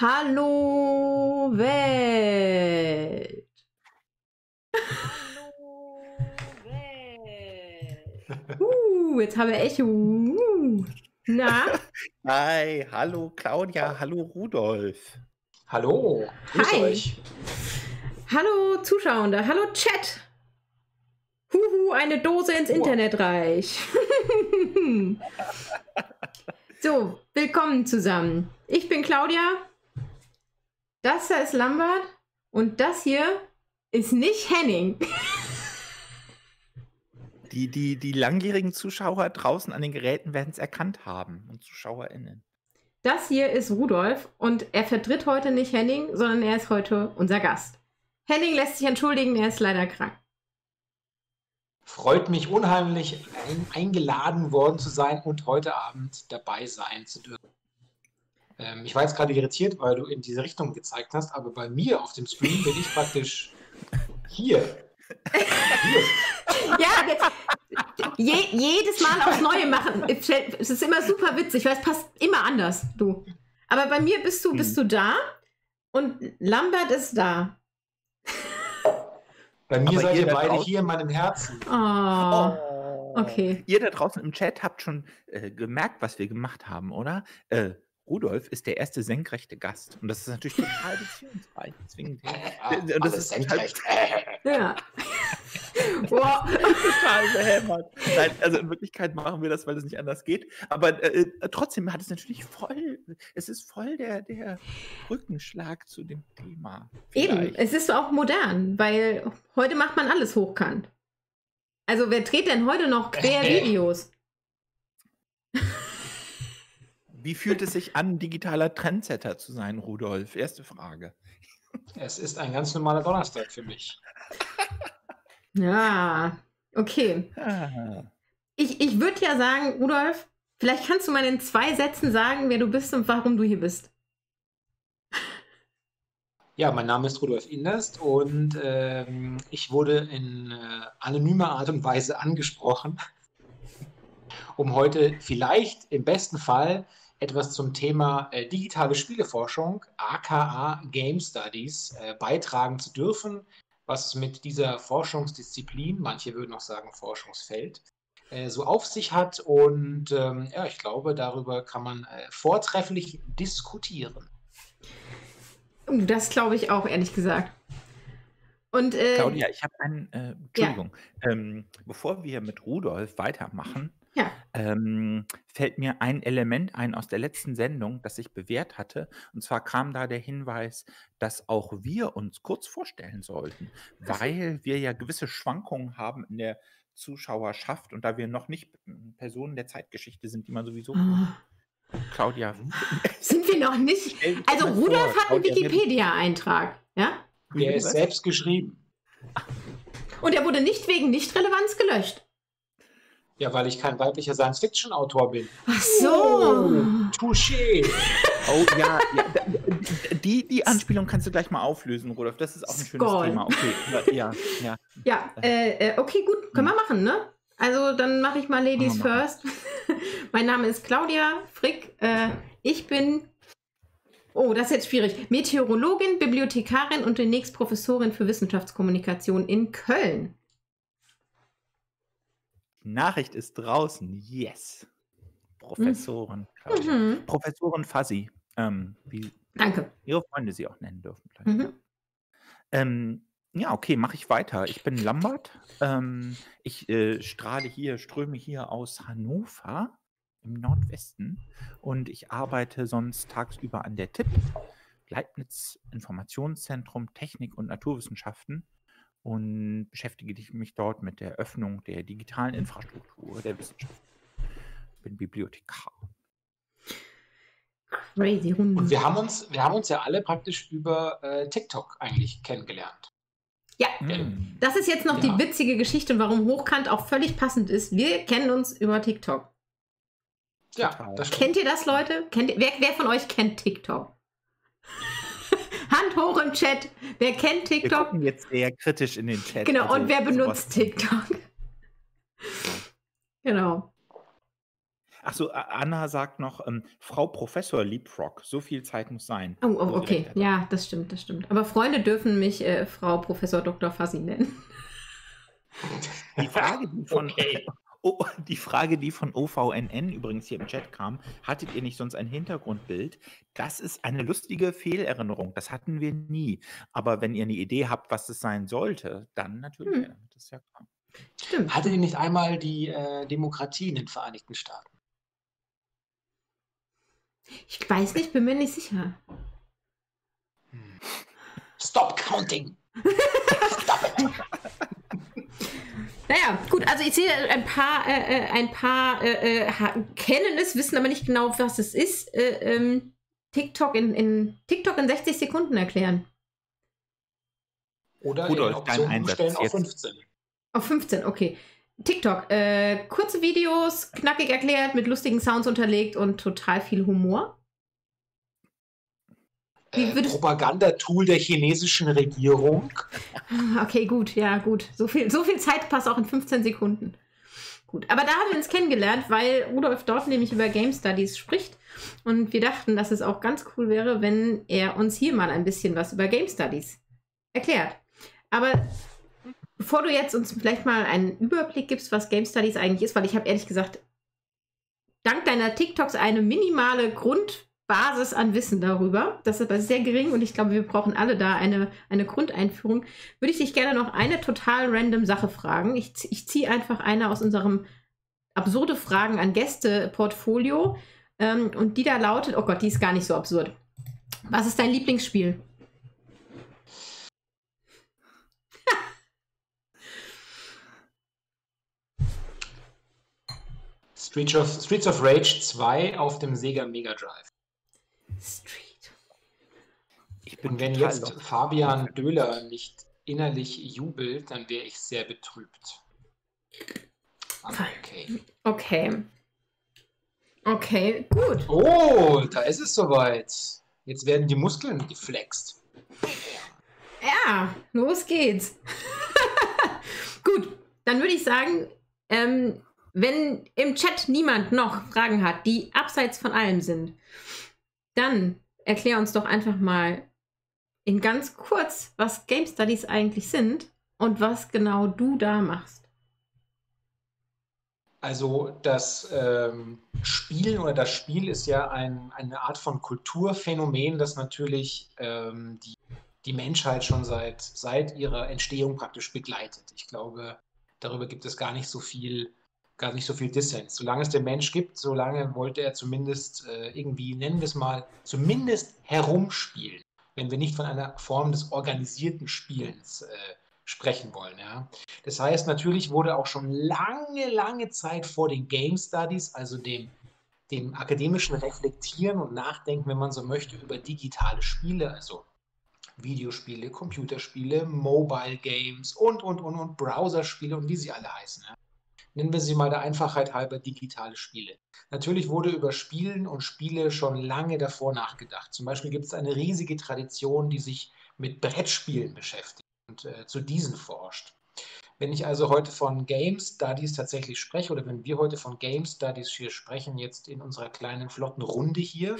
Hallo Welt. Uh, jetzt haben wir Echo. Uh. Na? Hi, hallo Claudia, hallo Rudolf. Hallo, grüß Hi. euch. Hallo Zuschauende, hallo Chat. Huhu, eine Dose ins Internet reich. so, willkommen zusammen. Ich bin Claudia. Das da ist Lambert. Und das hier ist nicht Henning. Die, die, die langjährigen Zuschauer draußen an den Geräten werden es erkannt haben und ZuschauerInnen. Das hier ist Rudolf und er vertritt heute nicht Henning, sondern er ist heute unser Gast. Henning lässt sich entschuldigen, er ist leider krank. Freut mich unheimlich, ein, eingeladen worden zu sein und heute Abend dabei sein zu dürfen. Ähm, ich war jetzt gerade irritiert, weil du in diese Richtung gezeigt hast, aber bei mir auf dem Screen bin ich praktisch hier. hier. Ja, jetzt, je, jedes Mal aufs Neue machen. Es ist immer super witzig, weil es passt immer anders, du. Aber bei mir bist du, bist du da und Lambert ist da. Bei mir Aber seid ihr beide draußen- hier in meinem Herzen. Oh, okay. Ihr da draußen im Chat habt schon äh, gemerkt, was wir gemacht haben, oder? Äh, Rudolf ist der erste senkrechte Gast. Und das ist natürlich total beziehungsreich. Deswegen, Ah, und das alles ist senkrecht. Ja. Wow. total behämmert. Nein, also in Wirklichkeit machen wir das, weil es nicht anders geht. Aber äh, äh, trotzdem hat es natürlich voll, es ist voll der, der Rückenschlag zu dem Thema. Eben, Vielleicht. es ist auch modern, weil heute macht man alles hochkant. Also wer dreht denn heute noch quer Videos? Wie fühlt es sich an, digitaler Trendsetter zu sein, Rudolf? Erste Frage. Es ist ein ganz normaler Donnerstag für mich. Ja, okay. Ah. Ich, ich würde ja sagen, Rudolf, vielleicht kannst du mal in zwei Sätzen sagen, wer du bist und warum du hier bist. Ja, mein Name ist Rudolf Inderst und ähm, ich wurde in äh, anonymer Art und Weise angesprochen, um heute vielleicht im besten Fall etwas zum Thema äh, digitale Spieleforschung, aka Game Studies, äh, beitragen zu dürfen, was es mit dieser Forschungsdisziplin, manche würden auch sagen Forschungsfeld, äh, so auf sich hat. Und ähm, ja, ich glaube, darüber kann man äh, vortrefflich diskutieren. Das glaube ich auch, ehrlich gesagt. Und äh, Claudia, ich habe einen, äh, Entschuldigung, ähm, bevor wir mit Rudolf weitermachen, Ja. ähm, fällt mir ein Element ein aus der letzten Sendung, das sich bewährt hatte. Und zwar kam da der Hinweis, dass auch wir uns kurz vorstellen sollten, weil wir ja gewisse Schwankungen haben in der Zuschauerschaft und da wir noch nicht Personen der Zeitgeschichte sind, die man sowieso. oh, Claudia, sind wir noch nicht. Also vor, Rudolf hat einen Wikipedia-Eintrag, ja? Der ist selbst geschrieben. Und er wurde nicht wegen Nichtrelevanz gelöscht. Ja, weil ich kein weiblicher Science-Fiction-Autor bin. Ach so. Touché! Oh ja, ja die, die Anspielung kannst du gleich mal auflösen, Rudolf. Das ist auch ein schönes. Thema. Okay, ja, ja. Ja, äh, äh, okay, gut, können wir machen, ne? Also dann mache ich mal Ladies machen. first. mein Name ist Claudia Frick. Äh, ich bin, oh, das ist jetzt schwierig, Meteorologin, Bibliothekarin und demnächst Professorin für Wissenschaftskommunikation in Köln. Nachricht ist draußen. Yes. Professorin. Claudia. Mhm. Professorin Fuzzy. Ähm, wie Danke. ihre Freunde sie auch nennen dürfen. Mhm. Ähm, ja, okay, mache ich weiter. Ich bin Lambert. Ähm, ich äh, strahle hier, ströme hier aus Hannover im Nordwesten und ich arbeite sonst tagsüber an der TIP, Leibniz Informationszentrum Technik und Naturwissenschaften und beschäftige dich- mich dort mit der Öffnung der digitalen Infrastruktur der Wissenschaft. Bin Bibliothekar. Crazy Runde. Und wir haben uns, wir haben uns ja alle praktisch über äh, TikTok eigentlich kennengelernt. Ja, Mm. das ist jetzt noch Ja. die witzige Geschichte und warum Hochkant auch völlig passend ist. Wir kennen uns über TikTok. Ja, Total. das stimmt. Kennt ihr das, Leute? Kennt ihr, wer, wer von euch kennt TikTok? Hand hoch im Chat. Wer kennt Wir TikTok? gucken jetzt sehr kritisch in den Chat. Genau, also und wer sowas- benutzt TikTok? genau. Achso, Anna sagt noch, ähm, Frau Professor Leapfrog, so viel Zeit muss sein. Oh, oh okay. Ja, das stimmt, das stimmt. Aber Freunde dürfen mich äh, Frau Professor Dr. Fassi nennen. Die Frage, die von, okay. oh, die Frage, die von OVNN übrigens hier im Chat kam, hattet ihr nicht sonst ein Hintergrundbild? Das ist eine lustige Fehlerinnerung. Das hatten wir nie. Aber wenn ihr eine Idee habt, was es sein sollte, dann natürlich. Hm. Das ist ja klar. Stimmt. Hattet ihr nicht einmal die äh, Demokratie in den Vereinigten Staaten? Ich weiß nicht, bin mir nicht sicher. Hm. Stop counting! Stop it! Naja, gut, also ich sehe ein paar, äh, äh ein paar äh, äh kennen es, wissen aber nicht genau, was es ist. Äh, ähm, TikTok in, in TikTok in 60 Sekunden erklären. Oder Rudolf, in Option umstellen auf 15. Auf 15, okay. TikTok, äh, kurze Videos, knackig erklärt, mit lustigen Sounds unterlegt und total viel Humor. Äh, Propagandatool der chinesischen Regierung. Ah, okay, gut, ja, gut. So viel, so viel Zeit passt auch in 15 Sekunden. Gut, aber da haben wir uns kennengelernt, weil Rudolf dort nämlich über Game Studies spricht. Und wir dachten, dass es auch ganz cool wäre, wenn er uns hier mal ein bisschen was über Game Studies erklärt. Aber bevor du jetzt uns vielleicht mal einen Überblick gibst, was Game Studies eigentlich ist, weil ich habe ehrlich gesagt dank deiner TikToks eine minimale Grund Basis an Wissen darüber. Das ist aber sehr gering und ich glaube, wir brauchen alle da eine, eine Grundeinführung. Würde ich dich gerne noch eine total random Sache fragen. Ich, ich ziehe einfach eine aus unserem absurde Fragen an Gäste-Portfolio. Ähm, und die da lautet: Oh Gott, die ist gar nicht so absurd. Was ist dein Lieblingsspiel? Streets of, Streets of Rage 2 auf dem Sega Mega Drive. Street. Und wenn jetzt lost. Fabian Döhler nicht innerlich jubelt, dann wäre ich sehr betrübt. Aber okay. Okay. Okay, gut. Oh, da ist es soweit. Jetzt werden die Muskeln geflext. Ja, los geht's. gut, dann würde ich sagen, ähm, wenn im Chat niemand noch Fragen hat, die abseits von allem sind, dann erklär uns doch einfach mal in ganz kurz, was Game Studies eigentlich sind und was genau du da machst. Also das ähm, Spielen oder das Spiel ist ja ein, eine Art von Kulturphänomen, das natürlich ähm, die, die Menschheit schon seit, seit ihrer Entstehung praktisch begleitet. Ich glaube, darüber gibt es gar nicht so viel gar nicht so viel Dissens. Solange es den Mensch gibt, solange wollte er zumindest äh, irgendwie, nennen wir es mal, zumindest herumspielen, wenn wir nicht von einer Form des organisierten Spielens äh, sprechen wollen. Ja. Das heißt, natürlich wurde auch schon lange, lange Zeit vor den Game Studies, also dem, dem akademischen Reflektieren und Nachdenken, wenn man so möchte, über digitale Spiele, also Videospiele, Computerspiele, Mobile Games und, und, und, und Browserspiele und wie sie alle heißen. Ja nennen wir sie mal der Einfachheit halber digitale Spiele. Natürlich wurde über Spielen und Spiele schon lange davor nachgedacht. Zum Beispiel gibt es eine riesige Tradition, die sich mit Brettspielen beschäftigt und äh, zu diesen forscht. Wenn ich also heute von Game Studies tatsächlich spreche oder wenn wir heute von Game Studies hier sprechen, jetzt in unserer kleinen flotten Runde hier,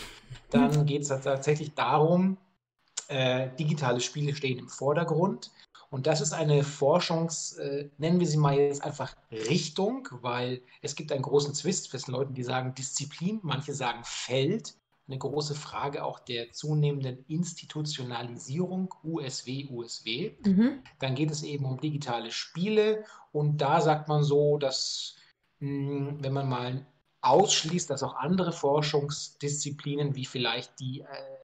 dann geht es tatsächlich darum, äh, digitale Spiele stehen im Vordergrund. Und das ist eine Forschungs, äh, nennen wir sie mal jetzt einfach Richtung, weil es gibt einen großen Zwist zwischen Leuten, die sagen Disziplin, manche sagen Feld. Eine große Frage auch der zunehmenden Institutionalisierung, USW, USW. Mhm. Dann geht es eben um digitale Spiele und da sagt man so, dass mh, hm, wenn man mal ausschließt, dass auch andere Forschungsdisziplinen wie vielleicht die äh,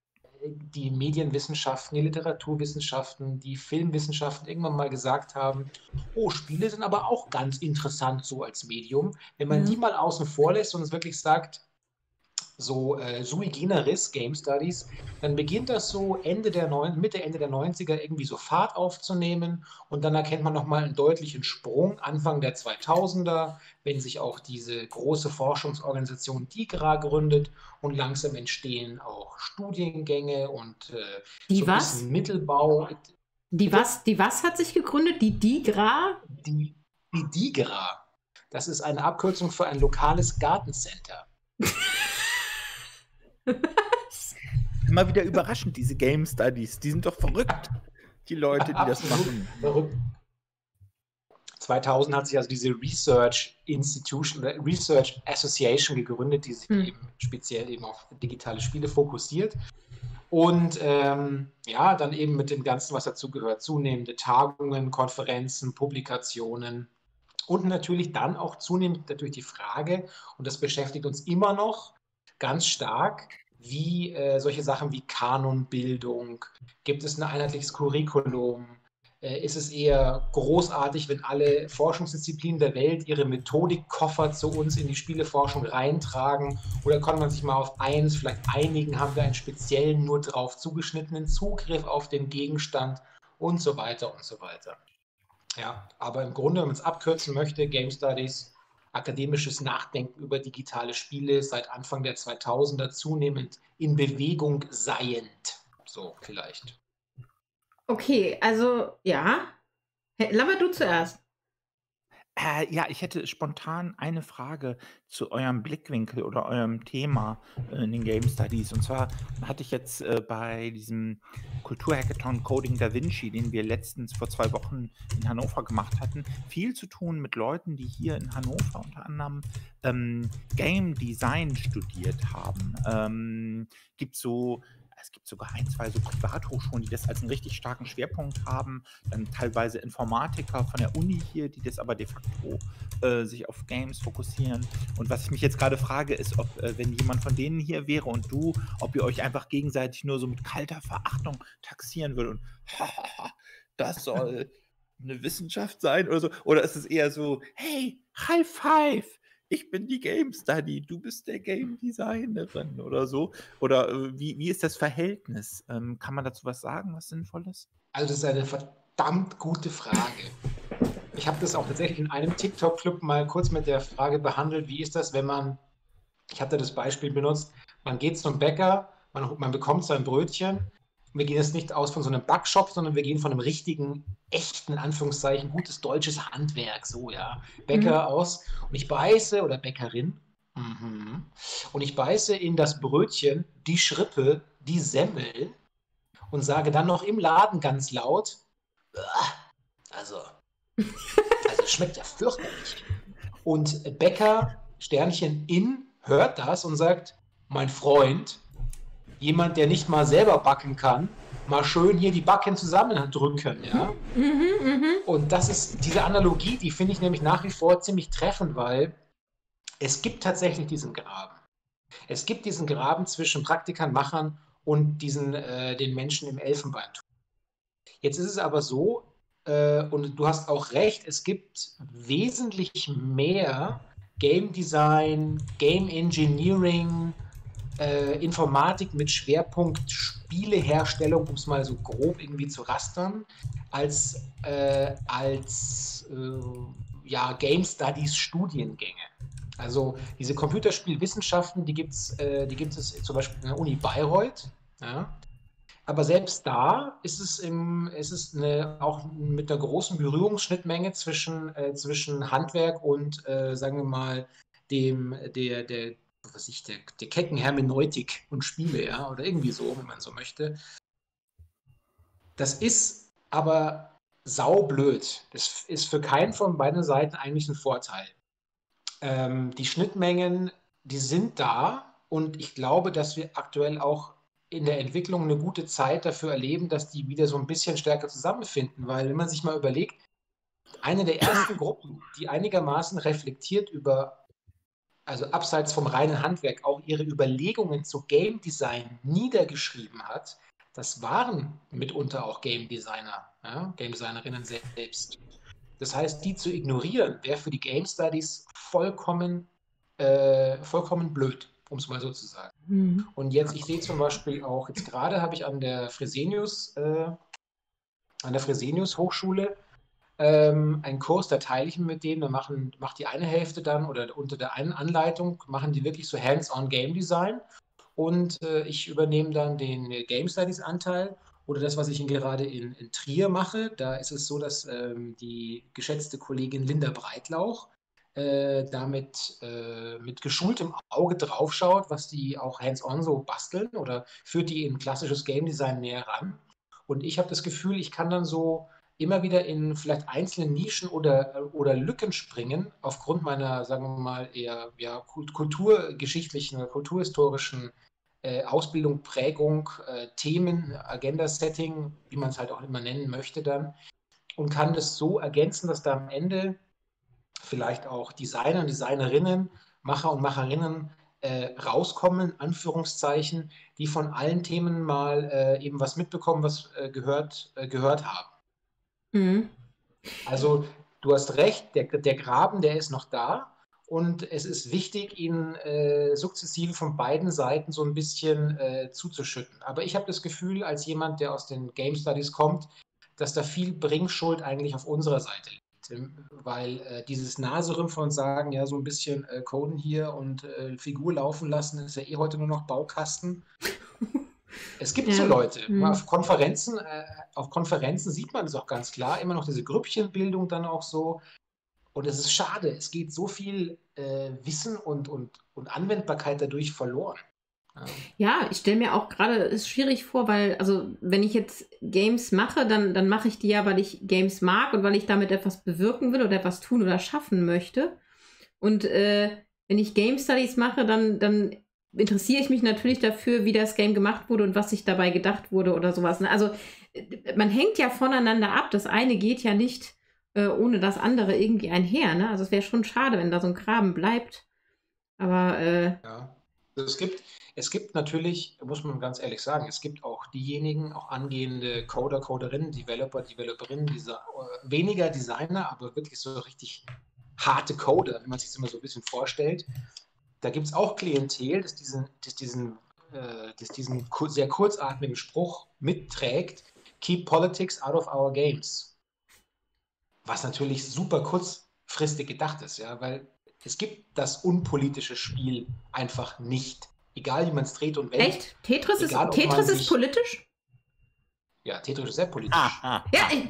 die Medienwissenschaften, die Literaturwissenschaften, die Filmwissenschaften irgendwann mal gesagt haben, oh, Spiele sind aber auch ganz interessant so als Medium. Wenn man mhm. die mal außen vor lässt und es wirklich sagt, so äh, sui generis Game Studies, dann beginnt das so Ende der neun, Mitte, Ende der 90er irgendwie so Fahrt aufzunehmen und dann erkennt man nochmal einen deutlichen Sprung Anfang der 2000er, wenn sich auch diese große Forschungsorganisation DIGRA gründet und langsam entstehen auch Studiengänge und äh, die so was? Mittelbau. Die was? Die was hat sich gegründet? Die DIGRA? Die, die DIGRA. Das ist eine Abkürzung für ein lokales Gartencenter. Immer wieder überraschend, diese Game Studies. Die sind doch verrückt, die Leute, die das machen. Verrückt. 2000 hat sich also diese Research Institution oder Research Association gegründet, die sich hm. eben speziell eben auf digitale Spiele fokussiert. Und ähm, ja, dann eben mit dem Ganzen, was dazu gehört, zunehmende Tagungen, Konferenzen, Publikationen und natürlich dann auch zunehmend natürlich die Frage, und das beschäftigt uns immer noch ganz stark, wie äh, solche Sachen wie Kanonbildung, gibt es ein einheitliches Curriculum, äh, ist es eher großartig, wenn alle Forschungsdisziplinen der Welt ihre Methodikkoffer zu uns in die Spieleforschung reintragen? Oder kann man sich mal auf eins vielleicht einigen? Haben wir einen speziellen, nur drauf zugeschnittenen Zugriff auf den Gegenstand und so weiter und so weiter? Ja, aber im Grunde, wenn man es abkürzen möchte, Game Studies, akademisches Nachdenken über digitale Spiele seit Anfang der 2000er zunehmend in Bewegung seiend. So vielleicht. Okay, also ja. Lambert, du zuerst. Äh, ja, ich hätte spontan eine Frage zu eurem Blickwinkel oder eurem Thema in den Game Studies. Und zwar hatte ich jetzt äh, bei diesem Kulturhackathon Coding Da Vinci, den wir letztens vor zwei Wochen in Hannover gemacht hatten, viel zu tun mit Leuten, die hier in Hannover unter anderem ähm, Game Design studiert haben. Ähm, gibt so es gibt sogar ein, zwei so Privathochschulen, die das als einen richtig starken Schwerpunkt haben. Dann teilweise Informatiker von der Uni hier, die das aber de facto äh, sich auf Games fokussieren. Und was ich mich jetzt gerade frage, ist, ob, äh, wenn jemand von denen hier wäre und du, ob ihr euch einfach gegenseitig nur so mit kalter Verachtung taxieren würdet und das soll eine Wissenschaft sein oder so. Oder ist es eher so, hey, High Five! Ich bin die Game Study, du bist der Game Designerin oder so? Oder äh, wie, wie ist das Verhältnis? Ähm, kann man dazu was sagen, was sinnvoll ist? Also, das ist eine verdammt gute Frage. Ich habe das auch tatsächlich in einem TikTok-Club mal kurz mit der Frage behandelt, wie ist das, wenn man, ich hatte das Beispiel benutzt, man geht zum Bäcker, man, man bekommt sein Brötchen wir gehen jetzt nicht aus von so einem Backshop, sondern wir gehen von einem richtigen, echten, Anführungszeichen, gutes deutsches Handwerk, so, ja, Bäcker mhm. aus. Und ich beiße, oder Bäckerin, mhm. und ich beiße in das Brötchen, die Schrippe, die Semmel und sage dann noch im Laden ganz laut, also, also schmeckt ja fürchterlich. Und Bäcker, Sternchen in, hört das und sagt, mein Freund, jemand, der nicht mal selber backen kann, mal schön hier die Backen zusammendrücken, ja. Mhm, mh. Und das ist diese Analogie, die finde ich nämlich nach wie vor ziemlich treffend, weil es gibt tatsächlich diesen Graben. Es gibt diesen Graben zwischen Praktikern, Machern und diesen äh, den Menschen im Elfenbeinturm. Jetzt ist es aber so, äh, und du hast auch recht, es gibt wesentlich mehr Game Design, Game Engineering, äh, Informatik mit Schwerpunkt Spieleherstellung, um es mal so grob irgendwie zu rastern, als, äh, als äh, ja, Game Studies Studiengänge. Also diese Computerspielwissenschaften, die gibt es äh, zum Beispiel in der Uni Bayreuth. Ja? Aber selbst da ist es, im, ist es eine, auch mit einer großen Berührungsschnittmenge zwischen, äh, zwischen Handwerk und, äh, sagen wir mal, dem, der, der, was ich, der, der kecken Hermeneutik und Spiele, ja, oder irgendwie so, wenn man so möchte. Das ist aber saublöd. Das ist für keinen von beiden Seiten eigentlich ein Vorteil. Ähm, die Schnittmengen, die sind da und ich glaube, dass wir aktuell auch in der Entwicklung eine gute Zeit dafür erleben, dass die wieder so ein bisschen stärker zusammenfinden, weil wenn man sich mal überlegt, eine der ersten Gruppen, die einigermaßen reflektiert über also abseits vom reinen Handwerk, auch ihre Überlegungen zu Game Design niedergeschrieben hat, das waren mitunter auch Game Designer, ja, Game Designerinnen selbst. Das heißt, die zu ignorieren, wäre für die Game Studies vollkommen, äh, vollkommen blöd, um es mal so zu sagen. Mhm. Und jetzt, ich sehe zum Beispiel auch, jetzt gerade habe ich an der Fresenius, äh, an der Fresenius Hochschule ähm, einen Kurs, da teile ich mit denen, da machen, macht die eine Hälfte dann oder unter der einen Anleitung machen die wirklich so Hands-on Game Design und äh, ich übernehme dann den Game Studies Anteil oder das, was ich gerade in, in, Trier mache. Da ist es so, dass ähm, die geschätzte Kollegin Linda Breitlauch äh, damit äh, mit geschultem Auge draufschaut, was die auch hands-on so basteln oder führt die in klassisches Game Design näher ran. Und ich habe das Gefühl, ich kann dann so immer wieder in vielleicht einzelne Nischen oder, oder Lücken springen, aufgrund meiner, sagen wir mal, eher ja, kulturgeschichtlichen oder kulturhistorischen äh, Ausbildung, Prägung, äh, Themen, Agenda-Setting, wie man es halt auch immer nennen möchte dann, und kann das so ergänzen, dass da am Ende vielleicht auch Designer und Designerinnen, Macher und Macherinnen äh, rauskommen, Anführungszeichen, die von allen Themen mal äh, eben was mitbekommen, was äh, gehört, äh, gehört haben. Mhm. Also du hast recht, der, der Graben, der ist noch da und es ist wichtig, ihn äh, sukzessive von beiden Seiten so ein bisschen äh, zuzuschütten. Aber ich habe das Gefühl, als jemand, der aus den Game Studies kommt, dass da viel Bringschuld eigentlich auf unserer Seite liegt weil äh, dieses Naserümpfen und sagen, ja, so ein bisschen äh, Coden hier und äh, Figur laufen lassen, ist ja eh heute nur noch Baukasten. es gibt ja. so Leute. Mhm. Auf Konferenzen, äh, auf Konferenzen sieht man es auch ganz klar, immer noch diese Grüppchenbildung dann auch so. Und es ist schade, es geht so viel äh, Wissen und, und, und Anwendbarkeit dadurch verloren. Ja, ich stelle mir auch gerade ist schwierig vor, weil, also, wenn ich jetzt Games mache, dann, dann mache ich die ja, weil ich Games mag und weil ich damit etwas bewirken will oder etwas tun oder schaffen möchte. Und äh, wenn ich Game Studies mache, dann, dann interessiere ich mich natürlich dafür, wie das Game gemacht wurde und was sich dabei gedacht wurde oder sowas. Ne? Also, man hängt ja voneinander ab. Das eine geht ja nicht äh, ohne das andere irgendwie einher. Ne? Also, es wäre schon schade, wenn da so ein Graben bleibt. Aber. Äh, ja. Es gibt, es gibt natürlich, muss man ganz ehrlich sagen, es gibt auch diejenigen, auch angehende Coder, Coderinnen, Developer, Developerinnen, diese, äh, weniger Designer, aber wirklich so richtig harte Coder, wenn man sich das immer so ein bisschen vorstellt. Da gibt es auch Klientel, das diesen, das diesen, äh, das diesen sehr kurzatmigen Spruch mitträgt, Keep Politics out of our games. Was natürlich super kurzfristig gedacht ist, ja, weil es gibt das unpolitische Spiel einfach nicht. Egal wie man es dreht und wendet. Echt? Tetris, Egal, ist, Tetris ist politisch? Ja, Tetris ist sehr politisch. Ah, ah, ja, ich,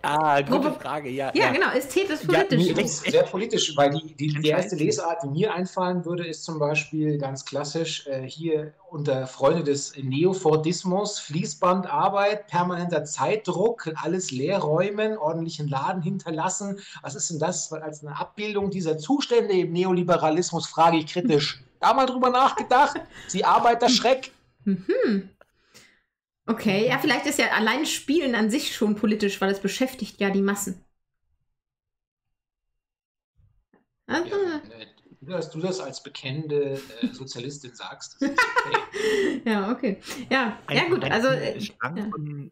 ah gute Frage. Ja, ja, ja, genau. Ist Tetris politisch? Ja, ist sehr politisch, weil die, die, die erste Lesart, die mir einfallen würde, ist zum Beispiel ganz klassisch äh, hier unter Freunde des Neofordismus, Fließbandarbeit, permanenter Zeitdruck, alles leerräumen, ordentlichen Laden hinterlassen. Was ist denn das als eine Abbildung dieser Zustände im Neoliberalismus, frage ich kritisch. Da mal drüber nachgedacht. Sie Arbeiterschreck. Mhm. Okay, ja, vielleicht ist ja allein Spielen an sich schon politisch, weil es beschäftigt ja die Massen. Ja, äh, dass du das als bekennende äh, Sozialistin sagst. Okay. ja, okay. Ja, ein, ja gut. also, äh, Strang ja. von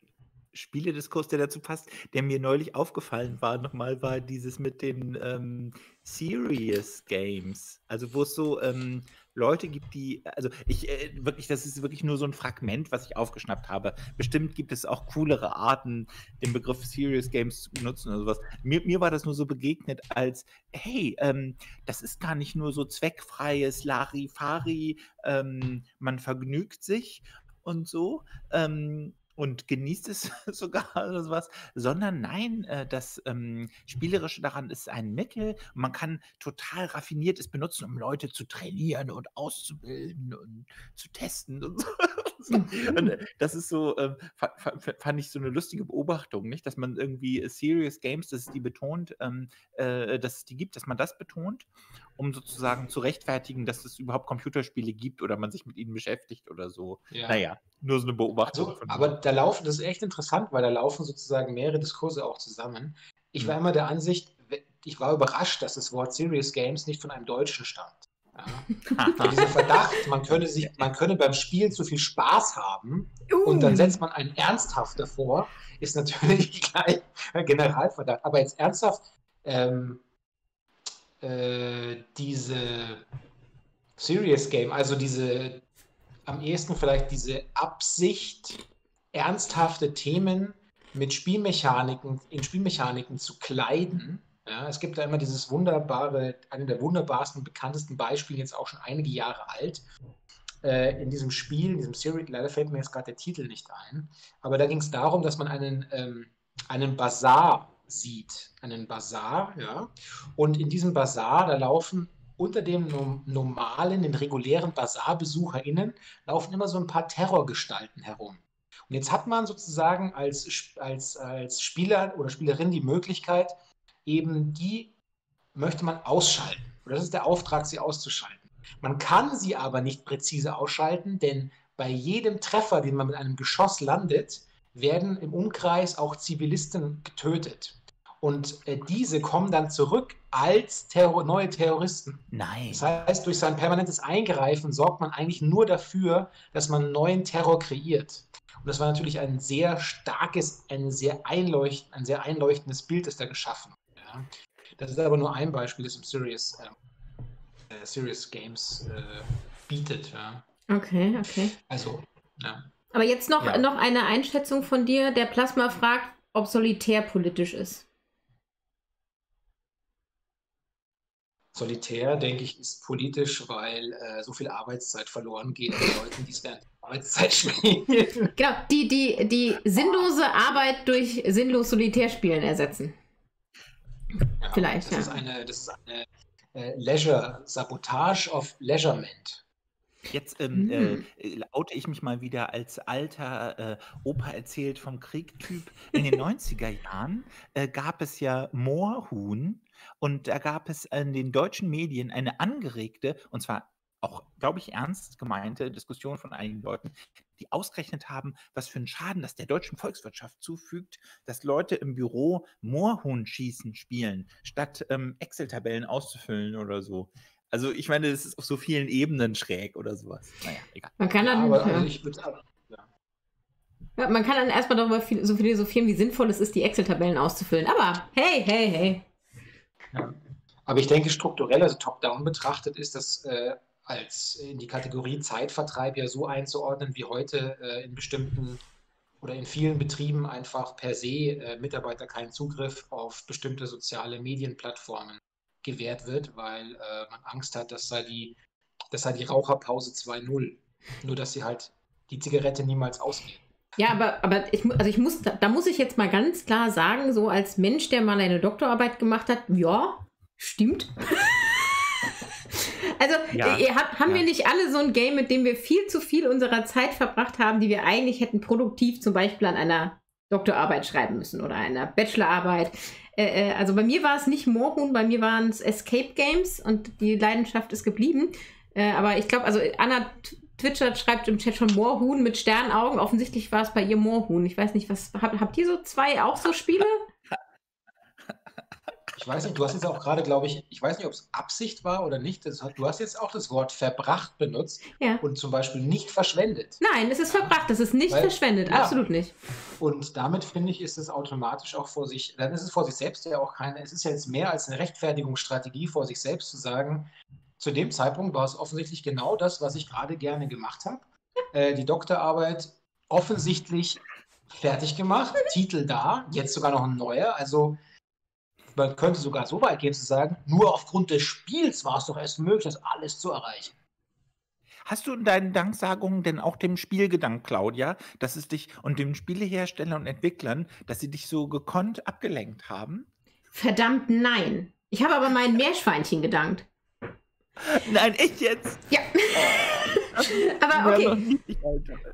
Spielediskurs, der dazu passt, der mir neulich aufgefallen war, nochmal, war dieses mit den ähm, Serious Games. Also, wo es so ähm, Leute gibt, die, also ich äh, wirklich, das ist wirklich nur so ein Fragment, was ich aufgeschnappt habe. Bestimmt gibt es auch coolere Arten, den Begriff Serious Games zu benutzen oder sowas. Mir, mir war das nur so begegnet als, hey, ähm, das ist gar nicht nur so zweckfreies Larifari, ähm, man vergnügt sich und so, ähm, und genießt es sogar oder sowas, sondern nein, äh, das ähm, Spielerische daran ist ein Mittel. Man kann total raffiniert es benutzen, um Leute zu trainieren und auszubilden und zu testen und so. Und äh, das ist so, äh, fand ich so eine lustige Beobachtung, nicht? Dass man irgendwie Serious Games, dass es die betont, ähm, äh, dass es die gibt, dass man das betont, um sozusagen zu rechtfertigen, dass es überhaupt Computerspiele gibt oder man sich mit ihnen beschäftigt oder so. Ja. Naja, nur so eine Beobachtung. Also, aber da laufen, das ist echt interessant, weil da laufen sozusagen mehrere Diskurse auch zusammen. Ich war hm. immer der Ansicht, ich war überrascht, dass das Wort Serious Games nicht von einem Deutschen stammt. Ja. dieser Verdacht, man könne, sich, man könne beim Spiel zu viel Spaß haben uh. und dann setzt man einen ernsthaft davor, ist natürlich gleich ein Generalverdacht. Aber jetzt ernsthaft, ähm, äh, diese Serious Game, also diese am ehesten vielleicht diese Absicht, ernsthafte Themen mit Spielmechaniken, in Spielmechaniken zu kleiden, ja, es gibt da immer dieses wunderbare, eine der wunderbarsten, bekanntesten Beispiele, jetzt auch schon einige Jahre alt, äh, in diesem Spiel, in diesem Series, leider fällt mir jetzt gerade der Titel nicht ein, aber da ging es darum, dass man einen, ähm, einen Bazar sieht, einen Bazar, ja. Und in diesem Bazar, da laufen unter dem normalen, den regulären BazarbesucherInnen, laufen immer so ein paar Terrorgestalten herum. Und jetzt hat man sozusagen als, als, als Spieler oder Spielerin die Möglichkeit, eben die möchte man ausschalten. Und das ist der Auftrag, sie auszuschalten. Man kann sie aber nicht präzise ausschalten, denn bei jedem Treffer, den man mit einem Geschoss landet, werden im Umkreis auch Zivilisten getötet. Und äh, diese kommen dann zurück als Terror neue Terroristen. Nein. Das heißt, durch sein permanentes Eingreifen sorgt man eigentlich nur dafür, dass man neuen Terror kreiert. Und das war natürlich ein sehr starkes, ein sehr, einleucht, ein sehr einleuchtendes Bild, das da geschaffen wurde. Ja. Das ist aber nur ein Beispiel, das im Serious, äh, äh, Serious Games äh, bietet. Ja. Okay, okay. Also, ja. Aber jetzt noch, Ja. noch eine Einschätzung von dir. Der Plasma fragt, ob Solitär politisch ist. Solitär, denke ich, ist politisch, weil äh, so viel Arbeitszeit verloren geht an Leuten, die es während der Arbeitszeit spielen. Genau, die, die, die sinnlose Arbeit durch sinnlos Solitärspielen ersetzen. Ja, Vielleicht, Das ja. ist eine, das ist eine äh, Leisure, Sabotage of Leisurement. Jetzt ähm, Hm. äh, oute ich mich mal wieder als alter äh, Opa erzählt vom Krieg-Typ. In den 90er Jahren äh, gab es ja Moorhuhn und da gab es in den deutschen Medien eine angeregte, und zwar auch, glaube ich, ernst gemeinte Diskussion von einigen Leuten, die ausgerechnet haben, was für einen Schaden das der deutschen Volkswirtschaft zufügt, dass Leute im Büro Moorhuhn-Schießen spielen, statt ähm, Excel-Tabellen auszufüllen oder so. Also ich meine, das ist auf so vielen Ebenen schräg oder sowas. Naja, egal. Man kann Ja, dann, aber ja. also ich Ja, man kann dann erstmal darüber viel, so philosophieren, wie sinnvoll es ist, die Excel-Tabellen auszufüllen. Aber hey, hey, hey. Ja. Aber ich denke, strukturell, also top-down betrachtet, ist das äh, als in die Kategorie Zeitvertreib ja so einzuordnen, wie heute äh, in bestimmten oder in vielen Betrieben einfach per se äh, Mitarbeiter keinen Zugriff auf bestimmte soziale Medienplattformen gewährt wird, weil äh, man Angst hat, dass sei die, dass sei die Raucherpause 2.0. Nur dass sie halt die Zigarette niemals ausgeht. Ja, aber, aber ich, also ich muss, da muss ich jetzt mal ganz klar sagen, so als Mensch, der mal eine Doktorarbeit gemacht hat, ja, stimmt. also Ja, ihr habt, haben ja. wir nicht alle so ein Game, mit dem wir viel zu viel unserer Zeit verbracht haben, die wir eigentlich hätten produktiv zum Beispiel an einer Doktorarbeit schreiben müssen oder einer Bachelorarbeit. Äh, äh, also bei mir war es nicht Moorhuhn, bei mir waren es Escape Games und die Leidenschaft ist geblieben. Äh, aber ich glaube, also Anna T- Twitcher schreibt im Chat schon Moorhuhn mit Sternaugen. Offensichtlich war es bei ihr Moorhuhn. Ich weiß nicht, was habt, habt ihr so zwei auch so Spiele? Ich weiß nicht, du hast jetzt auch gerade, glaube ich, ich weiß nicht, ob es Absicht war oder nicht. Das, du hast jetzt auch das Wort verbracht benutzt Ja. und zum Beispiel nicht verschwendet. Nein, es ist verbracht, es ist nicht Weil- verschwendet, ja. absolut nicht. Und damit finde ich, ist es automatisch auch vor sich, dann ist es vor sich selbst ja auch keine, es ist ja jetzt mehr als eine Rechtfertigungsstrategie vor sich selbst zu sagen, zu dem Zeitpunkt war es offensichtlich genau das, was ich gerade gerne gemacht habe. Äh, die Doktorarbeit offensichtlich fertig gemacht, Titel da, jetzt sogar noch ein neuer. Also man könnte sogar so weit gehen zu sagen, nur aufgrund des Spiels war es doch erst möglich, das alles zu erreichen. Hast du in deinen Danksagungen denn auch dem Spiel gedankt, Claudia, dass es dich und den Spieleherstellern und Entwicklern, dass sie dich so gekonnt abgelenkt haben? Verdammt, nein. Ich habe aber meinen Meerschweinchen gedankt. Nein, echt jetzt? Ja. aber okay.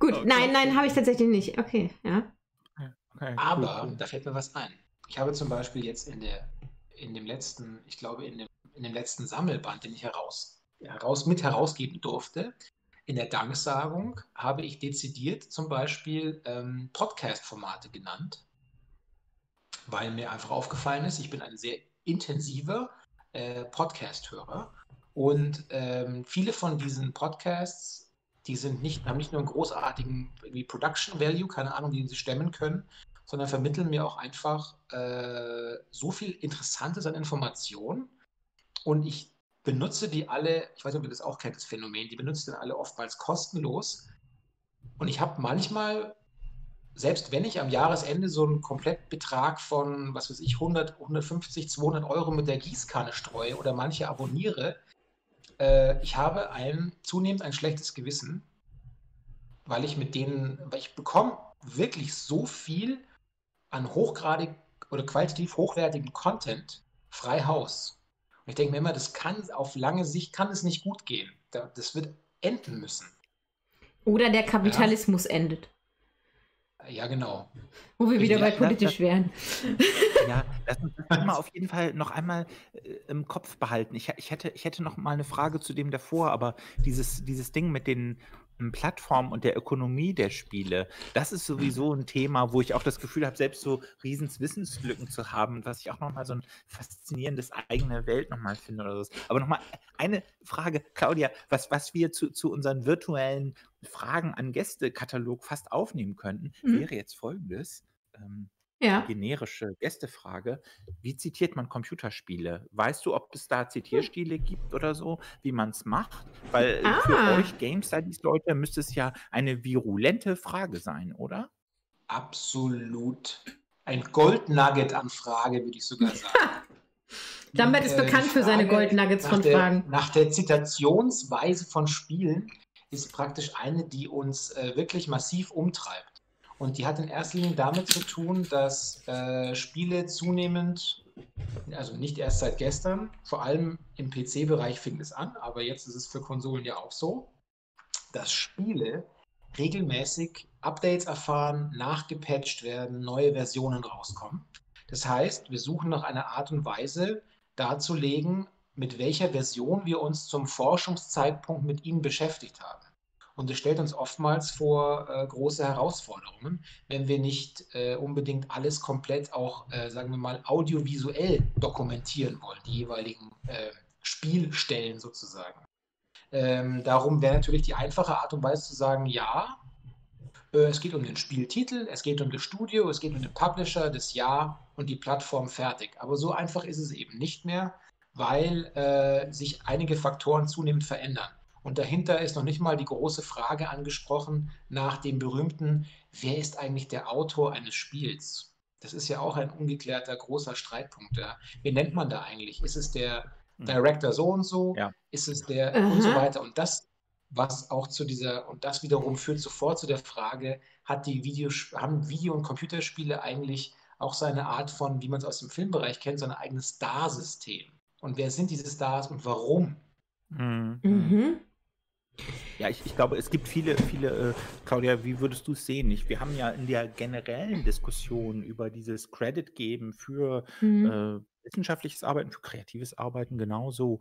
Gut, Okay. nein, nein, habe ich tatsächlich nicht. Okay, ja. Okay, Aber cool. da fällt mir was ein. Ich habe zum Beispiel jetzt in, der, in dem letzten, ich glaube, in dem, in dem letzten Sammelband, den ich heraus, heraus, mit herausgeben durfte, in der Danksagung habe ich dezidiert zum Beispiel ähm, Podcast-Formate genannt, weil mir einfach aufgefallen ist, ich bin ein sehr intensiver äh, Podcast-Hörer und ähm, viele von diesen Podcasts, die sind nicht, haben nicht nur einen großartigen Production Value, keine Ahnung, den sie stemmen können, sondern vermitteln mir auch einfach äh, so viel Interessantes an Informationen. Und ich benutze die alle, ich weiß nicht, ob ihr das auch kennt, das Phänomen, die benutze ich dann alle oftmals kostenlos. Und ich habe manchmal, selbst wenn ich am Jahresende so einen Komplettbetrag von, was weiß ich, 100, 150, 200 Euro mit der Gießkanne streue oder manche abonniere, äh, ich habe ein, zunehmend ein schlechtes Gewissen, weil ich mit denen, weil ich bekomme wirklich so viel an hochgradig oder qualitativ hochwertigen Content frei Haus. Und ich denke mir immer, das kann auf lange Sicht kann es nicht gut gehen. Das wird enden müssen. Oder der Kapitalismus ja. endet. Ja, genau. Wo wir wieder ja, bei politisch wären. Ja, lass uns das mal auf jeden Fall noch einmal äh, im Kopf behalten. Ich, ich, hätte, ich hätte noch mal eine Frage zu dem davor, aber dieses, dieses Ding mit den Plattform und der Ökonomie der Spiele, das ist sowieso ein Thema, wo ich auch das Gefühl habe, selbst so riesens Wissenslücken zu haben, was ich auch nochmal so ein faszinierendes eigene Welt nochmal finde oder so. Aber nochmal eine Frage, Claudia, was, was wir zu, zu unseren virtuellen Fragen an Gästekatalog fast aufnehmen könnten, mhm. wäre jetzt folgendes. Ähm, ja. generische Gästefrage. Wie zitiert man Computerspiele? Weißt du, ob es da hm. Zitierstile gibt oder so, wie man es macht? Weil ah. für euch Game Studies Leute müsste es ja eine virulente Frage sein, oder? Absolut. Ein Goldnugget an Frage, würde ich sogar sagen. Lambert ist äh, bekannt für seine Goldnuggets von der, Fragen. Nach der Zitationsweise von Spielen ist praktisch eine, die uns äh, wirklich massiv umtreibt. Und die hat in erster Linie damit zu tun, dass äh, Spiele zunehmend, also nicht erst seit gestern, vor allem im PC-Bereich fing es an, aber jetzt ist es für Konsolen ja auch so, dass Spiele regelmäßig Updates erfahren, nachgepatcht werden, neue Versionen rauskommen. Das heißt, wir suchen nach einer Art und Weise darzulegen, mit welcher Version wir uns zum Forschungszeitpunkt mit ihnen beschäftigt haben. Und es stellt uns oftmals vor äh, große Herausforderungen, wenn wir nicht äh, unbedingt alles komplett auch, äh, sagen wir mal, audiovisuell dokumentieren wollen, die jeweiligen äh, Spielstellen sozusagen. Ähm, darum wäre natürlich die einfache Art und Weise zu sagen, ja, äh, es geht um den Spieltitel, es geht um das Studio, es geht um den Publisher, das Jahr und die Plattform fertig. Aber so einfach ist es eben nicht mehr, weil äh, sich einige Faktoren zunehmend verändern. Und dahinter ist noch nicht mal die große Frage angesprochen nach dem berühmten, wer ist eigentlich der Autor eines Spiels? Das ist ja auch ein ungeklärter großer Streitpunkt. Ja. Wen nennt man da eigentlich? Ist es der hm. Director so und so? Ja. Ist es der mhm. und so weiter? Und das, was auch zu dieser, und das wiederum führt sofort zu der Frage, hat die Videos, haben Video- und Computerspiele eigentlich auch seine Art von, wie man es aus dem Filmbereich kennt, so ein eigenes Star-System? Und wer sind diese Stars und warum? Mhm. mhm. Ja, ich, ich glaube, es gibt viele, viele, äh, Claudia, wie würdest du es sehen? Ich, wir haben ja in der generellen Diskussion über dieses Credit geben für mhm. äh, wissenschaftliches Arbeiten, für kreatives Arbeiten genauso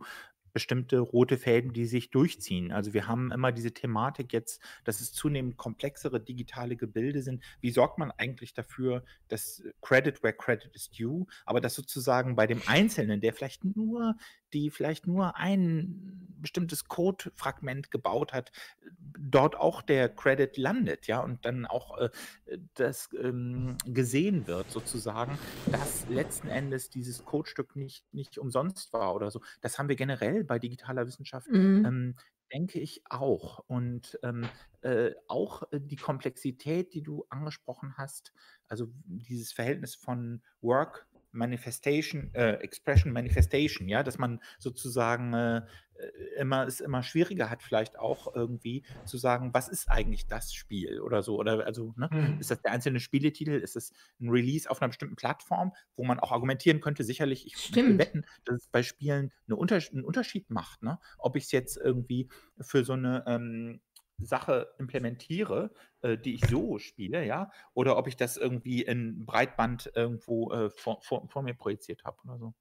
bestimmte rote Fäden, die sich durchziehen. Also wir haben immer diese Thematik jetzt, dass es zunehmend komplexere digitale Gebilde sind. Wie sorgt man eigentlich dafür, dass Credit where Credit is due, aber dass sozusagen bei dem Einzelnen, der vielleicht nur die vielleicht nur ein bestimmtes Codefragment gebaut hat, dort auch der Credit landet, ja, und dann auch äh, das ähm, gesehen wird, sozusagen, dass letzten Endes dieses Codestück nicht, nicht umsonst war oder so. Das haben wir generell bei digitaler Wissenschaft. Mhm. Ähm, denke ich auch. Und ähm, äh, auch die Komplexität, die du angesprochen hast, also dieses Verhältnis von Work Manifestation, äh, Expression Manifestation, ja, dass man sozusagen äh, äh, immer es immer schwieriger hat, vielleicht auch irgendwie zu sagen, was ist eigentlich das Spiel oder so. Oder also, ne, mhm. ist das der einzelne Spieletitel, ist es ein Release auf einer bestimmten Plattform, wo man auch argumentieren könnte, sicherlich, ich Stimmt. wetten, dass es bei Spielen eine Unters einen Unterschied macht, ne? Ob ich es jetzt irgendwie für so eine ähm, Sache implementiere, äh, die ich so spiele, ja, oder ob ich das irgendwie in Breitband irgendwo äh, vor, vor, vor, mir projiziert habe oder so.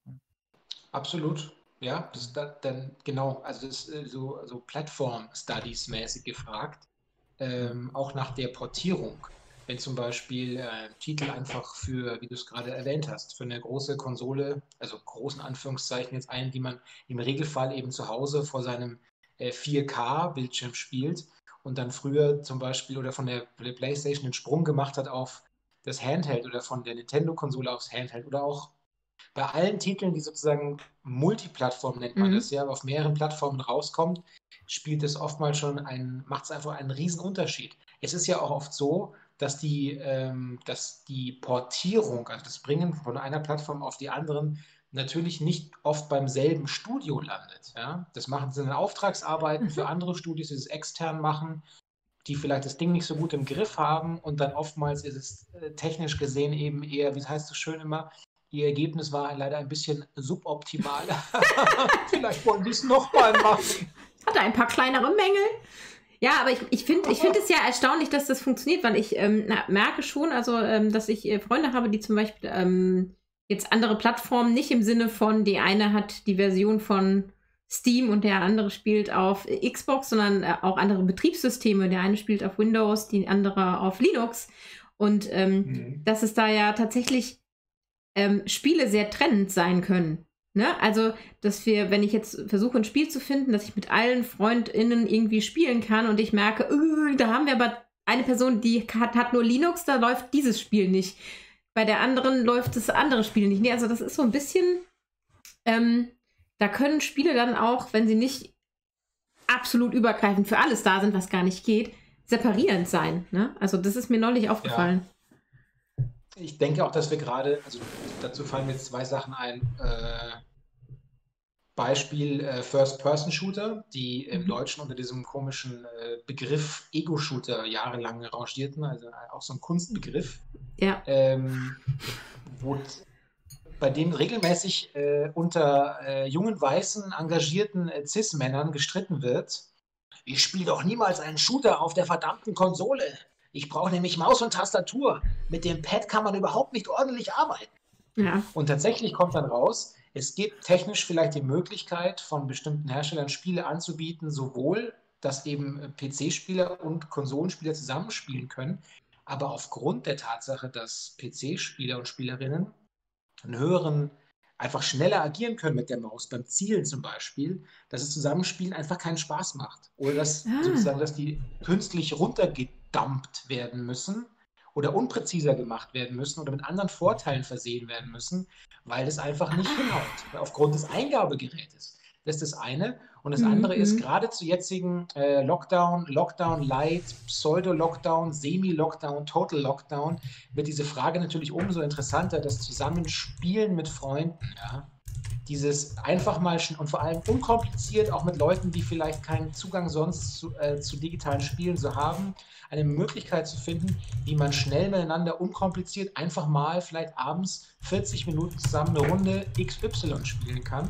Absolut. Ja, das ist dann genau, also das ist äh, so, so Plattform-Studies-mäßig gefragt, ähm, auch nach der Portierung. Wenn zum Beispiel äh, Titel einfach für, wie du es gerade erwähnt hast, für eine große Konsole, also großen Anführungszeichen jetzt einen, die man im Regelfall eben zu Hause vor seinem äh, 4K-Bildschirm spielt, und dann früher zum Beispiel oder von der PlayStation den Sprung gemacht hat auf das Handheld oder von der Nintendo-Konsole aufs Handheld oder auch bei allen Titeln, die sozusagen Multiplattform nennt man mhm. das, ja, auf mehreren Plattformen rauskommt, spielt es oftmals schon ein, macht es einfach einen riesen Unterschied. Es ist ja auch oft so, dass die, ähm, dass die Portierung, also das Bringen von einer Plattform auf die anderen, natürlich nicht oft beim selben Studio landet. Ja? Das machen sie in Auftragsarbeiten mhm. für andere Studios, die es extern machen. die vielleicht das Ding nicht so gut im Griff haben und dann oftmals ist es äh, technisch gesehen eben eher, wie heißt es schön immer, Ihr Ergebnis war leider ein bisschen suboptimal. vielleicht wollen die es nochmal machen. Hatte ein paar kleinere Mängel. Ja, aber ich, ich finde ich find es ja erstaunlich, dass das funktioniert, weil ich ähm, na, merke schon, also ähm, dass ich äh, Freunde habe, die zum Beispiel ähm, jetzt andere Plattformen, nicht im Sinne von, die eine hat die Version von Steam und der andere spielt auf Xbox, sondern äh, auch andere Betriebssysteme. Der eine spielt auf Windows, die andere auf Linux. Und ähm, mhm. dass es da ja tatsächlich ähm, Spiele sehr trennend sein können. Ne? Also, dass wir, wenn ich jetzt versuche, ein Spiel zu finden, dass ich mit allen FreundInnen irgendwie spielen kann und ich merke, da haben wir aber eine Person, die hat, hat nur Linux, da läuft dieses Spiel nicht. Bei der anderen läuft das andere Spiel nicht. Nee, also das ist so ein bisschen, ähm, da können Spiele dann auch, wenn sie nicht absolut übergreifend für alles da sind, was gar nicht geht, separierend sein. Ne? Also das ist mir neulich aufgefallen. Ja. Ich denke auch, dass wir gerade, also dazu fallen mir zwei Sachen ein. Äh, Beispiel äh, First-Person-Shooter, die im mhm. Deutschen unter diesem komischen äh, Begriff Ego-Shooter jahrelang rangierten, also auch so ein Kunstbegriff. Ja. Ähm, wo bei dem regelmäßig äh, unter äh, jungen, weißen, engagierten äh, Cis-Männern gestritten wird. Ich spiele doch niemals einen Shooter auf der verdammten Konsole. Ich brauche nämlich Maus und Tastatur. Mit dem Pad kann man überhaupt nicht ordentlich arbeiten. Ja. Und tatsächlich kommt dann raus, es gibt technisch vielleicht die Möglichkeit, von bestimmten Herstellern Spiele anzubieten, sowohl, dass eben äh, PC-Spieler und Konsolenspieler zusammenspielen können, aber aufgrund der Tatsache, dass PC-Spieler und Spielerinnen einen höheren, einfach schneller agieren können mit der Maus, beim Zielen zum Beispiel, dass das Zusammenspielen einfach keinen Spaß macht. Oder dass ah. sozusagen, dass die künstlich runtergedumpt werden müssen oder unpräziser gemacht werden müssen oder mit anderen Vorteilen versehen werden müssen, weil es einfach nicht hinhaut, aufgrund des Eingabegerätes. Das ist das eine. Und das andere mhm. ist gerade zu jetzigen äh, Lockdown, Lockdown Light, Pseudo-Lockdown, Semi-Lockdown, Total Lockdown, wird diese Frage natürlich umso interessanter, das Zusammenspielen mit Freunden. Ja? Dieses einfach mal und vor allem unkompliziert, auch mit Leuten, die vielleicht keinen Zugang sonst zu, äh, zu digitalen Spielen so haben, eine Möglichkeit zu finden, wie man schnell miteinander unkompliziert einfach mal vielleicht abends 40 Minuten zusammen eine Runde XY spielen kann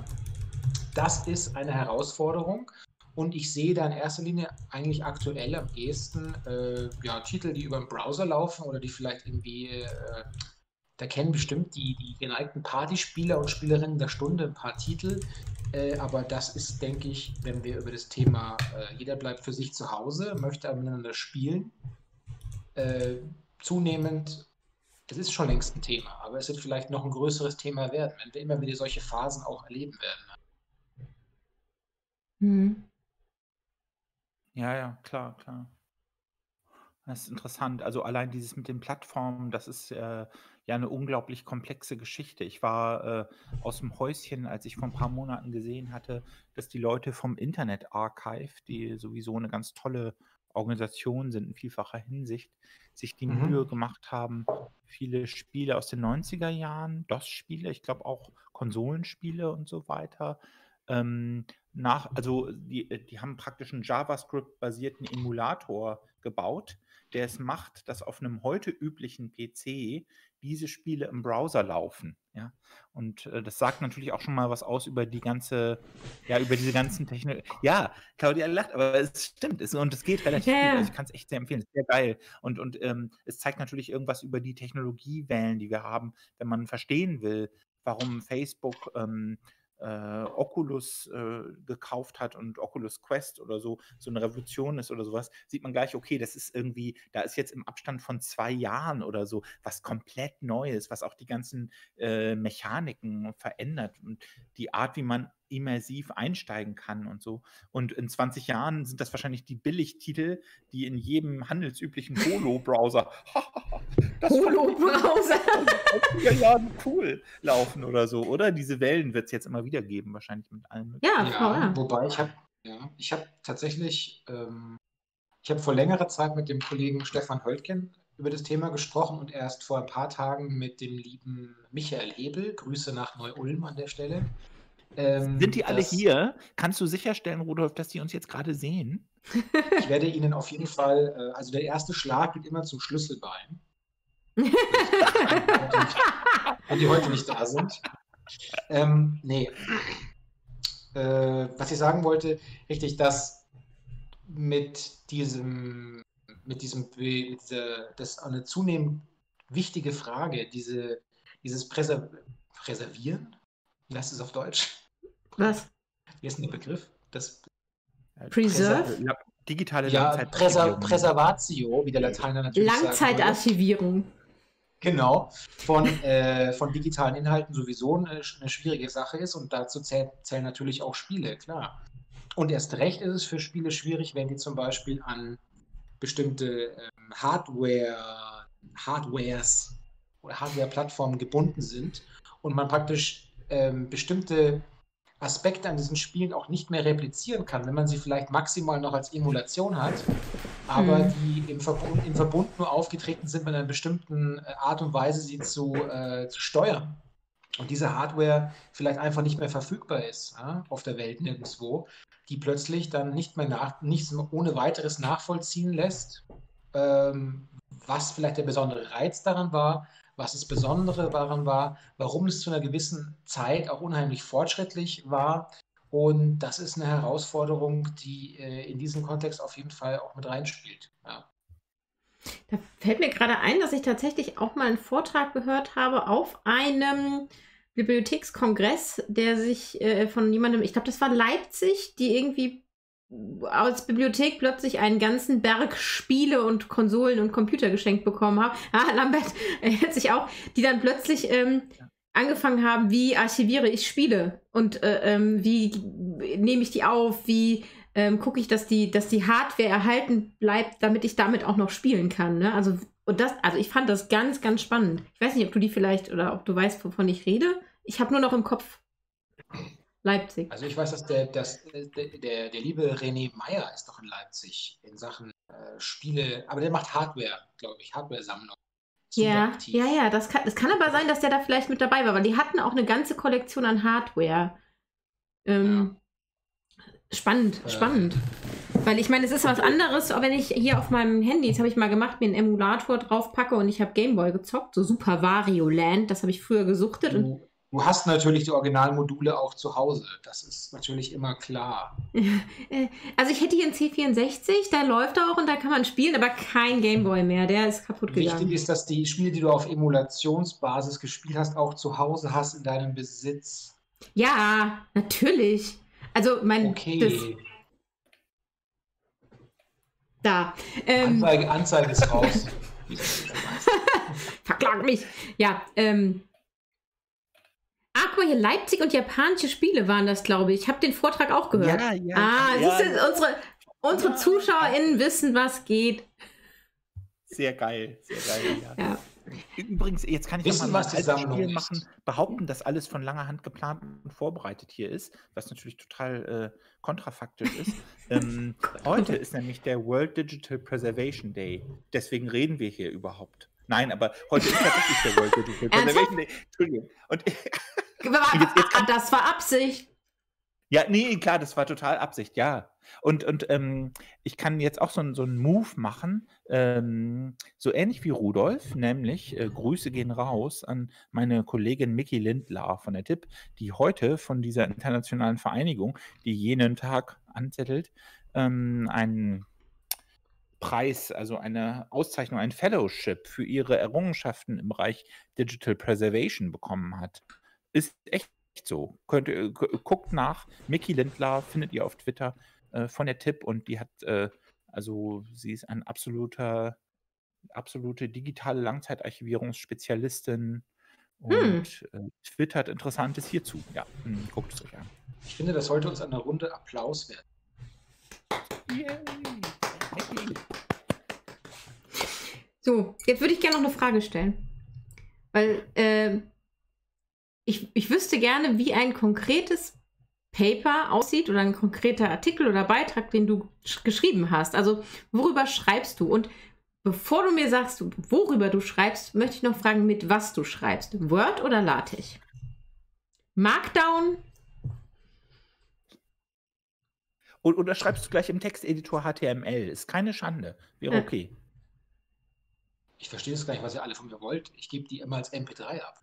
das ist eine Herausforderung. Und ich sehe da in erster Linie eigentlich aktuell am ehesten äh, ja, Titel, die über den Browser laufen oder die vielleicht irgendwie, äh, da kennen bestimmt die, die geneigten Partyspieler und Spielerinnen der Stunde ein paar Titel. Äh, aber das ist, denke ich, wenn wir über das Thema, äh, jeder bleibt für sich zu Hause, möchte aber miteinander spielen, äh, zunehmend es ist schon längst ein Thema, aber es wird vielleicht noch ein größeres Thema werden, wenn wir immer wieder solche Phasen auch erleben werden. Mhm. Ja, ja, klar, klar. Das ist interessant. Also allein dieses mit den Plattformen, das ist äh, ja eine unglaublich komplexe Geschichte. Ich war äh, aus dem Häuschen, als ich vor ein paar Monaten gesehen hatte, dass die Leute vom Internet Archive, die sowieso eine ganz tolle Organisation sind in vielfacher Hinsicht, sich die Mhm. Mühe gemacht haben, viele Spiele aus den 90er Jahren, DOS-Spiele, ich glaube auch Konsolenspiele und so weiter, ähm, nach, also die, äh, die haben praktisch einen JavaScript-basierten Emulator gebaut, der es macht, dass auf einem heute üblichen PC diese Spiele im Browser laufen. Ja, und äh, das sagt natürlich auch schon mal was aus über die ganze, ja, über diese ganzen Technologien. Ja, Claudia lacht, aber es stimmt es, und es geht relativ yeah. gut. Also ich kann es echt sehr empfehlen. Es ist sehr geil. Und, und ähm, es zeigt natürlich irgendwas über die Technologiewellen, die wir haben, wenn man verstehen will, warum Facebook ähm, äh, Oculus äh, gekauft hat und Oculus Quest oder so, so eine Revolution ist oder sowas, sieht man gleich, okay, das ist irgendwie, da ist jetzt im Abstand von zwei Jahren oder so was komplett Neues, was auch die ganzen äh, Mechaniken verändert. Und die Art, wie man immersiv einsteigen kann und so. Und in 20 Jahren sind das wahrscheinlich die Billigtitel, die in jedem handelsüblichen Holo-Browser Holo-Browser ja, ja, cool laufen oder so, oder? Diese Wellen wird es jetzt immer wieder geben, wahrscheinlich mit allen. Ja, ja wobei ich habe ja, ich habe tatsächlich, ähm, ich habe vor längerer Zeit mit dem Kollegen Stefan Höltgen über das Thema gesprochen und erst vor ein paar Tagen mit dem lieben Michael Hebel, Grüße nach Neu-Ulm an der Stelle, Ähm, Sind die alle hier? Kannst du sicherstellen, Rudolf, dass die uns jetzt gerade sehen? Ich werde Ihnen auf jeden Fall, äh, also der erste Schlag geht immer zum Schlüsselbein. wenn die heute nicht da sind. Ähm, nee. Äh, was ich sagen wollte, richtig, dass mit diesem, mit diesem, mit dieser, das ist eine zunehmend wichtige Frage, diese, dieses Präser Präservieren, wie heißt es auf Deutsch? Was? Wie ist denn der Begriff? Das Preserve? La- Digitale ja, Langzeitarchivierung. Preservatio, wie der Lateiner natürlich würde. Langzeitarchivierung. Genau, von, äh, von digitalen Inhalten sowieso eine, eine schwierige Sache ist und dazu zähl, zählen natürlich auch Spiele, klar. Und erst recht ist es für Spiele schwierig, wenn die zum Beispiel an bestimmte ähm, Hardware, Hardwares oder Hardware-Plattformen gebunden sind und man praktisch ähm, bestimmte Aspekte an diesen Spielen auch nicht mehr replizieren kann, wenn man sie vielleicht maximal noch als Emulation hat, aber Hm. die im Verbund, im Verbund nur aufgetreten sind, mit einer bestimmten äh, Art und Weise sie zu, äh, zu steuern. Und diese Hardware vielleicht einfach nicht mehr verfügbar ist ja, auf der Welt nirgendwo, die plötzlich dann nicht mehr nach, nichts ohne weiteres nachvollziehen lässt, ähm, was vielleicht der besondere Reiz daran war, was das Besondere daran war, warum es zu einer gewissen Zeit auch unheimlich fortschrittlich war. Und das ist eine Herausforderung, die äh, in diesem Kontext auf jeden Fall auch mit reinspielt. Ja. Da fällt mir gerade ein, dass ich tatsächlich auch mal einen Vortrag gehört habe auf einem Bibliothekskongress, der sich äh, von jemandem, ich glaube, das war Leipzig, die irgendwie als Bibliothek plötzlich einen ganzen Berg Spiele und Konsolen und Computer geschenkt bekommen haben. Ah, Lambert erinnert sich auch, die dann plötzlich ähm, angefangen haben, wie archiviere ich Spiele und äh, ähm, wie nehme ich die auf, wie ähm, gucke ich, dass die, dass die Hardware erhalten bleibt, damit ich damit auch noch spielen kann. Ne? Also, und das, also ich fand das ganz, ganz spannend. Ich weiß nicht, ob du die vielleicht oder ob du weißt, wovon ich rede. Ich habe nur noch im Kopf Leipzig. Also ich weiß, dass der, das, der, der, der liebe René Meyer ist doch in Leipzig in Sachen äh, Spiele, aber der macht Hardware, glaube ich, Hardware-Sammlung. Ja, aktiv. ja, ja, das kann, das kann aber sein, dass der da vielleicht mit dabei war, weil die hatten auch eine ganze Kollektion an Hardware. Ähm, Spannend, Äh. spannend. Weil ich meine, es ist was anderes, wenn ich hier auf meinem Handy, das habe ich mal gemacht, mir einen Emulator draufpacke und ich habe Gameboy gezockt, so Super Wario Land, das habe ich früher gesuchtet und Du, hast natürlich die Originalmodule auch zu Hause. Das ist natürlich immer klar. Äh, Also ich hätte hier einen C64, da läuft er auch und da kann man spielen, aber kein Gameboy mehr, der ist kaputt Wichtig gegangen. ist, dass die Spiele, die du auf Emulationsbasis gespielt hast, auch zu Hause hast in deinem Besitz. Ja, natürlich. Also mein Okay. da. Ähm, Anzeige, Anzeige ist raus. Wie du schon weißt. verklag mich. Ja, ähm. Ah, guck mal hier, Leipzig und japanische Spiele waren das, glaube ich. Ich habe den Vortrag auch gehört. Ja, ja. ah, ja, siehst du, unsere, unsere Ja. ZuschauerInnen wissen, was geht. Sehr geil, sehr geil. Ja. Ja. Übrigens, jetzt kann ich Wissen, noch mal was Spiel machen, behaupten, dass alles von langer Hand geplant und vorbereitet hier ist, was natürlich total äh, kontrafaktisch ist. ähm, heute ist nämlich der World Digital Preservation Day. Deswegen reden wir hier überhaupt. Nein, aber heute ist tatsächlich der World. Entschuldigung. Und Jetzt- jetzt ah, das war Absicht. Ja, nee, klar, das war total Absicht, ja. Und, und ähm, ich kann jetzt auch so, einen- so einen Move machen, ähm, so ähnlich wie Rudolf, nämlich äh, Grüße gehen raus an meine Kollegin Mickey Lindlar von der TIP, die heute von dieser internationalen Vereinigung, die jenen Tag anzettelt, ähm, einen Preis, also eine Auszeichnung, ein Fellowship für ihre Errungenschaften im Bereich Digital Preservation bekommen hat. Ist echt so. Könnt, guckt nach. Mickey Lindlar findet ihr auf Twitter äh, von der Tipp und die hat, äh, also sie ist ein absoluter, absolute digitale Langzeitarchivierungsspezialistin und äh, twittert Interessantes hierzu. Ja, hm, guckt es euch an. Ich finde, das sollte uns eine Runde Applaus werden. Yay. So, jetzt würde ich gerne noch eine Frage stellen. Weil ähm, ich, ich wüsste gerne, wie ein konkretes Paper aussieht oder ein konkreter Artikel oder Beitrag, den du sch- geschrieben hast. Also, worüber schreibst du? Und bevor du mir sagst, worüber du schreibst, möchte ich noch fragen, mit was du schreibst. Word oder LaTeX? Markdown Oder, oder schreibst du gleich im Texteditor HTML? Ist keine Schande. Wäre Ja. okay. Ich verstehe es gar nicht, was ihr alle von mir wollt. Ich gebe die immer als MP3 ab.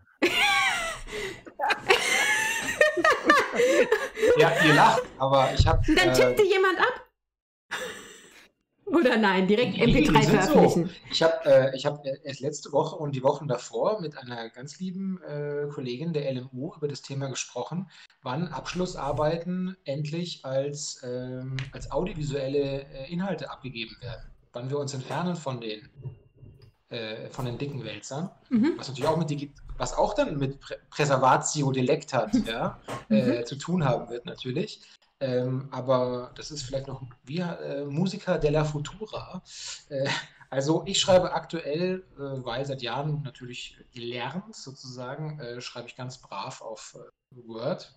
ja, ihr lacht, aber ich habe. Dann tippt dir jemand ab? Oder nein, direkt Nee, die MP3 sind so. veröffentlichen. Ich habe äh, ich hab äh, erst letzte Woche und die Wochen davor mit einer ganz lieben äh, Kollegin der LMU über das Thema gesprochen, wann Abschlussarbeiten endlich als, ähm, als audiovisuelle äh, Inhalte abgegeben werden. Wann wir uns entfernen von den, äh, von den dicken Wälzern. Mhm. Was natürlich auch mit Digi was auch dann mit Prä Präservatio Delectat ja, äh, zu tun haben wird, natürlich. Ähm, aber das ist vielleicht noch wir äh, Musiker della Futura. Äh, also ich schreibe aktuell, äh, weil seit Jahren natürlich gelernt sozusagen, äh, schreibe ich ganz brav auf äh, Word.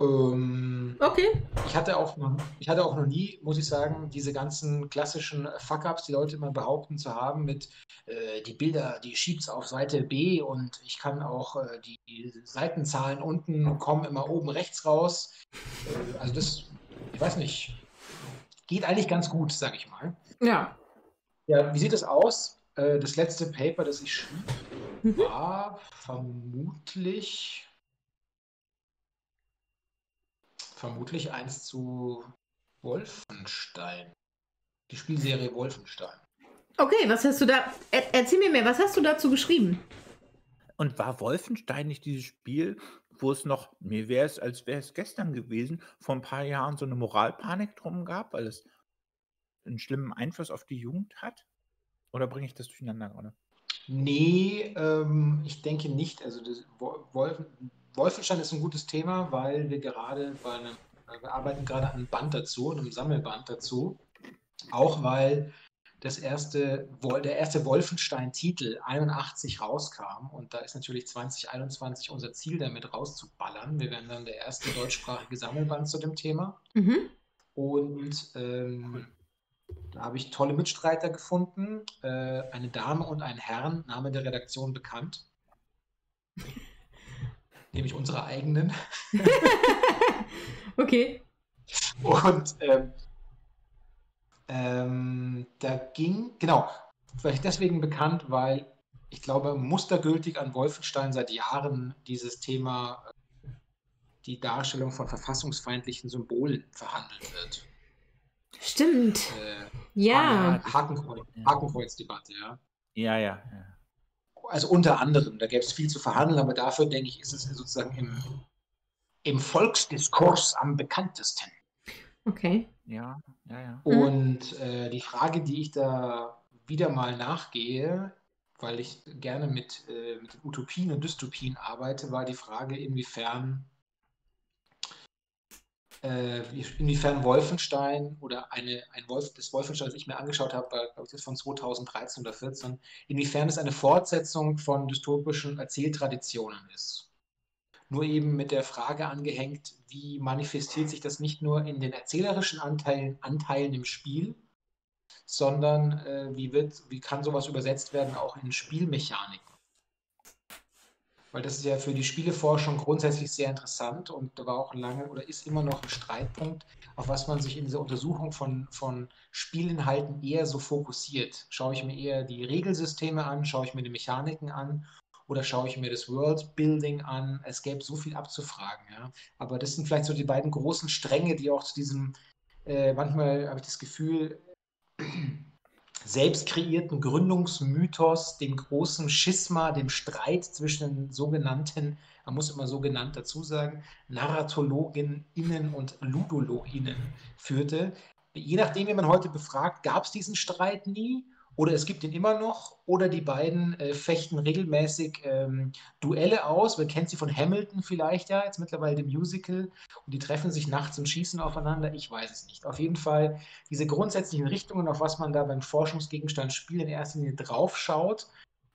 Ähm, Okay. ich hatte auch noch, ich hatte auch noch nie, muss ich sagen, diese ganzen klassischen Fuck-ups, die Leute immer behaupten zu haben, mit äh, die Bilder, die schiebt's auf Seite B und ich kann auch äh, die, Seitenzahlen unten kommen immer oben rechts raus. Äh, also das, ich weiß nicht, geht eigentlich ganz gut, sag ich mal. Ja. Ja, wie sieht es aus? Äh, das letzte Paper, das ich schrieb, Mhm. war vermutlich vermutlich eins zu Wolfenstein. Die Spielserie Wolfenstein. Okay, was hast du da? Er, erzähl mir mehr, was hast du dazu geschrieben? Und war Wolfenstein nicht dieses Spiel, wo es noch, mir wäre es, als wäre es gestern gewesen, vor ein paar Jahren so eine Moralpanik drum gab, weil es einen schlimmen Einfluss auf die Jugend hat? Oder bringe ich das durcheinander gerade? Nee, ähm, ich denke nicht. Also das Wo- Wolf, Wolfenstein ist ein gutes Thema, weil wir gerade bei einem, äh, wir arbeiten gerade an einem Band dazu, einem Sammelband dazu. Auch weil das erste, der erste Wolfenstein-Titel 81 rauskam und da ist natürlich 2021 unser Ziel, damit rauszuballern. Wir werden dann der erste deutschsprachige Sammelband zu dem Thema. Mhm. Und ähm, da habe ich tolle Mitstreiter gefunden. Äh, eine Dame und ein Herrn, Name der Redaktion bekannt. Nämlich unsere eigenen. Okay. Und ähm, ähm, da ging, genau, vielleicht deswegen bekannt, weil ich glaube, mustergültig an Wolfenstein seit Jahren dieses Thema, äh, die Darstellung von verfassungsfeindlichen Symbolen verhandelt wird. Stimmt. Äh, Ja. Hakenkreuz, Hakenkreuzdebatte, ja. Ja, ja, ja. Also unter anderem, da gäbe es viel zu verhandeln, aber dafür, denke ich, ist es sozusagen im, im Volksdiskurs am bekanntesten. Okay. Ja, ja, ja. Mhm. Und äh, die Frage, die ich da wieder mal nachgehe, weil ich gerne mit, äh, mit Utopien und Dystopien arbeite, war die Frage, inwiefern, äh, inwiefern Wolfenstein oder eine, ein Wolf, das Wolfenstein, das ich mir angeschaut habe, war, glaube ich, das von 2013 oder 2014, inwiefern es eine Fortsetzung von dystopischen Erzähltraditionen ist. Nur eben mit der Frage angehängt, wie manifestiert sich das nicht nur in den erzählerischen Anteilen, Anteilen im Spiel, sondern äh, wie, wird, wie kann sowas übersetzt werden auch in Spielmechaniken? Weil das ist ja für die Spieleforschung grundsätzlich sehr interessant und da war auch lange oder ist immer noch ein Streitpunkt, auf was man sich in dieser Untersuchung von, von Spielinhalten eher so fokussiert. Schaue ich mir eher die Regelsysteme an, schaue ich mir die Mechaniken an oder schaue ich mir das Worldbuilding an? Es gäbe so viel abzufragen, ja. Aber das sind vielleicht so die beiden großen Stränge, die auch zu diesem, äh, manchmal habe ich das Gefühl, selbst kreierten Gründungsmythos, dem großen Schisma, dem Streit zwischen den sogenannten, man muss immer so genannt dazu sagen, NarratologInnen und LudologInnen führte. Je nachdem, wie man heute befragt, gab es diesen Streit nie oder es gibt ihn immer noch oder die beiden äh, fechten regelmäßig ähm, Duelle aus. Man kennt sie von Hamilton vielleicht ja, jetzt mittlerweile dem Musical und die treffen sich nachts und schießen aufeinander. Ich weiß es nicht. Auf jeden Fall diese grundsätzlichen Richtungen, auf was man da beim Forschungsgegenstand Spiel in erster Linie draufschaut,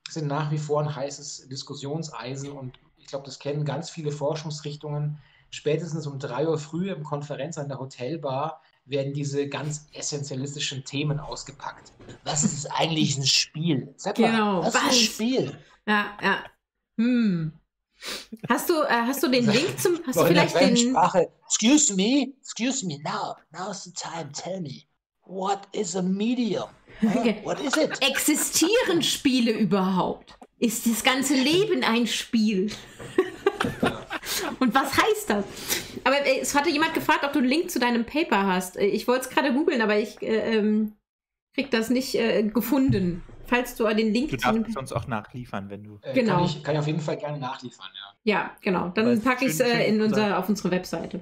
sind nach wie vor ein heißes Diskussionseisen und ich glaube, das kennen ganz viele Forschungsrichtungen. Spätestens um drei Uhr früh im Konferenz an der Hotelbar werden diese ganz essentialistischen Themen ausgepackt. Was ist eigentlich ein Spiel? Sag mal, Genau, was ist ein was? Spiel? Ja, ja. Hm. Hast du, äh, hast du den Link zum, hast du vielleicht den, Fremdsprache. Excuse me, excuse me, now, now's the time, tell me, what is a medium? Okay. What is it? existieren Spiele überhaupt? Ist das ganze Leben ein Spiel? Und was heißt das? Aber äh, es hatte jemand gefragt, ob du einen Link zu deinem Paper hast. Äh, Ich wollte es gerade googeln, aber ich äh, ähm, krieg das nicht äh, gefunden. Falls du den Link Du darfst es uns auch nachliefern, wenn du. Äh, Genau. Kann ich, kann ich auf jeden Fall gerne nachliefern, ja. Ja, genau. Dann packe ich es äh, schön, in unser- unser, auf unsere Webseite.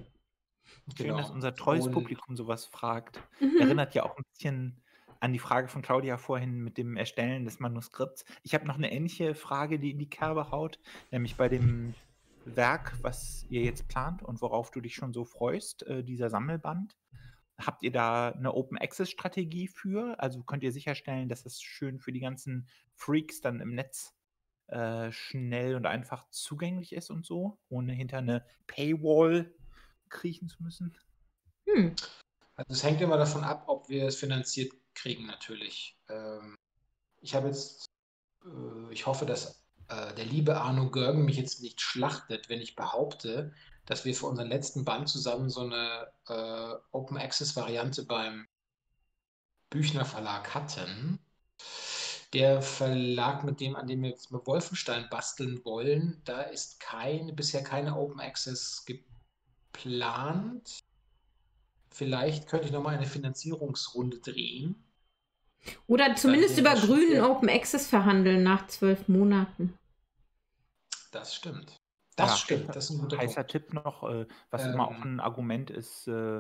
Schön, Genau. dass unser treues Und- Publikum sowas fragt. Mhm. Erinnert ja auch ein bisschen an die Frage von Claudia vorhin mit dem Erstellen des Manuskripts. Ich habe noch eine ähnliche Frage, die in die Kerbe haut, nämlich bei dem Werk, was ihr jetzt plant und worauf du dich schon so freust, äh, dieser Sammelband. Habt ihr da eine Open Access Strategie für? Also könnt ihr sicherstellen, dass es schön für die ganzen Freaks dann im Netz äh, schnell und einfach zugänglich ist und so, ohne hinter eine Paywall kriechen zu müssen? Hm. Also es hängt immer davon ab, ob wir es finanziert kriegen, natürlich. Ähm, ich habe jetzt, äh, ich hoffe, dass äh, der liebe Arno Görgen mich jetzt nicht schlachtet, wenn ich behaupte, dass wir für unseren letzten Band zusammen so eine äh, Open Access Variante beim Büchner Verlag hatten. Der Verlag, mit dem, an dem wir jetzt mit Wolfenstein basteln wollen, da ist kein, bisher keine Open Access geplant. Vielleicht könnte ich nochmal eine Finanzierungsrunde drehen. Oder zumindest über grünen. Open Access verhandeln nach zwölf Monaten. Das stimmt. Das Ja, stimmt. Das ist ein guter heißer Punkt. Tipp noch, äh, was immer auch Ähm. ein Argument ist, äh,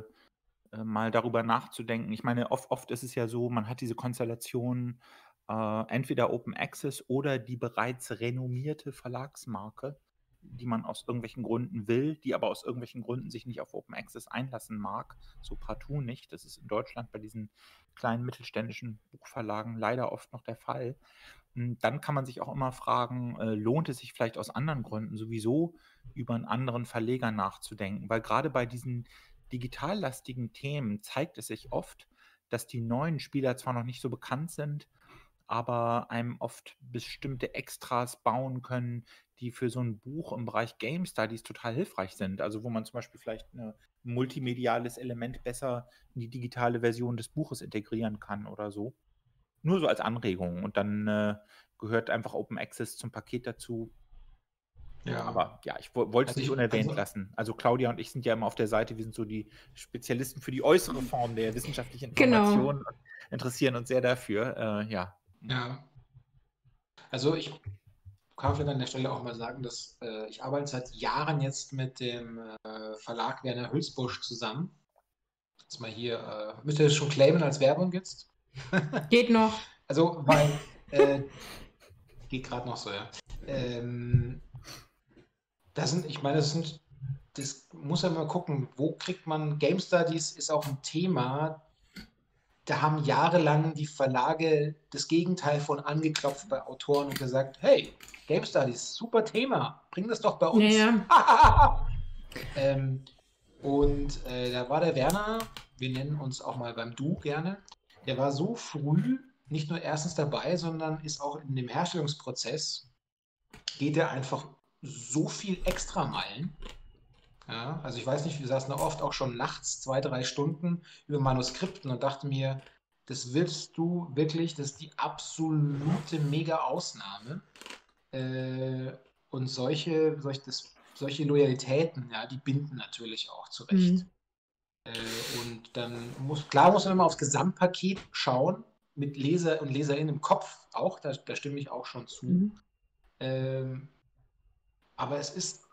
äh, mal darüber nachzudenken. Ich meine, oft, oft ist es ja so, man hat diese Konstellation äh, entweder Open Access oder die bereits renommierte Verlagsmarke, die man aus irgendwelchen Gründen will, die aber aus irgendwelchen Gründen sich nicht auf Open Access einlassen mag. So partout nicht. Das ist in Deutschland bei diesen kleinen mittelständischen Buchverlagen leider oft noch der Fall. Mm, Dann kann man sich auch immer fragen, äh, lohnt es sich vielleicht aus anderen Gründen sowieso über einen anderen Verleger nachzudenken? Weil gerade bei diesen digitallastigen Themen zeigt es sich oft, dass die neuen Spieler zwar noch nicht so bekannt sind, aber einem oft bestimmte Extras bauen können, die für so ein Buch im Bereich Game Studies total hilfreich sind. Also wo man zum Beispiel vielleicht ein multimediales Element besser in die digitale Version des Buches integrieren kann oder so. Nur so als Anregung. Und dann äh, gehört einfach Open Access zum Paket dazu. Ja. Aber ja, ich wo- wollte es Also nicht ich- unerwähnt also- lassen. Also Claudia und ich sind ja immer auf der Seite, wir sind so die Spezialisten für die äußere Form der wissenschaftlichen Genau. Information und interessieren uns sehr dafür. Äh, ja. Ja. Also ich kann vielleicht an der Stelle auch mal sagen, dass äh, ich arbeite seit Jahren jetzt mit dem äh, Verlag Werner Hülsbusch zusammen. Jetzt mal hier, äh, müsst ihr das schon claimen als Werbung jetzt? Geht noch. Also, weil, äh, geht gerade noch so, ja. Ähm, das sind, ich meine, das sind, das muss ja mal gucken, wo kriegt man, Game Studies ist auch ein Thema, da haben jahrelang die Verlage das Gegenteil von angeklopft bei Autoren und gesagt, hey, Game Studies, super Thema, bring das doch bei uns. Ja, ähm, und äh, da war der Werner, wir nennen uns auch mal beim Du gerne, der war so früh nicht nur erstens dabei, sondern ist auch in dem Herstellungsprozess, geht er einfach so viel Extrameilen. Ja, also ich weiß nicht, wir saßen da oft auch schon nachts zwei, drei Stunden über Manuskripten und dachte mir, das willst du wirklich, das ist die absolute Mega-Ausnahme. Äh, und solche, solche, das, solche Loyalitäten, ja, die binden natürlich auch zurecht. Mhm. Äh, und dann muss, klar muss man immer aufs Gesamtpaket schauen, mit Leser und LeserInnen im Kopf auch, da, da stimme ich auch schon zu. Mhm. Ähm, aber es ist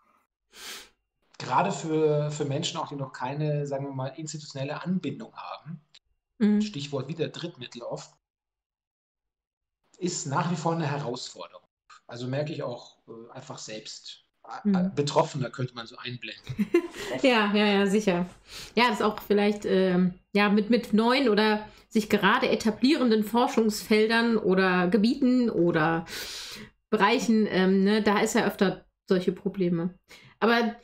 gerade für, für Menschen auch, die noch keine, sagen wir mal, institutionelle Anbindung haben, Mhm. Stichwort wieder Drittmittel oft, ist nach wie vor eine Herausforderung. Also merke ich auch äh, einfach selbst. Äh, Mhm. Betroffener könnte man so einblenden. Ja, ja, ja, sicher. Ja, das ist auch vielleicht ähm, ja, mit, mit neuen oder sich gerade etablierenden Forschungsfeldern oder Gebieten oder Bereichen, ähm, ne, da ist ja öfter solche Probleme. Aber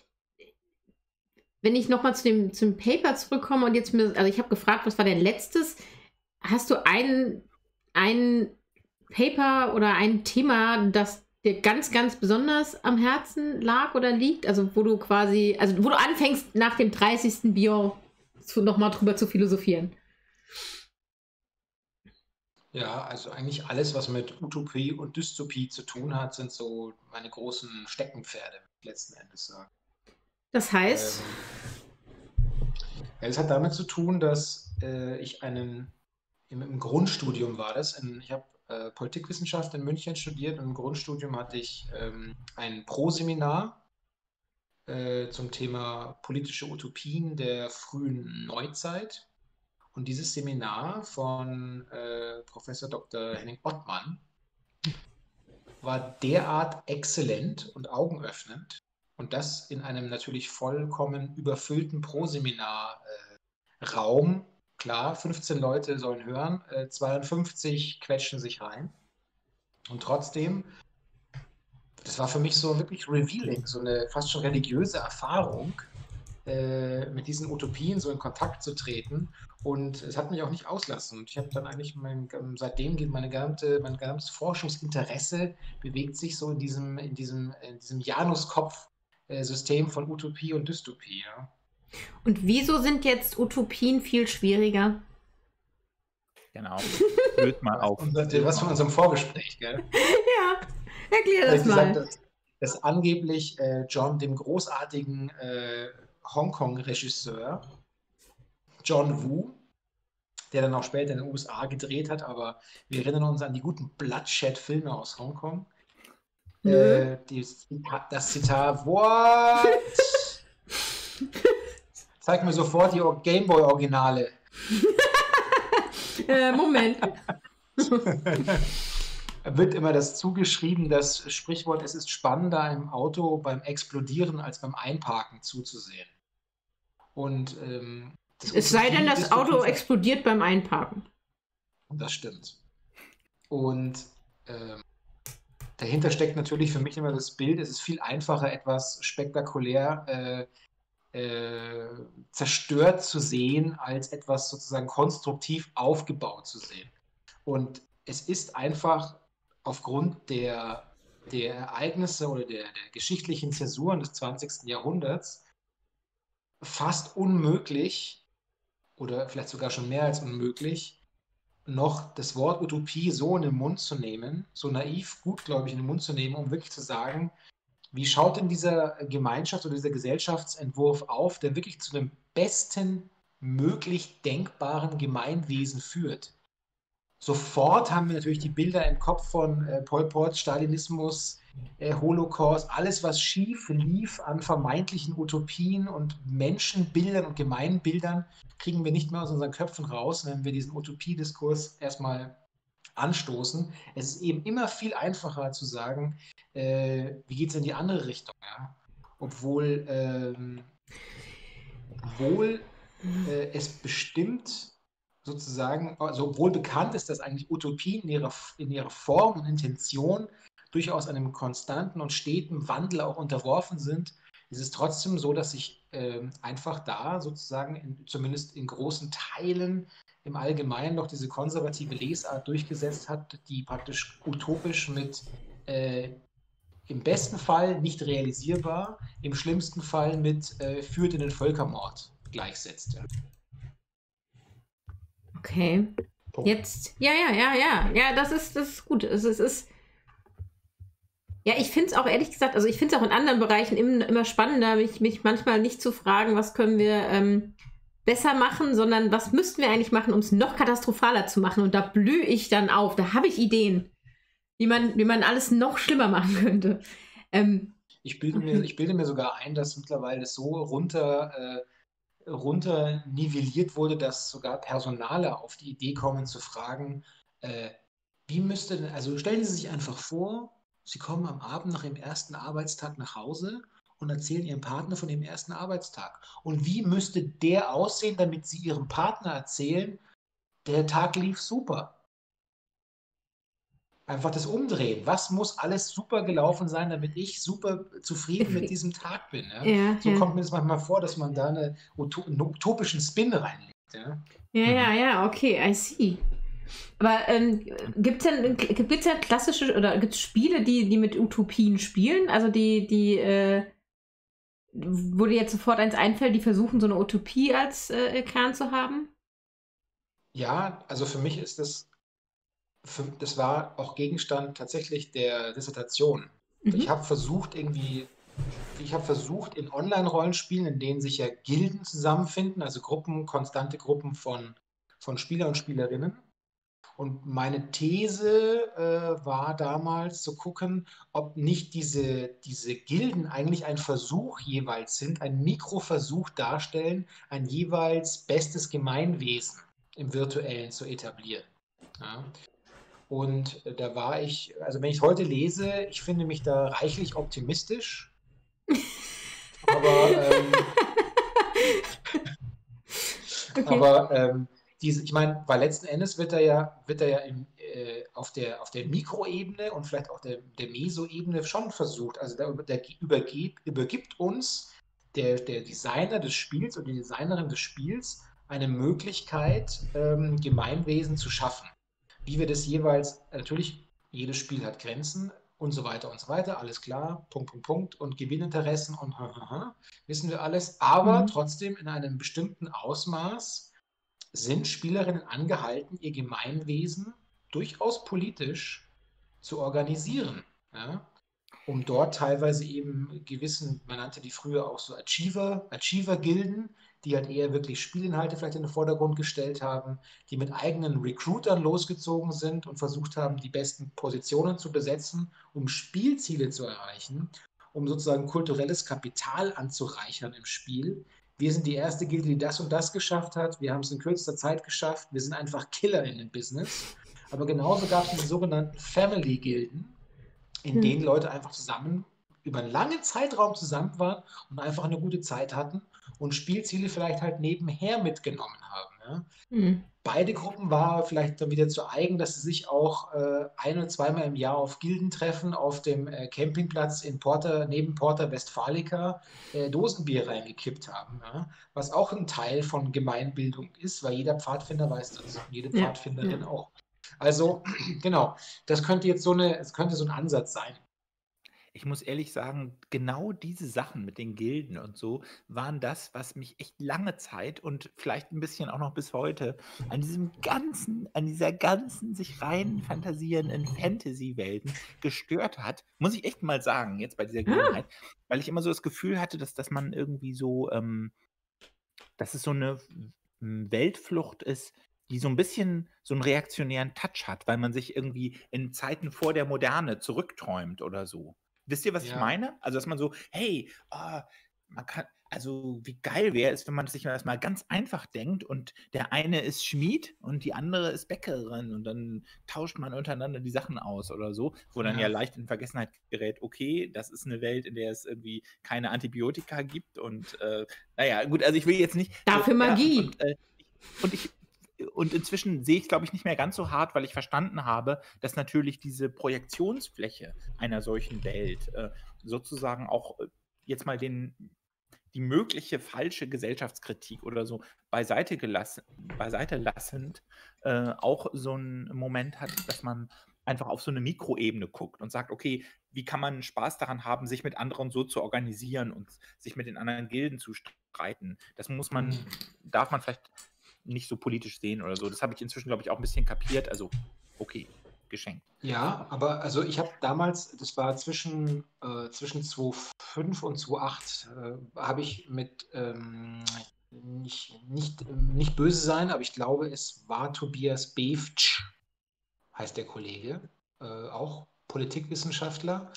wenn ich nochmal zu dem, zum Paper zurückkomme und jetzt mir, also ich habe gefragt, was war dein letztes? Hast du ein, ein Paper oder ein Thema, das dir ganz, ganz besonders am Herzen lag oder liegt? Also wo du quasi, also wo du anfängst, nach dem 30. Bier nochmal drüber zu philosophieren. Ja, also eigentlich alles, was mit Utopie und Dystopie zu tun hat, sind so meine großen Steckenpferde, letzten Endes sagen. Das heißt? Ähm, es hat damit zu tun, dass äh, ich einen, im, im, Grundstudium war das, in, ich habe äh, Politikwissenschaft in München studiert und im Grundstudium hatte ich ähm, ein Pro-Seminar äh, zum Thema politische Utopien der frühen Neuzeit. Und dieses Seminar von äh, Professor Dr. Henning Ottmann war derart exzellent und augenöffnend und das in einem natürlich vollkommen überfüllten Proseminar-Raum. Äh, Klar, 15 Leute sollen hören, äh, 52 quetschen sich rein. Und trotzdem, das war für mich so wirklich revealing, so eine fast schon religiöse Erfahrung, äh, mit diesen Utopien so in Kontakt zu treten. Und es hat mich auch nicht auslassen. Und ich habe dann eigentlich mein, seitdem geht meine gesamte, mein gesamtes Forschungsinteresse bewegt sich so in diesem, in diesem, in diesem Januskopf-System von Utopie und Dystopie. Ja. Und wieso sind jetzt Utopien viel schwieriger? Genau. Löt mal auf. Was von unserem Vorgespräch, gell? ja, erklär das mal. Gesagt, dass, dass angeblich äh, John dem großartigen äh, Hongkong-Regisseur John Woo, der dann auch später in den USA gedreht hat, aber wir erinnern uns an die guten Bloodshed-Filme aus Hongkong. Mhm. Äh, die, das Zitat, what? Zeig mir sofort die Gameboy-Originale. äh, Moment. wird immer das zugeschrieben, das Sprichwort, es ist spannender im Auto beim Explodieren als beim Einparken zuzusehen. Und ähm, es sei denn, das Auto explodiert beim Einparken. Das stimmt. Und ähm, dahinter steckt natürlich für mich immer das Bild, es ist viel einfacher, etwas spektakulär äh, äh, zerstört zu sehen, als etwas sozusagen konstruktiv aufgebaut zu sehen. Und es ist einfach aufgrund der, der Ereignisse oder der, der geschichtlichen Zäsuren des 20. Jahrhunderts fast unmöglich oder vielleicht sogar schon mehr als unmöglich, noch das Wort Utopie so in den Mund zu nehmen, so naiv, gutgläubig in den Mund zu nehmen, um wirklich zu sagen, wie schaut denn dieser Gemeinschaft oder dieser Gesellschaftsentwurf auf, der wirklich zu dem besten möglich denkbaren Gemeinwesen führt? Sofort haben wir natürlich die Bilder im Kopf von äh, Pol Pot, Stalinismus, äh, Holocaust, alles, was schief lief an vermeintlichen Utopien und Menschenbildern und Gemeinbildern, kriegen wir nicht mehr aus unseren Köpfen raus, wenn wir diesen Utopiediskurs erstmal anstoßen. Es ist eben immer viel einfacher zu sagen, äh, wie geht es in die andere Richtung. Ja? Obwohl, ähm, obwohl äh, es bestimmt sozusagen, also obwohl bekannt ist, dass eigentlich Utopien in ihrer, in ihrer Form und Intention durchaus einem konstanten und steten Wandel auch unterworfen sind, ist es trotzdem so, dass sich äh, einfach da sozusagen in, zumindest in großen Teilen im Allgemeinen noch diese konservative Lesart durchgesetzt hat, die praktisch utopisch mit äh, im besten Fall nicht realisierbar, im schlimmsten Fall mit äh, führt in den Völkermord gleichsetzt. Okay. Jetzt, ja, ja, ja, ja, ja, das ist, das ist gut. Es, es ist, ja, ich finde es auch ehrlich gesagt, also ich finde es auch in anderen Bereichen immer, immer spannender, mich, mich manchmal nicht zu fragen, was können wir ähm, besser machen, sondern was müssten wir eigentlich machen, um es noch katastrophaler zu machen. Und da blühe ich dann auf, da habe ich Ideen, wie man, wie man alles noch schlimmer machen könnte. Ähm, ich, bilde mir, ich bilde mir sogar ein, dass mittlerweile so runter, äh, runter nivelliert wurde, dass sogar Personale auf die Idee kommen zu fragen, äh, wie müsste denn, also stellen Sie sich einfach vor, Sie kommen am Abend nach Ihrem ersten Arbeitstag nach Hause und erzählen Ihrem Partner von dem ersten Arbeitstag. Und wie müsste der aussehen, damit Sie Ihrem Partner erzählen, der Tag lief super? Einfach das Umdrehen. Was muss alles super gelaufen sein, damit ich super zufrieden mit diesem Tag bin? Ja? Ja, so ja. kommt mir das manchmal vor, dass man da eine, einen utopischen Spin reinlegt. Ja, ja, ja, ja okay, I see. Aber ähm, gibt es denn, gibt's denn klassische oder gibt es Spiele, die, die mit Utopien spielen? Also die, die, äh, wo dir jetzt sofort eins einfällt, die versuchen, so eine Utopie als äh, Kern zu haben? Ja, also für mich ist das, für, das war auch Gegenstand tatsächlich der Dissertation. Mhm. Ich habe versucht, irgendwie, ich habe versucht, in Online-Rollenspielen, in denen sich ja Gilden zusammenfinden, also Gruppen, konstante Gruppen von, von Spieler und Spielerinnen, und meine These äh, war damals zu gucken, ob nicht diese, diese Gilden eigentlich ein Versuch jeweils sind, ein Mikroversuch darstellen, ein jeweils bestes Gemeinwesen im virtuellen zu etablieren. Ja. Und äh, da war ich, also wenn ich heute lese, ich finde mich da reichlich optimistisch. aber ähm, okay. aber ähm, diese, ich meine, weil letzten Endes wird er ja, wird er ja im, äh, auf der, auf der Mikroebene und vielleicht auch der, der Meso-Ebene schon versucht. Also der, der übergeht, übergibt uns der, der Designer des Spiels oder die Designerin des Spiels eine Möglichkeit, ähm, Gemeinwesen zu schaffen. Wie wir das jeweils, natürlich, jedes Spiel hat Grenzen und so weiter und so weiter, alles klar, Punkt, Punkt, Punkt und Gewinninteressen und wissen wir alles, aber mhm. trotzdem in einem bestimmten Ausmaß sind Spielerinnen angehalten, ihr Gemeinwesen durchaus politisch zu organisieren. Ja? Um dort teilweise eben gewissen, man nannte die früher auch so Achiever, Achiever-Gilden, die halt eher wirklich Spielinhalte vielleicht in den Vordergrund gestellt haben, die mit eigenen Recruitern losgezogen sind und versucht haben, die besten Positionen zu besetzen, um Spielziele zu erreichen, um sozusagen kulturelles Kapital anzureichern im Spiel, wir sind die erste Gilde, die das und das geschafft hat. Wir haben es in kürzester Zeit geschafft. Wir sind einfach Killer in dem Business. Aber genauso gab es die sogenannten Family-Gilden, in hm. denen Leute einfach zusammen über einen langen Zeitraum zusammen waren und einfach eine gute Zeit hatten und Spielziele vielleicht halt nebenher mitgenommen haben. Ja? Mhm. Beide Gruppen war vielleicht dann wieder zu eigen, dass sie sich auch äh, ein- oder zweimal im Jahr auf Gilden treffen, auf dem äh, Campingplatz in Porta, neben Porta Westfalica äh, Dosenbier reingekippt haben. Ja? Was auch ein Teil von Gemeinbildung ist, weil jeder Pfadfinder weiß das, jede Pfadfinderin ja. auch. Also, genau, das könnte jetzt so eine, es könnte so ein Ansatz sein ich muss ehrlich sagen, genau diese Sachen mit den Gilden und so waren das, was mich echt lange Zeit und vielleicht ein bisschen auch noch bis heute an diesem ganzen, an dieser ganzen sich rein fantasierenden Fantasy-Welten gestört hat. Muss ich echt mal sagen, jetzt bei dieser ah. Gelegenheit, weil ich immer so das Gefühl hatte, dass, dass man irgendwie so, ähm, dass es so eine Weltflucht ist, die so ein bisschen so einen reaktionären Touch hat, weil man sich irgendwie in Zeiten vor der Moderne zurückträumt oder so. Wisst ihr, was ich meine? Also, dass man so, hey, oh, man kann, also wie geil wäre es, wenn man sich erstmal ganz einfach denkt und der eine ist Schmied und die andere ist Bäckerin und dann tauscht man untereinander die Sachen aus oder so, wo dann ja, Ja. leicht in Vergessenheit gerät, okay, das ist eine Welt, in der es irgendwie keine Antibiotika gibt und äh, naja, gut, also ich will jetzt nicht so, Dafür ja, Magie. und, äh, und ich und inzwischen sehe ich, glaube ich, nicht mehr ganz so hart, weil ich verstanden habe, dass natürlich diese Projektionsfläche einer solchen Welt äh, sozusagen auch äh, jetzt mal den, die mögliche falsche Gesellschaftskritik oder so beiseite gelassen, beiseite lassend äh, auch so einen Moment hat, dass man einfach auf so eine Mikroebene guckt und sagt, okay, wie kann man Spaß daran haben, sich mit anderen so zu organisieren und sich mit den anderen Gilden zu streiten? Das muss man, mhm. darf man vielleicht nicht so politisch sehen oder so. Das habe ich inzwischen, glaube ich, auch ein bisschen kapiert. Also, okay, geschenkt. Ja, aber also ich habe damals, das war zwischen, äh, zwischen 2005 und 2008, äh, habe ich mit, ähm, nicht, nicht, nicht böse sein, aber ich glaube, es war Tobias Bevtsch, heißt der Kollege, äh, auch Politikwissenschaftler,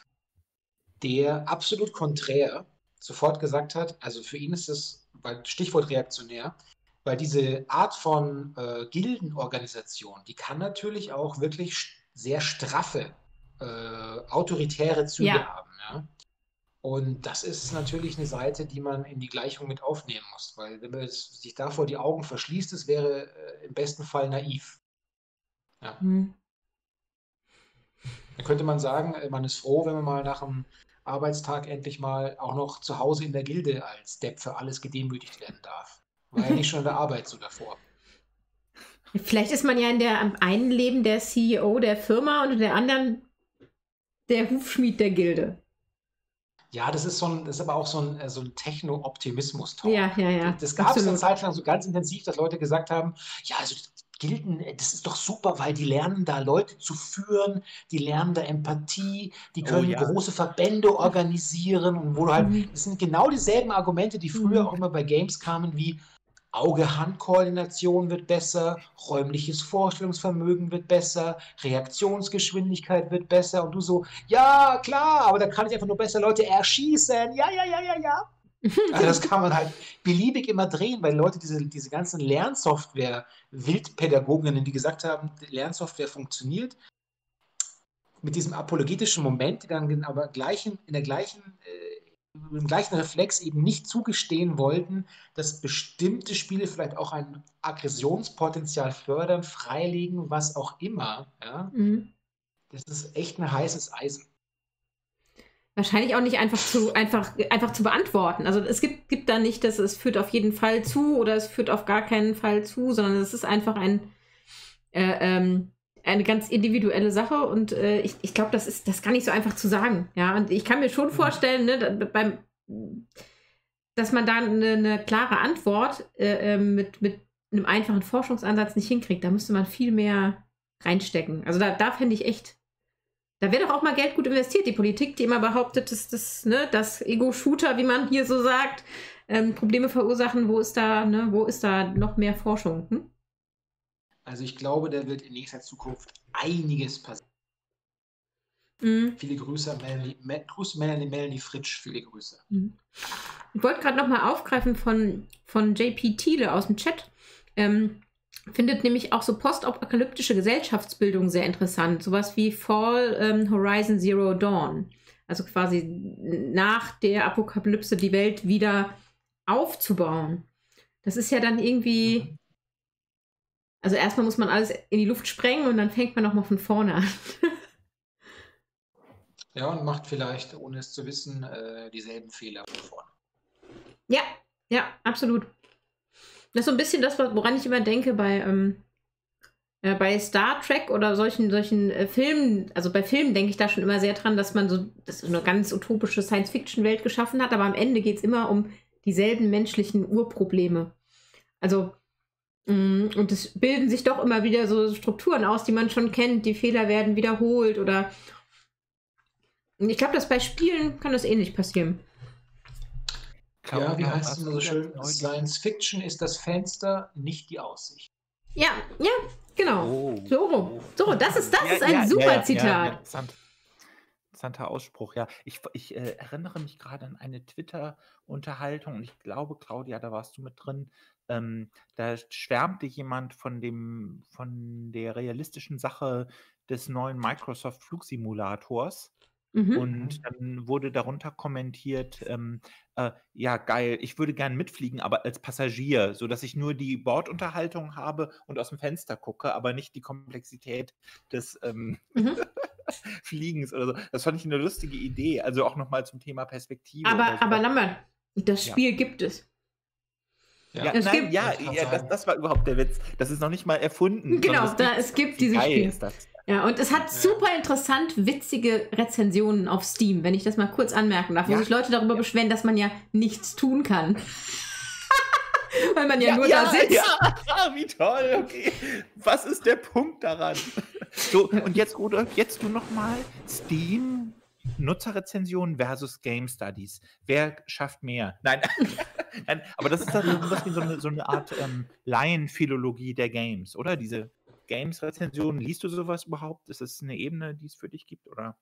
der absolut konträr sofort gesagt hat, also für ihn ist es, Stichwort reaktionär, weil diese Art von äh, Gildenorganisation, die kann natürlich auch wirklich sehr straffe, äh, autoritäre Züge ja. haben. Ja? Und das ist natürlich eine Seite, die man in die Gleichung mit aufnehmen muss, weil wenn man sich davor die Augen verschließt, es wäre äh, im besten Fall naiv. Ja. Hm. Dann könnte man sagen, äh, man ist froh, wenn man mal nach einem Arbeitstag endlich mal auch noch zu Hause in der Gilde als Depp für alles gedemütigt werden darf. War ja nicht schon in der Arbeit so davor. Vielleicht ist man ja in der am einen Leben der CEO der Firma und in der anderen der Hufschmied der Gilde. Ja, das ist so ein, das ist aber auch so ein, äh, so ein Techno-Optimismus-Talk. Ja, ja, ja. Das gab es eine. Zeit lang so ganz intensiv, dass Leute gesagt haben, ja, also Gilden, äh, das ist doch super, weil die lernen da Leute zu führen, die lernen da Empathie, die Oh können ja. große Verbände organisieren und wo du halt, Mhm. das sind genau dieselben Argumente, die früher Mhm. auch immer bei Games kamen, wie Auge-Hand-Koordination wird besser, räumliches Vorstellungsvermögen wird besser, Reaktionsgeschwindigkeit wird besser und du so, ja, klar, aber da kann ich einfach nur besser Leute erschießen. Ja, ja, ja, ja, ja. Also das kann man halt beliebig immer drehen, weil Leute diese, diese ganzen Lernsoftware, Wildpädagoginnen, die gesagt haben, Lernsoftware funktioniert, mit diesem apologetischen Moment, die dann aber gleichen, in der gleichen, äh, im gleichen Reflex eben nicht zugestehen wollten, dass bestimmte Spiele vielleicht auch ein Aggressionspotenzial fördern, freilegen, was auch immer. Ja? Mhm. Das ist echt ein heißes Eisen. Wahrscheinlich auch nicht einfach zu, einfach, einfach zu beantworten. Also es gibt, gibt da nicht, dass es führt auf jeden Fall zu oder es führt auf gar keinen Fall zu, sondern es ist einfach ein, äh, ähm, eine ganz individuelle Sache und äh, ich, ich glaube, das ist das gar nicht so einfach zu sagen. Ja, und ich kann mir schon vorstellen, ne, beim, dass man da eine, eine klare Antwort äh, äh, mit, mit einem einfachen Forschungsansatz nicht hinkriegt. Da müsste man viel mehr reinstecken. Also da, da fände ich echt da wäre doch auch mal Geld gut investiert. Die Politik, die immer behauptet, dass das, ne, dass Ego-Shooter, wie man hier so sagt, ähm, Probleme verursachen, wo ist da, ne, wo ist da noch mehr Forschung? Hm? Also ich glaube, da wird in nächster Zukunft einiges passieren. Mhm. Viele Grüße an Melanie, Me Grüße Melanie, Melanie Fritsch, viele Grüße. Ich wollte gerade noch mal aufgreifen von, von JP Thiele aus dem Chat. Ähm, findet nämlich auch so postapokalyptische Gesellschaftsbildung sehr interessant. Sowas wie Fall ähm, Horizon Zero Dawn. Also quasi nach der Apokalypse die Welt wieder aufzubauen. Das ist ja dann irgendwie. Also erstmal muss man alles in die Luft sprengen und dann fängt man nochmal von vorne an. Ja, und macht vielleicht, ohne es zu wissen, äh, dieselben Fehler von vorne. Ja, ja, absolut. Das ist so ein bisschen das, woran ich immer denke bei, ähm, äh, bei Star Trek oder solchen, solchen äh, Filmen. Also bei Filmen denke ich da schon immer sehr dran, dass man so, das so eine ganz utopische Science-Fiction-Welt geschaffen hat, aber am Ende geht es immer um dieselben menschlichen Urprobleme. Also, und es bilden sich doch immer wieder so Strukturen aus, die man schon kennt. Die Fehler werden wiederholt oder. Ich glaube, dass bei Spielen kann das ähnlich passieren. Ja, wie heißt es immer so schön? Science Fiction ist das Fenster, nicht die Aussicht. Ja, ja, genau. Oh. So. So, das ist, das Ja, ist ein ja, super ja, ja, Zitat. Interessant. Interessanter Ausspruch, ja. Ich, ich äh, erinnere mich gerade an eine Twitter-Unterhaltung und ich glaube, Claudia, da warst du mit drin. Ähm, da schwärmte jemand von dem, von der realistischen Sache des neuen Microsoft Flugsimulators. Mhm. Und dann wurde darunter kommentiert, ähm, äh, ja, geil, ich würde gern mitfliegen, aber als Passagier, sodass ich nur die Bordunterhaltung habe und aus dem Fenster gucke, aber nicht die Komplexität des ähm, Mhm. Fliegens oder so. Das fand ich eine lustige Idee. Also auch nochmal zum Thema Perspektive. Aber, so. aber Lambert, das Ja. Spiel gibt es. ja, es nein, gibt- ja, ja das, das war überhaupt der Witz. Das ist noch nicht mal erfunden. Genau, da, es gibt dieses Spiel. ist das? Ja, und es hat super interessant witzige Rezensionen auf Steam, wenn ich das mal kurz anmerken darf, wo Ja. sich Leute darüber Ja. beschweren, dass man ja nichts tun kann. Weil man ja, nur ja, da sitzt. Ja, ah, wie toll, okay. Was ist der Punkt daran? So, und jetzt, Rudolf, jetzt du nochmal Steam, Nutzerrezensionen versus Game Studies. Wer schafft mehr? Nein, Nein aber das ist dann so eine, so eine Art ähm, Laienphilologie der Games, oder? Diese Games-Rezensionen, liest du sowas überhaupt? Ist das eine Ebene, die es für dich gibt, oder?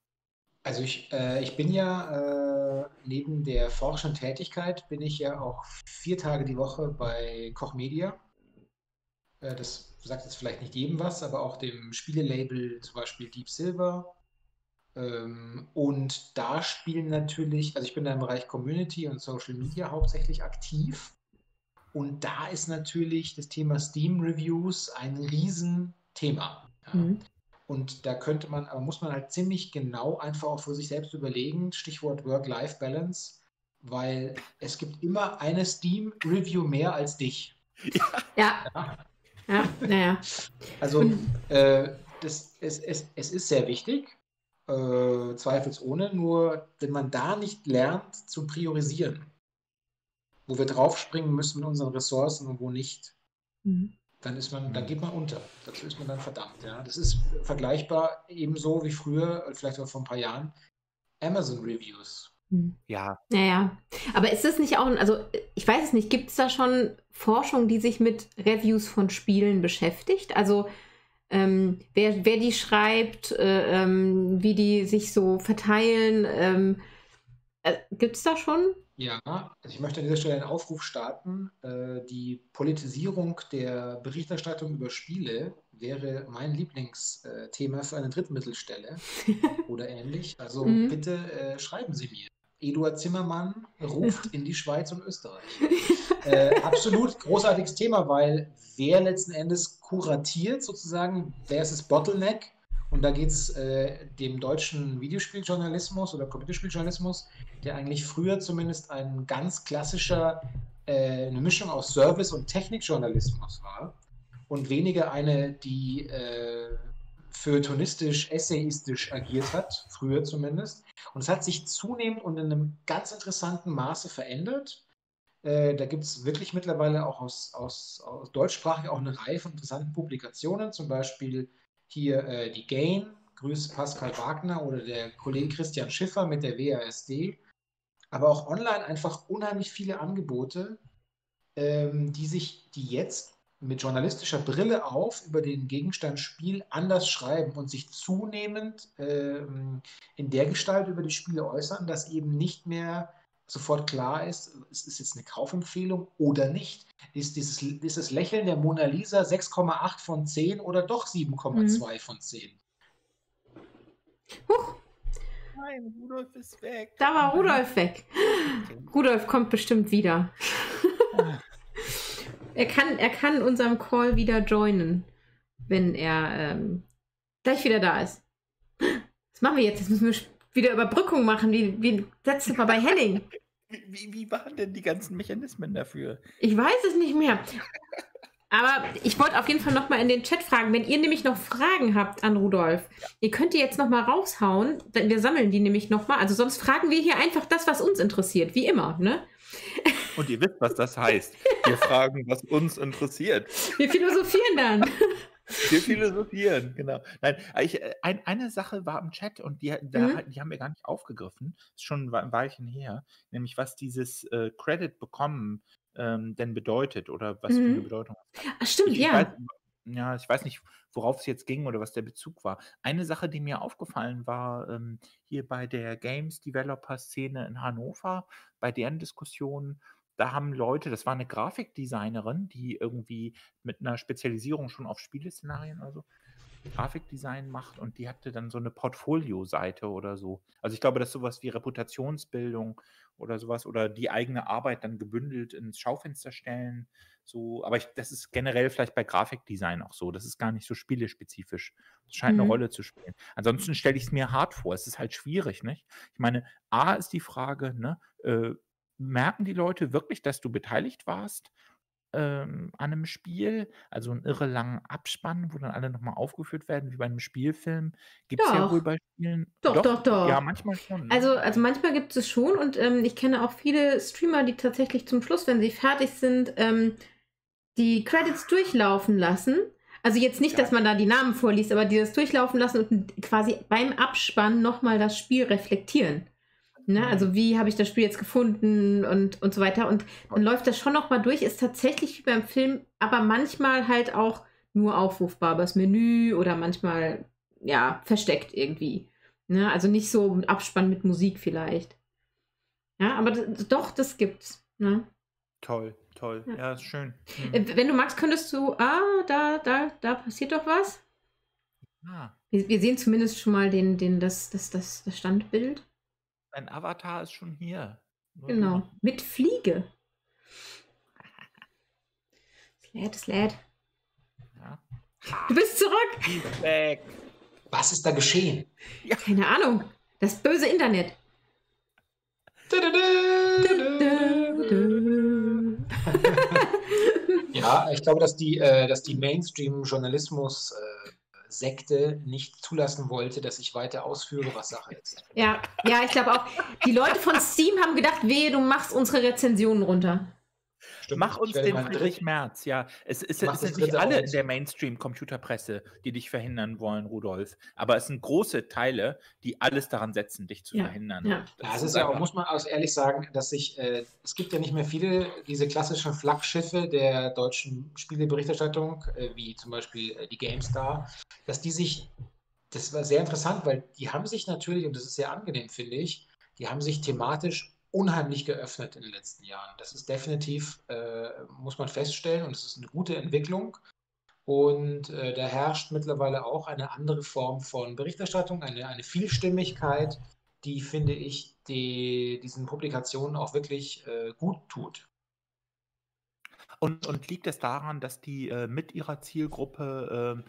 Also ich, äh, ich bin ja äh, neben der forschenden Tätigkeit bin ich ja auch vier Tage die Woche bei Koch Media. Äh, das sagt jetzt vielleicht nicht jedem was, aber auch dem Spielelabel zum Beispiel Deep Silver. Ähm, und da spielen natürlich, also ich bin da im Bereich Community und Social Media hauptsächlich aktiv. Und da ist natürlich das Thema Steam Reviews ein Riesenthema. Ja. Mhm. Und da könnte man, aber muss man halt ziemlich genau einfach auch für sich selbst überlegen, Stichwort Work-Life-Balance, weil es gibt immer eine Steam-Review mehr als dich. Ja, Ja, naja. Also, äh, das, es, es, es ist sehr wichtig, äh, zweifelsohne, nur wenn man da nicht lernt zu priorisieren, wo wir draufspringen müssen mit unseren Ressourcen und wo nicht, Mhm. Dann ist man, dann geht man unter. Dazu ist man dann verdammt. Ja. Das ist vergleichbar ebenso wie früher, vielleicht auch vor ein paar Jahren, Amazon Reviews. Mhm. Ja, Naja, aber ist es nicht auch, ein- also ich weiß es nicht, gibt es da schon Forschung, die sich mit Reviews von Spielen beschäftigt? Also ähm, wer, wer die schreibt, äh, ähm, wie die sich so verteilen, ähm, äh, gibt es da schon? Ja, also ich möchte an dieser Stelle einen Aufruf starten. Äh, die Politisierung der Berichterstattung über Spiele wäre mein Lieblingsthema für eine Drittmittelstelle oder ähnlich. Also Mhm. bitte äh, schreiben Sie mir. Eduard Zimmermann ruft in die Schweiz und Österreich. Äh, absolut großartiges Thema, weil wer letzten Endes kuratiert sozusagen, wer ist das Bottleneck? Und da geht es äh, dem deutschen Videospieljournalismus oder Computerspieljournalismus, der eigentlich früher zumindest ein ganz klassischer, äh, eine Mischung aus Service- und Technikjournalismus war und weniger eine, die äh, feuilletonistisch, essayistisch agiert hat, früher zumindest. Und es hat sich zunehmend und in einem ganz interessanten Maße verändert. Äh, da gibt es wirklich mittlerweile auch aus, aus, aus deutschsprachig auch eine Reihe von interessanten Publikationen, zum Beispiel hier äh, die Gain, Grüße Pascal Wagner oder der Kollege Christian Schiffer mit der WASD, aber auch online einfach unheimlich viele Angebote, ähm, die sich, die jetzt mit journalistischer Brille auf über den Gegenstand Spiel anders schreiben und sich zunehmend ähm, in der Gestalt über die Spiele äußern, dass eben nicht mehr sofort klar ist, es ist jetzt eine Kaufempfehlung oder nicht. Ist dieses, ist das Lächeln der Mona Lisa 6,8 von 10 oder doch 7,2 von 10? Huch, nein, Rudolf ist weg. da war Rudolf weg. Rudolf kommt bestimmt wieder. er, kann, er kann unserem Call wieder joinen, wenn er ähm, gleich wieder da ist. Was machen wir jetzt? Jetzt müssen wir wieder Überbrückung machen, wie, wie letztes Mal bei Henning. Wie, wie, wie waren denn die ganzen Mechanismen dafür? Ich weiß es nicht mehr. Aber ich wollte auf jeden Fall noch mal in den Chat fragen, wenn ihr nämlich noch Fragen habt an Rudolf, ihr könnt die jetzt noch mal raushauen, denn wir sammeln die nämlich noch mal. Also sonst fragen wir hier einfach das, was uns interessiert, wie immer, ne? Und ihr wisst, was das heißt. Wir fragen, was uns interessiert. Wir philosophieren dann. Wir philosophieren, genau. Nein, ich, äh, ein, eine Sache war im Chat und die, da, Mhm. die haben wir gar nicht aufgegriffen. Ist schon ein Weilchen her. Nämlich, was dieses äh, Credit bekommen ähm, denn bedeutet oder was für eine Mhm. Bedeutung hat. Ach, stimmt, ich ja. weiß, ja, ich weiß nicht, worauf es jetzt ging oder was der Bezug war. Eine Sache, die mir aufgefallen war, ähm, hier bei der Games Developer Szene in Hannover, bei deren Diskussionen, da haben Leute, das war eine Grafikdesignerin, die irgendwie mit einer Spezialisierung schon auf Spieleszenarien oder so, Grafikdesign macht und die hatte dann so eine Portfolio-Seite oder so. Also ich glaube, das ist sowas wie Reputationsbildung oder sowas oder die eigene Arbeit dann gebündelt ins Schaufenster stellen. So, aber ich, das ist generell vielleicht bei Grafikdesign auch so. Das ist gar nicht so spielespezifisch. Das scheint Mhm. eine Rolle zu spielen. Ansonsten stelle ich es mir hart vor. Es ist halt schwierig, nicht? Ich meine, A ist die Frage, ne? Äh, merken die Leute wirklich, dass du beteiligt warst? Ähm, an einem Spiel, also einen irre langen Abspann, wo dann alle nochmal aufgeführt werden, wie bei einem Spielfilm. Gibt es ja Doch. wohl bei Spielen. Doch, doch, doch. Ja, manchmal schon. ne? Also, also manchmal gibt es schon und ähm, ich kenne auch viele Streamer, die tatsächlich zum Schluss, wenn sie fertig sind, ähm, die Credits durchlaufen lassen. Also jetzt nicht, Ja. dass man da die Namen vorliest, aber die das durchlaufen lassen und quasi beim Abspann nochmal das Spiel reflektieren. Ne? Mhm. Also wie habe ich das Spiel jetzt gefunden und, und so weiter. Und dann läuft das schon nochmal durch, ist tatsächlich wie beim Film, aber manchmal halt auch nur aufrufbar übers Menü oder manchmal ja versteckt irgendwie. Ne? Also nicht so ein Abspann mit Musik vielleicht. Ja, aber doch, das gibt's. Ne? Toll, toll. Ja. Ja, ist schön. Hm. Wenn du magst, könntest du. Ah, da, da, da passiert doch was. Ah, Wir, wir sehen zumindest schon mal den, den, das, das, das, das Standbild. Dein Avatar ist schon hier. Nur Genau. du- Mit Fliege. Es lädt, es lädt. Ja. Du bist zurück. Weg. Was ist da geschehen? Keine Ahnung. Das böse Internet. Ja, Ja, ich glaube, dass die, äh, dass die Mainstream-Journalismus-Sekte äh, nicht zulassen wollte, dass ich weiter ausführe, was Sache ist. Ja, ja, ich glaube auch, die Leute von Steam haben gedacht, wehe, du machst unsere Rezensionen runter. Stimmt. Mach uns den Friedrich Merz, ja. Es, es, es sind nicht alle in der Mainstream-Computerpresse, die dich verhindern wollen, Rudolf. Aber es sind große Teile, die alles daran setzen, dich zu ja. verhindern. Ja, das ja, es ist ja auch, muss man auch ehrlich sagen, dass sich, äh, es gibt ja nicht mehr viele, diese klassischen Flaggschiffe der deutschen Spieleberichterstattung, äh, wie zum Beispiel äh, die GameStar, dass die sich, das war sehr interessant, weil die haben sich natürlich, und das ist sehr angenehm, finde ich, die haben sich thematisch unheimlich geöffnet in den letzten Jahren. Das ist definitiv, äh, muss man feststellen, und es ist eine gute Entwicklung. Und äh, da herrscht mittlerweile auch eine andere Form von Berichterstattung, eine, eine Vielstimmigkeit, die, finde ich, die, diesen Publikationen auch wirklich äh, gut tut. Und, und, liegt es daran, dass die äh, mit ihrer Zielgruppe ähm,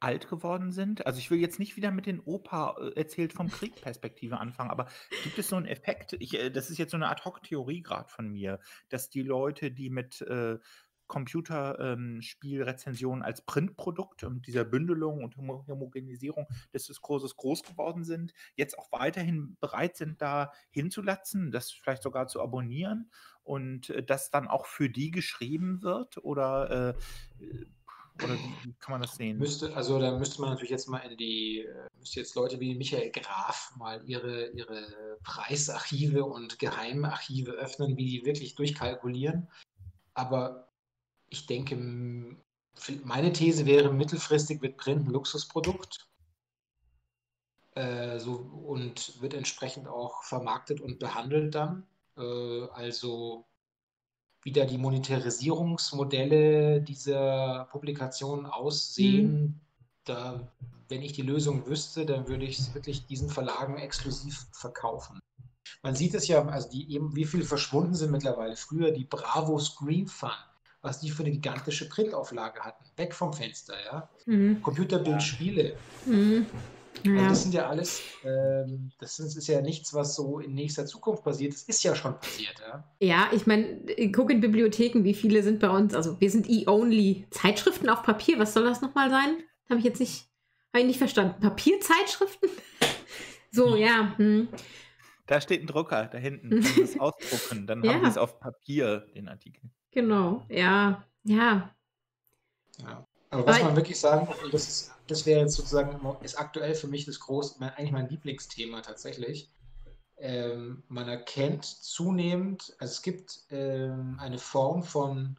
alt geworden sind? Also ich will jetzt nicht wieder mit den Opa äh, erzählt vom Krieg Perspektive anfangen, aber gibt es so einen Effekt? Ich, äh, das ist jetzt so eine Ad-Hoc-Theorie gerade von mir, dass die Leute, die mit äh, Computerspielrezensionen ähm, als Printprodukt und dieser Bündelung und Homogenisierung des Diskurses groß geworden sind, jetzt auch weiterhin bereit sind, da hinzulatzen, das vielleicht sogar zu abonnieren und äh, das dann auch für die geschrieben wird? Oder äh, oder wie, kann man das sehen? Müsste, also da müsste man natürlich jetzt mal in die, äh, müsste jetzt Leute wie Michael Graf mal ihre, ihre Preisarchive und Geheimarchive öffnen, wie die wirklich durchkalkulieren. Aber ich denke, meine These wäre, mittelfristig wird Print ein Luxusprodukt. Äh, so, und wird entsprechend auch vermarktet und behandelt dann. Äh, also wie da die Monetarisierungsmodelle dieser Publikation aussehen. Mhm. Da, wenn ich die Lösung wüsste, dann würde ich es wirklich diesen Verlagen exklusiv verkaufen. Man sieht es ja, also die eben, wie viel verschwunden sind mittlerweile. Früher die Bravo Screen Fun, was die für eine gigantische Printauflage hatten. Weg vom Fenster, ja. Mhm. Computerbildspiele. Mhm. Ja. Also das sind ja alles, ähm, das ist, ist, ja nichts, was so in nächster Zukunft passiert. Das ist ja schon passiert, ja. Ja, ich meine, guck in Bibliotheken, wie viele sind bei uns. Also wir sind e-only. Zeitschriften auf Papier, was soll das nochmal sein? Habe ich jetzt nicht, habe ich nicht verstanden. Papierzeitschriften? so, hm. ja. Hm. Da steht ein Drucker da hinten. Sie es ausdrucken. Dann ja. haben wir es auf Papier, den Artikel. Genau, ja. Ja. Ja. Aber was Aber man wirklich sagen muss, das ist das wäre jetzt sozusagen, ist aktuell für mich das große, eigentlich mein Lieblingsthema tatsächlich. Ähm, man erkennt zunehmend, also es gibt ähm, eine Form von,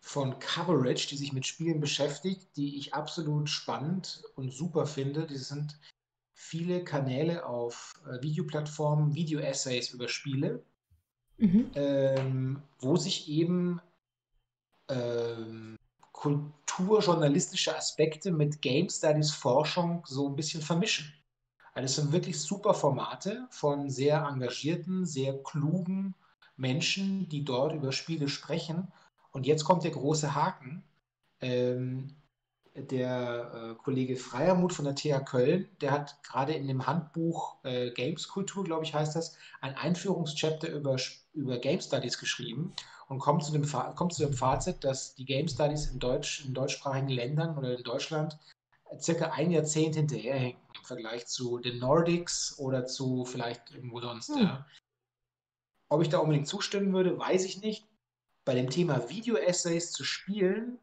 von Coverage, die sich mit Spielen beschäftigt, die ich absolut spannend und super finde. Das sind viele Kanäle auf äh, Videoplattformen, Video-Essays über Spiele, mhm. ähm, wo sich eben ähm, kulturjournalistische Aspekte mit Game Studies Forschung so ein bisschen vermischen. Also es sind wirklich super Formate von sehr engagierten, sehr klugen Menschen, die dort über Spiele sprechen. Und jetzt kommt der große Haken. Ähm, der äh, Kollege Freiermuth von der TH Köln, der hat gerade in dem Handbuch äh, Games Kultur, glaube ich, heißt das, ein Einführungschapter über, über Game Studies geschrieben und kommt zu, dem, kommt zu dem Fazit, dass die Game Studies in, Deutsch, in deutschsprachigen Ländern oder in Deutschland circa ein Jahrzehnt hinterherhängen im Vergleich zu den Nordics oder zu vielleicht irgendwo sonst. Hm. Ja. Ob ich da unbedingt zustimmen würde, weiß ich nicht. Bei dem Thema Video-Essays zu spielen,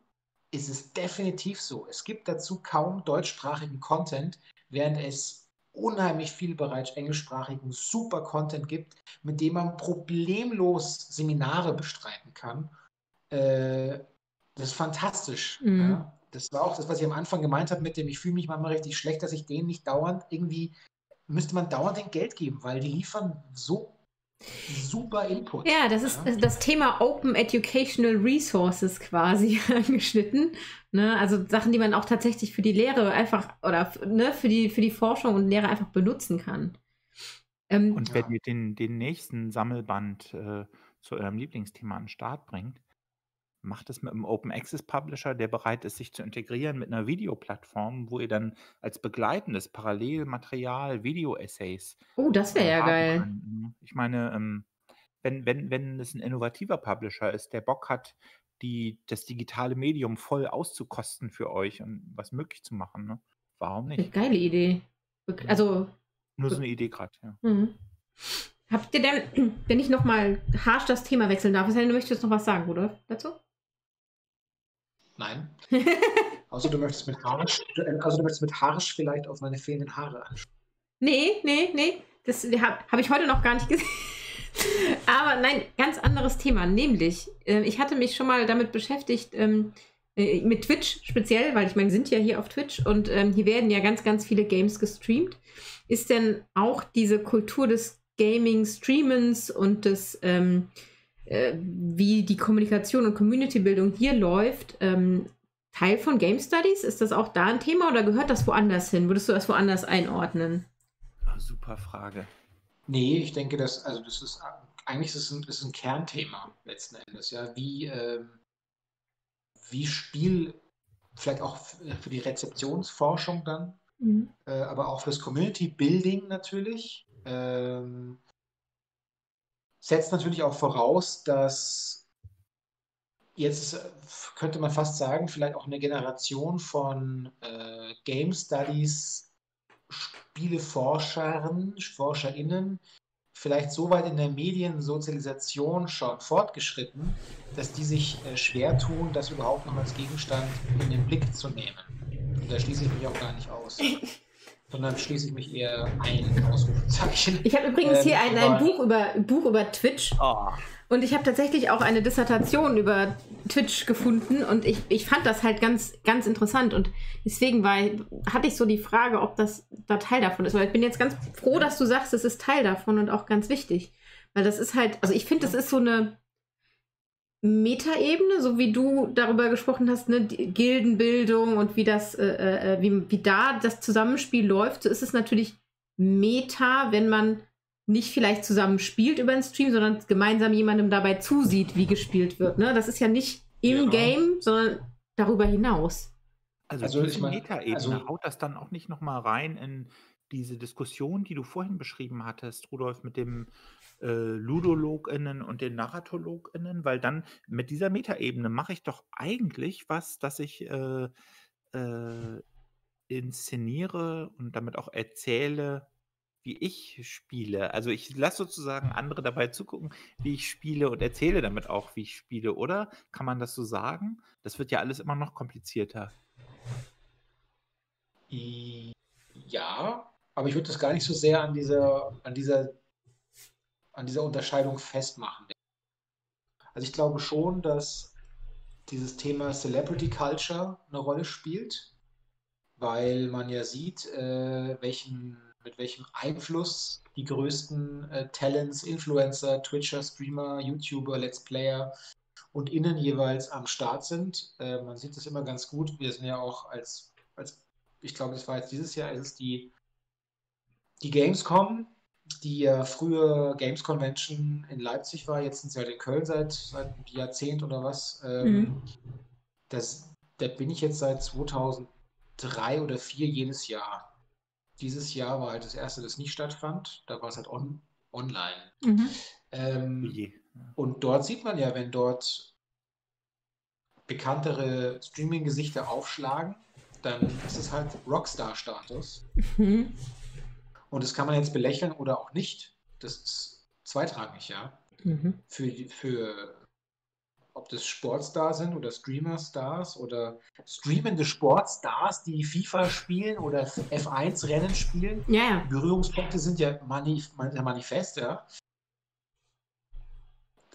ist es definitiv so. Es gibt dazu kaum deutschsprachigen Content, während es unheimlich viel bereits englischsprachigen super Content gibt, mit dem man problemlos Seminare bestreiten kann. Äh, das ist fantastisch. Mhm. Ja. Das war auch das, was ich am Anfang gemeint habe, mit dem ich fühle mich manchmal richtig schlecht, dass ich denen nicht dauernd irgendwie, müsste man dauernd den Geld geben, weil die liefern so super Input. Ja, das ist ja. das Thema Open Educational Resources quasi angeschnitten. Ne? Also Sachen, die man auch tatsächlich für die Lehre einfach oder ne, für, die, für die Forschung und Lehre einfach benutzen kann. Ähm, und wenn ja. ihr den, den nächsten Sammelband äh, zu eurem Lieblingsthema an den Start bringt, macht es mit einem Open Access Publisher, der bereit ist, sich zu integrieren mit einer Videoplattform, wo ihr dann als begleitendes Parallelmaterial Video-Essays. Oh, das wäre ja geil. Könnt. Ne? Ich meine, ähm, wenn, wenn, wenn es ein innovativer Publisher ist, der Bock hat, die, das digitale Medium voll auszukosten für euch und was möglich zu machen. Ne? Warum nicht? geile Idee. Also, Nur so eine Idee gerade. Ja. mhm. habt ihr denn, wenn ich nochmal harsch das Thema wechseln darf, du möchtest noch was sagen, Rudolf, dazu? Nein. Außer du möchtest mit Harsch, also du möchtest mit Harsch vielleicht auf meine fehlenden Haare ansprechen. Nee, nee, nee. Das habe hab ich heute noch gar nicht gesehen. Aber nein, ganz anderes Thema. Nämlich, äh, ich hatte mich schon mal damit beschäftigt, ähm, äh, mit Twitch speziell, weil ich meine, wir sind ja hier auf Twitch und ähm, hier werden ja ganz, ganz viele Games gestreamt. Ist denn auch diese Kultur des Gaming-Streamens und des, ähm, äh, wie die Kommunikation und Community-Bildung hier läuft, ähm, Teil von Game Studies? Ist das auch da ein Thema oder gehört das woanders hin? Würdest du das woanders einordnen? Ah, super Frage. Nee, ich denke, dass, also das ist eigentlich ist es ein, ist ein Kernthema letzten Endes, ja. Wie, ähm, wie Spiel, vielleicht auch f- für die Rezeptionsforschung dann, Mhm. äh, aber auch fürs Community Building natürlich, ähm, setzt natürlich auch voraus, dass jetzt äh, könnte man fast sagen, vielleicht auch eine Generation von äh, Game Studies Spieleforschern, ForscherInnen, vielleicht so weit in der Mediensozialisation schon fortgeschritten, dass die sich äh, schwer tun, das überhaupt noch als Gegenstand in den Blick zu nehmen. Und da schließe ich mich auch gar nicht aus, sondern schließe ich mich eher ein, Ausrufezeichen. Ich habe übrigens Ähm, hier ein, ein aber- Buch über, Buch über Twitch Oh, und ich habe tatsächlich auch eine Dissertation über Twitch gefunden und ich, ich fand das halt ganz, ganz interessant und deswegen war, hatte ich so die Frage, ob das da Teil davon ist. Weil ich bin jetzt ganz froh, dass du sagst, es ist Teil davon und auch ganz wichtig. Weil das ist halt, also ich finde, das ist so eine Metaebene, so wie du darüber gesprochen hast, ne, die Gildenbildung und wie das, äh, äh, wie, wie da das Zusammenspiel läuft, so ist es natürlich Meta, wenn man nicht vielleicht zusammen spielt über den Stream, sondern gemeinsam jemandem dabei zusieht, wie gespielt wird. Ne? Das ist ja nicht im Ja. Game, sondern darüber hinaus. also, Also, diese ich mein, Metaebene, also- haut das dann auch nicht nochmal rein in diese Diskussion, die du vorhin beschrieben hattest, Rudolf, mit dem äh, LudologInnen und den NarratologInnen, weil dann mit dieser Metaebene mache ich doch eigentlich was, dass ich äh, äh, inszeniere und damit auch erzähle, wie ich spiele. Also ich lasse sozusagen andere dabei zugucken, wie ich spiele und erzähle damit auch, wie ich spiele, oder? Kann man das so sagen? Das wird ja alles immer noch komplizierter. Ja, aber ich würde das gar nicht so sehr an dieser, an dieser, an dieser Unterscheidung festmachen. Also ich glaube schon, dass dieses Thema Celebrity Culture eine Rolle spielt, weil man ja sieht, äh, welchen, mit welchem Einfluss die größten äh, Talents, Influencer, Twitcher, Streamer, YouTuber, Let's Player und innen jeweils am Start sind. Äh, man sieht das immer ganz gut. Wir sind ja auch als, als ich glaube, das war jetzt dieses Jahr, ist es die, die Gamescom, die ja früher Games Convention in Leipzig war, jetzt sind sie halt in Köln seit, seit einem Jahrzehnt oder was. Ähm, Mhm. das, da bin ich jetzt seit 2003 oder 2004 jedes Jahr. Dieses Jahr war halt das erste, das nicht stattfand. Da war es halt on, online. Mhm. Ähm, und dort sieht man ja, wenn dort bekanntere Streaming-Gesichter aufschlagen, dann ist es halt Rockstar-Status. Mhm. Und das kann man jetzt belächeln oder auch nicht. Das ist zweitrangig, ja. Mhm. Für, für ob das Sportstars sind oder Streamer-Stars oder streamende Sportstars, die FIFA spielen oder F1-Rennen spielen. Ja, ja. Berührungspunkte sind ja manif man- manifest, ja.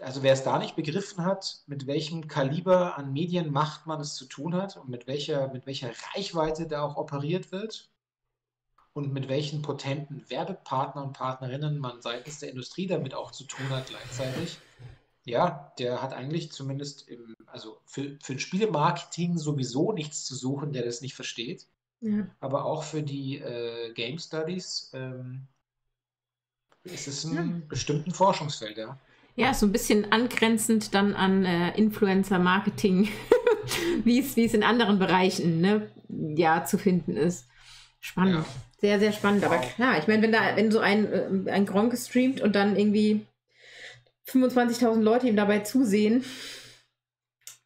Also wer es da nicht begriffen hat, mit welchem Kaliber an Medienmacht man es zu tun hat und mit welcher, mit welcher Reichweite da auch operiert wird und mit welchen potenten Werbepartner und Partnerinnen man seitens der Industrie damit auch zu tun hat gleichzeitig, ja, der hat eigentlich zumindest im, also für, für ein Spielemarketing sowieso nichts zu suchen, der das nicht versteht ja. aber auch für die äh, Game Studies ähm, ist es ein Ja. bestimmten Forschungsfeld, ja. Ja, so ein bisschen angrenzend dann an äh, Influencer-Marketing, wie es wie es in anderen Bereichen ne, ja, zu finden ist. Spannend. Ja. Sehr, sehr spannend. Aber Wow. klar, ich meine, wenn da, wenn so ein, äh, ein Gronk streamt und dann irgendwie 25.000 Leute ihm dabei zusehen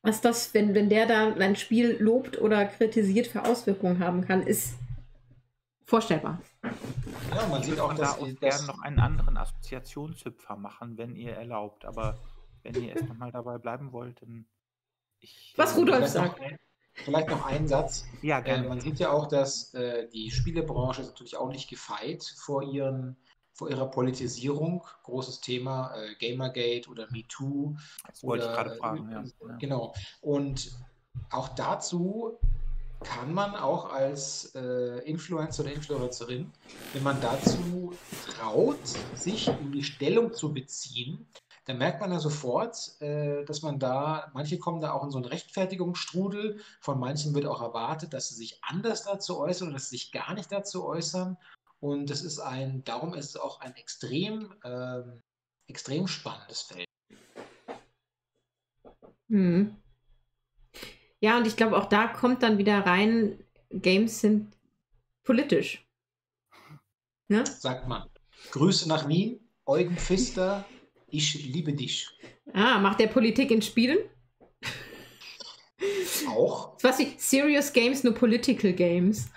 was das, wenn, wenn der da ein Spiel lobt oder kritisiert, für Auswirkungen haben kann, ist vorstellbar. Ja, man sieht auch, dass, da auch dass gerne noch einen anderen Assoziationshüpfer machen, wenn ihr erlaubt. Aber wenn ihr erst noch mal dabei bleiben wollt, dann ich. Was Rudolf sagt. noch, vielleicht noch einen Satz. Ja, Äh, gerne. man sieht ja auch, dass äh, die Spielebranche ist natürlich auch nicht gefeit vor, ihren, vor ihrer Politisierung. Großes Thema, äh, Gamergate oder MeToo. Das wollte ich oder, gerade fragen, ja. äh, ja. Genau. Und auch dazu kann man auch als äh, Influencer oder Influencerin, wenn man dazu traut, sich in die Stellung zu beziehen, dann merkt man ja sofort, äh, dass man da, manche kommen da auch in so einen Rechtfertigungsstrudel, von manchen wird auch erwartet, dass sie sich anders dazu äußern oder dass sie sich gar nicht dazu äußern. Und das ist ein, darum ist es auch ein extrem, ähm, extrem spannendes Feld. Hm. Ja, und ich glaube, auch da kommt dann wieder rein, Games sind politisch. Ne? sagt man. Grüße nach Wien, Eugen Pfister, ich liebe dich. Ah, macht der Politik in Spielen? Auch. Was wie Serious Games, nur Political Games.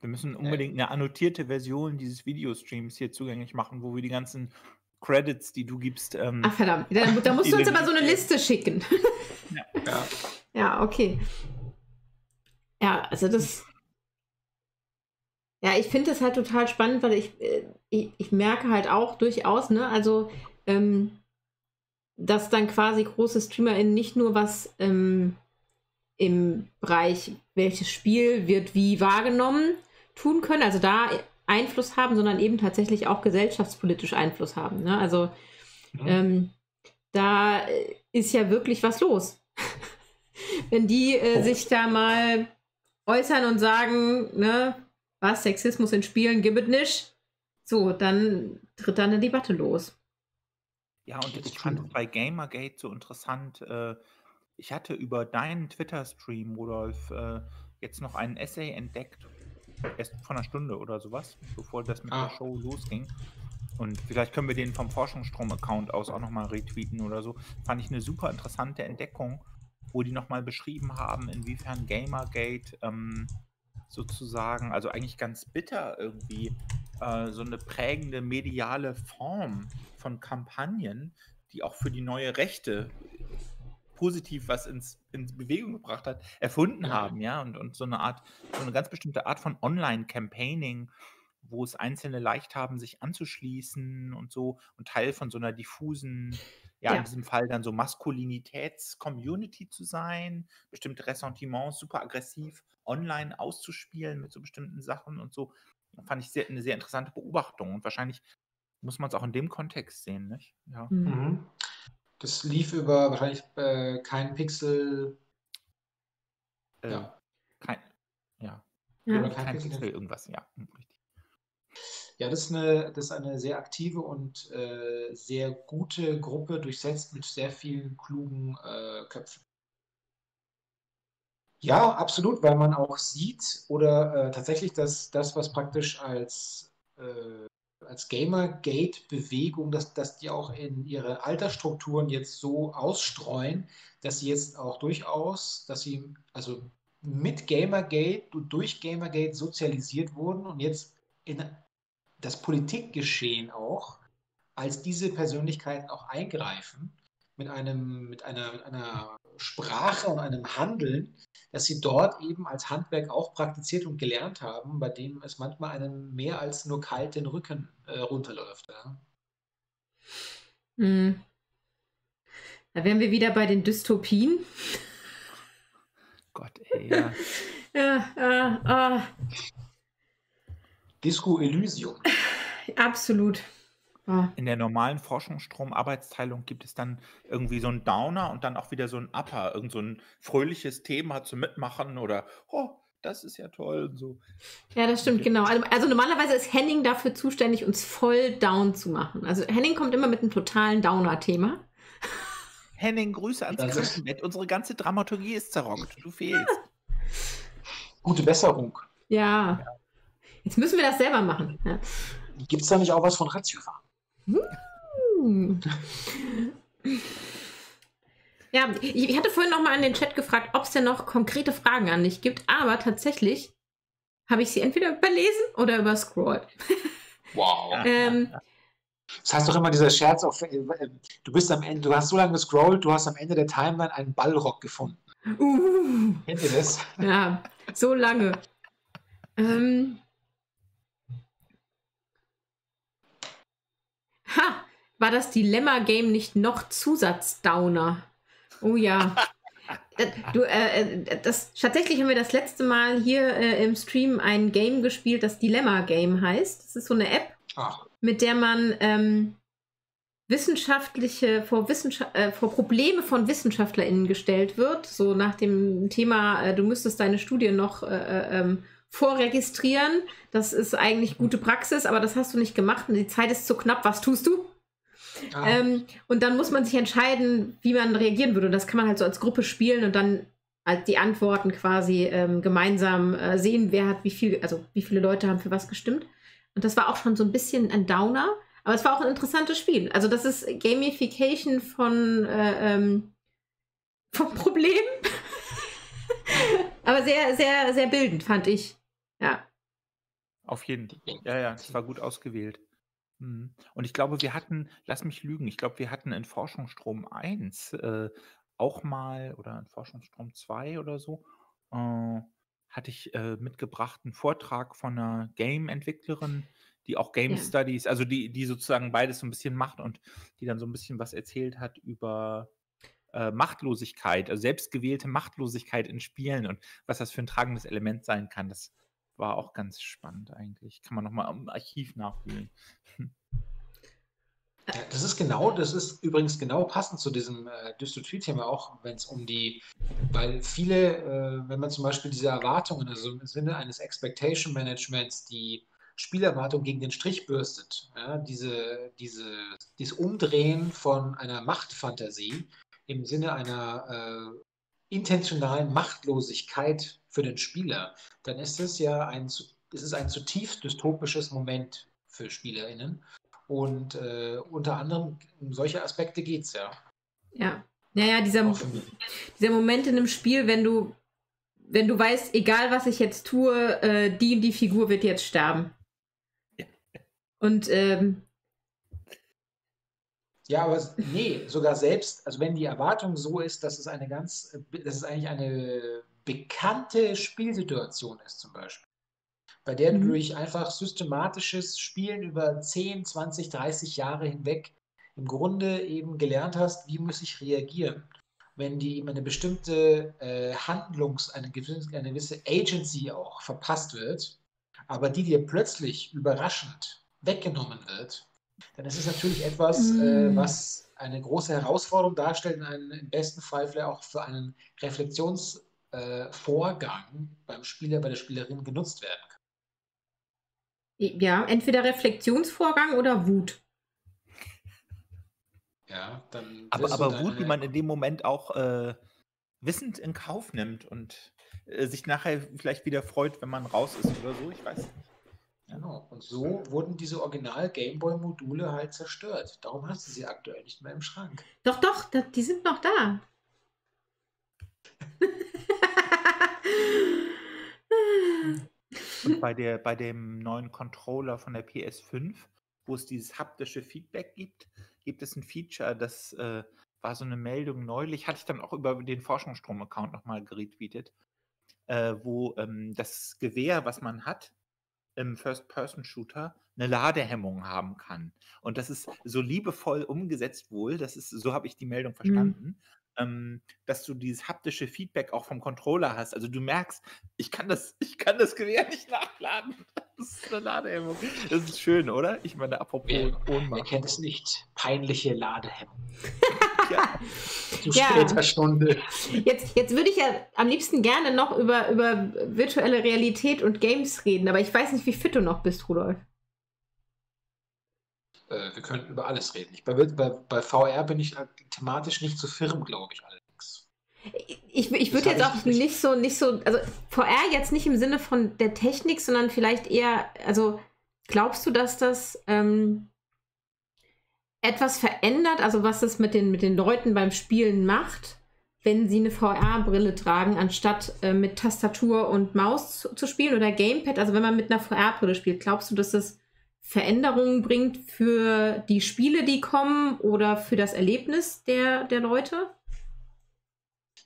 Wir müssen unbedingt eine annotierte Version dieses Videostreams hier zugänglich machen, wo wir die ganzen Credits, die du gibst, ähm, Ach verdammt, da, da musst du uns aber so eine Liste schicken. Ja. Ja, okay. Ja, also das. Ja, ich finde das halt total spannend, weil ich, äh, ich, ich merke halt auch durchaus, ne, also, ähm, dass dann quasi große StreamerInnen nicht nur was ähm, im Bereich, welches Spiel wird wie wahrgenommen, tun können, also da Einfluss haben, sondern eben tatsächlich auch gesellschaftspolitisch Einfluss haben. Ne? Also Mhm. ähm, da ist ja wirklich was los. Wenn die äh, Oh. sich da mal äußern und sagen, ne, was, Sexismus in Spielen gibt es nicht, so, dann tritt da eine Debatte los. Ja, und ich fand es bei Gamergate so interessant. Äh, ich hatte über deinen Twitter-Stream, Rudolf, äh, jetzt noch einen Essay entdeckt. Erst vor einer Stunde oder sowas, bevor das mit Ah. der Show losging. Und vielleicht können wir den vom Forschungsstrom-Account aus auch nochmal retweeten oder so. Fand ich eine super interessante Entdeckung, wo die nochmal beschrieben haben, inwiefern Gamergate ähm, sozusagen, also eigentlich ganz bitter irgendwie, äh, so eine prägende mediale Form von Kampagnen, die auch für die neue Rechte positiv was ins, in Bewegung gebracht hat, erfunden haben, ja, und, und so eine Art, so eine ganz bestimmte Art von Online-Campaigning, wo es Einzelne leicht haben, sich anzuschließen und so und Teil von so einer diffusen, ja, Ja. in diesem Fall dann so Maskulinitäts-Community zu sein, bestimmte Ressentiments super aggressiv online auszuspielen mit so bestimmten Sachen und so. Fand ich sehr, eine sehr interessante Beobachtung und wahrscheinlich muss man es auch in dem Kontext sehen, nicht? Ja. Hm. Mhm. Das lief über wahrscheinlich äh, kein Pixel. Äh, Ja. Kein, ja. Ja. Kein kein Pixel. Pixel, irgendwas, ja. hm, Richtig. Ja, das ist eine, das ist eine sehr aktive und äh, sehr gute Gruppe, durchsetzt mit sehr vielen klugen äh, Köpfen. Ja, absolut, weil man auch sieht oder äh, tatsächlich das, das, was praktisch als, äh, als Gamergate-Bewegung, dass, dass die auch in ihre Altersstrukturen jetzt so ausstreuen, dass sie jetzt auch durchaus, dass sie also mit Gamergate, durch Gamergate sozialisiert wurden und jetzt in das Politikgeschehen auch, als diese Persönlichkeiten auch eingreifen, mit, einem, mit, einer, mit einer Sprache und einem Handeln, dass sie dort eben als Handwerk auch praktiziert und gelernt haben, bei dem es manchmal einem mehr als nur kalt den Rücken äh, runterläuft. Ja. Hm. Da wären wir wieder bei den Dystopien. Gott, ey, ja. Ja, ah, ah, Disco Elysium. absolut. Ah. In der normalen Forschungsstrom-Arbeitsteilung gibt es dann irgendwie so einen Downer und dann auch wieder so ein Upper, irgend so ein fröhliches Thema zum Mitmachen oder, oh, das ist ja toll und so. Ja, das stimmt, genau. Also, also normalerweise ist Henning dafür zuständig, uns voll down zu machen. Also Henning kommt immer mit einem totalen Downer-Thema. Henning, Grüße ans Krankenbett. Unsere ganze Dramaturgie ist zerrockt. Du fehlst. Gute Besserung. Ja. Jetzt müssen wir das selber machen. Ja. Gibt es da nicht auch was von Ratiofarm? Hm. Ja, ich, ich hatte vorhin noch mal in den Chat gefragt, ob es denn noch konkrete Fragen an dich gibt, aber tatsächlich habe ich sie entweder überlesen oder überscrollt. Wow. ähm, Das heißt doch immer dieser Scherz auf, äh, du bist am Ende, du hast so lange gescrollt, du hast am Ende der Timeline einen Ballrock gefunden. uh, Kennt ihr das? ja, so lange. Ähm, ha, war das Dilemma-Game nicht noch Zusatzdowner? Oh ja. Äh, Du, äh, äh, das, tatsächlich haben wir das letzte Mal hier äh, im Stream ein Game gespielt, das Dilemma Game heißt. Das ist so eine App, Ach, mit der man ähm, wissenschaftliche, vor, Wissenschaft, äh, vor Probleme von WissenschaftlerInnen gestellt wird. So nach dem Thema, äh, du müsstest deine Studie noch äh, äh, ähm, vorregistrieren. Das ist eigentlich gute Praxis, aber das hast du nicht gemacht und die Zeit ist zu knapp. Was tust du? ah, Ähm, und dann muss man sich entscheiden, wie man reagieren würde. Und das kann man halt so als Gruppe spielen und dann halt die Antworten quasi ähm, gemeinsam äh, sehen, wer hat wie viel, also wie viele Leute haben für was gestimmt. Und das war auch schon so ein bisschen ein Downer, aber es war auch ein interessantes Spiel. Also das ist Gamification von, äh, ähm, vom Problem. aber sehr, sehr, sehr bildend, fand ich. Ja. Auf jeden Fall. Ja, ja, es war gut ausgewählt. Mhm. Und ich glaube, wir hatten, lass mich lügen, ich glaube, wir hatten in Forschungsstrom 1 äh, auch mal, oder in Forschungsstrom 2 oder so, äh, hatte ich äh, mitgebracht einen Vortrag von einer Game-Entwicklerin, die auch Game Ja. Studies, also die, die sozusagen beides so ein bisschen macht und die dann so ein bisschen was erzählt hat über äh, Machtlosigkeit, also selbstgewählte Machtlosigkeit in Spielen und was das für ein tragendes Element sein kann. Das war auch ganz spannend eigentlich. Kann man nochmal im Archiv nachfühlen. Ja, das ist genau, das ist übrigens genau passend zu diesem äh, Dystopie-Thema auch, wenn es um die, weil viele, äh, wenn man zum Beispiel diese Erwartungen, also im Sinne eines Expectation Managements, die Spielerwartung gegen den Strich bürstet, ja, diese, diese, dieses Umdrehen von einer Machtfantasie im Sinne einer äh, intentionalen Machtlosigkeit für den Spieler, dann ist es ja ein, zu- es ist ein zutiefst dystopisches Moment für SpielerInnen. Und äh, unter anderem um solche Aspekte geht es ja. Ja. Naja, dieser, dieser Moment in einem Spiel, wenn du, wenn du weißt, egal was ich jetzt tue, äh, die und die Figur wird jetzt sterben. Und ähm, Ja, aber nee, sogar selbst, also wenn die Erwartung so ist, dass es eine ganz, dass es eigentlich eine bekannte Spielsituation ist, zum Beispiel, bei der du Mhm. durch einfach systematisches Spielen über 10, 20, 30 Jahre hinweg im Grunde eben gelernt hast, wie muss ich reagieren, wenn die eben eine bestimmte äh, Handlungs-, eine gewisse, eine gewisse Agency auch verpasst wird, aber die dir plötzlich überraschend weggenommen wird, dann ist es natürlich etwas, äh, Mm. was eine große Herausforderung darstellt und einen, im besten Fall vielleicht auch für einen Reflexionsvorgang äh, Vorgang beim Spieler, bei der Spielerin genutzt werden kann. ja, entweder Reflexionsvorgang oder Wut. Ja, dann Aber, aber Wut, die man in dem Moment auch äh, wissend in Kauf nimmt und äh, sich nachher vielleicht wieder freut, wenn man raus ist oder so, ich weiß nicht. Genau. Und so wurden diese Original Gameboy-Module halt zerstört. Darum hast du sie aktuell nicht mehr im Schrank. Doch, doch, die sind noch da. Und bei, der, bei dem neuen Controller von der PS5, wo es dieses haptische Feedback gibt, gibt es ein Feature, das äh, war so eine Meldung neulich, hatte ich dann auch über den Forschungsstrom-Account nochmal geretweetet, äh, wo ähm, das Gewehr, was man hat, im First-Person-Shooter eine Ladehemmung haben kann. Und das ist so liebevoll umgesetzt wohl, das ist, so habe ich die Meldung verstanden, ähm, dass du dieses haptische Feedback auch vom Controller hast. Also du merkst, ich kann das, ich kann das Gewehr nicht nachladen. Das ist eine Ladehemmung. Das ist schön, oder? Ich meine, apropos Wer, wer Ohnmacht. kennt es nicht? Peinliche Ladehemmung. Ja. Zu Ja. später Stunde. Jetzt, jetzt würde ich ja am liebsten gerne noch über, über virtuelle Realität und Games reden, aber ich weiß nicht, wie fit du noch bist, Rudolf. Äh, wir können über alles reden. Ich, bei, bei, bei VR bin ich äh, thematisch nicht zu firm, glaube ich allerdings. Ich, ich Das würde jetzt auch ich nicht. nicht so, nicht so, also VR jetzt nicht im Sinne von der Technik, sondern vielleicht eher, also glaubst du, dass das ähm, etwas verändert, also was es mit den, mit den Leuten beim Spielen macht? wenn sie eine VR-Brille tragen, anstatt äh, mit Tastatur und Maus zu, zu, spielen oder Gamepad. Also wenn man mit einer VR-Brille spielt, glaubst du, dass das Veränderungen bringt für die Spiele, die kommen oder für das Erlebnis der, der Leute?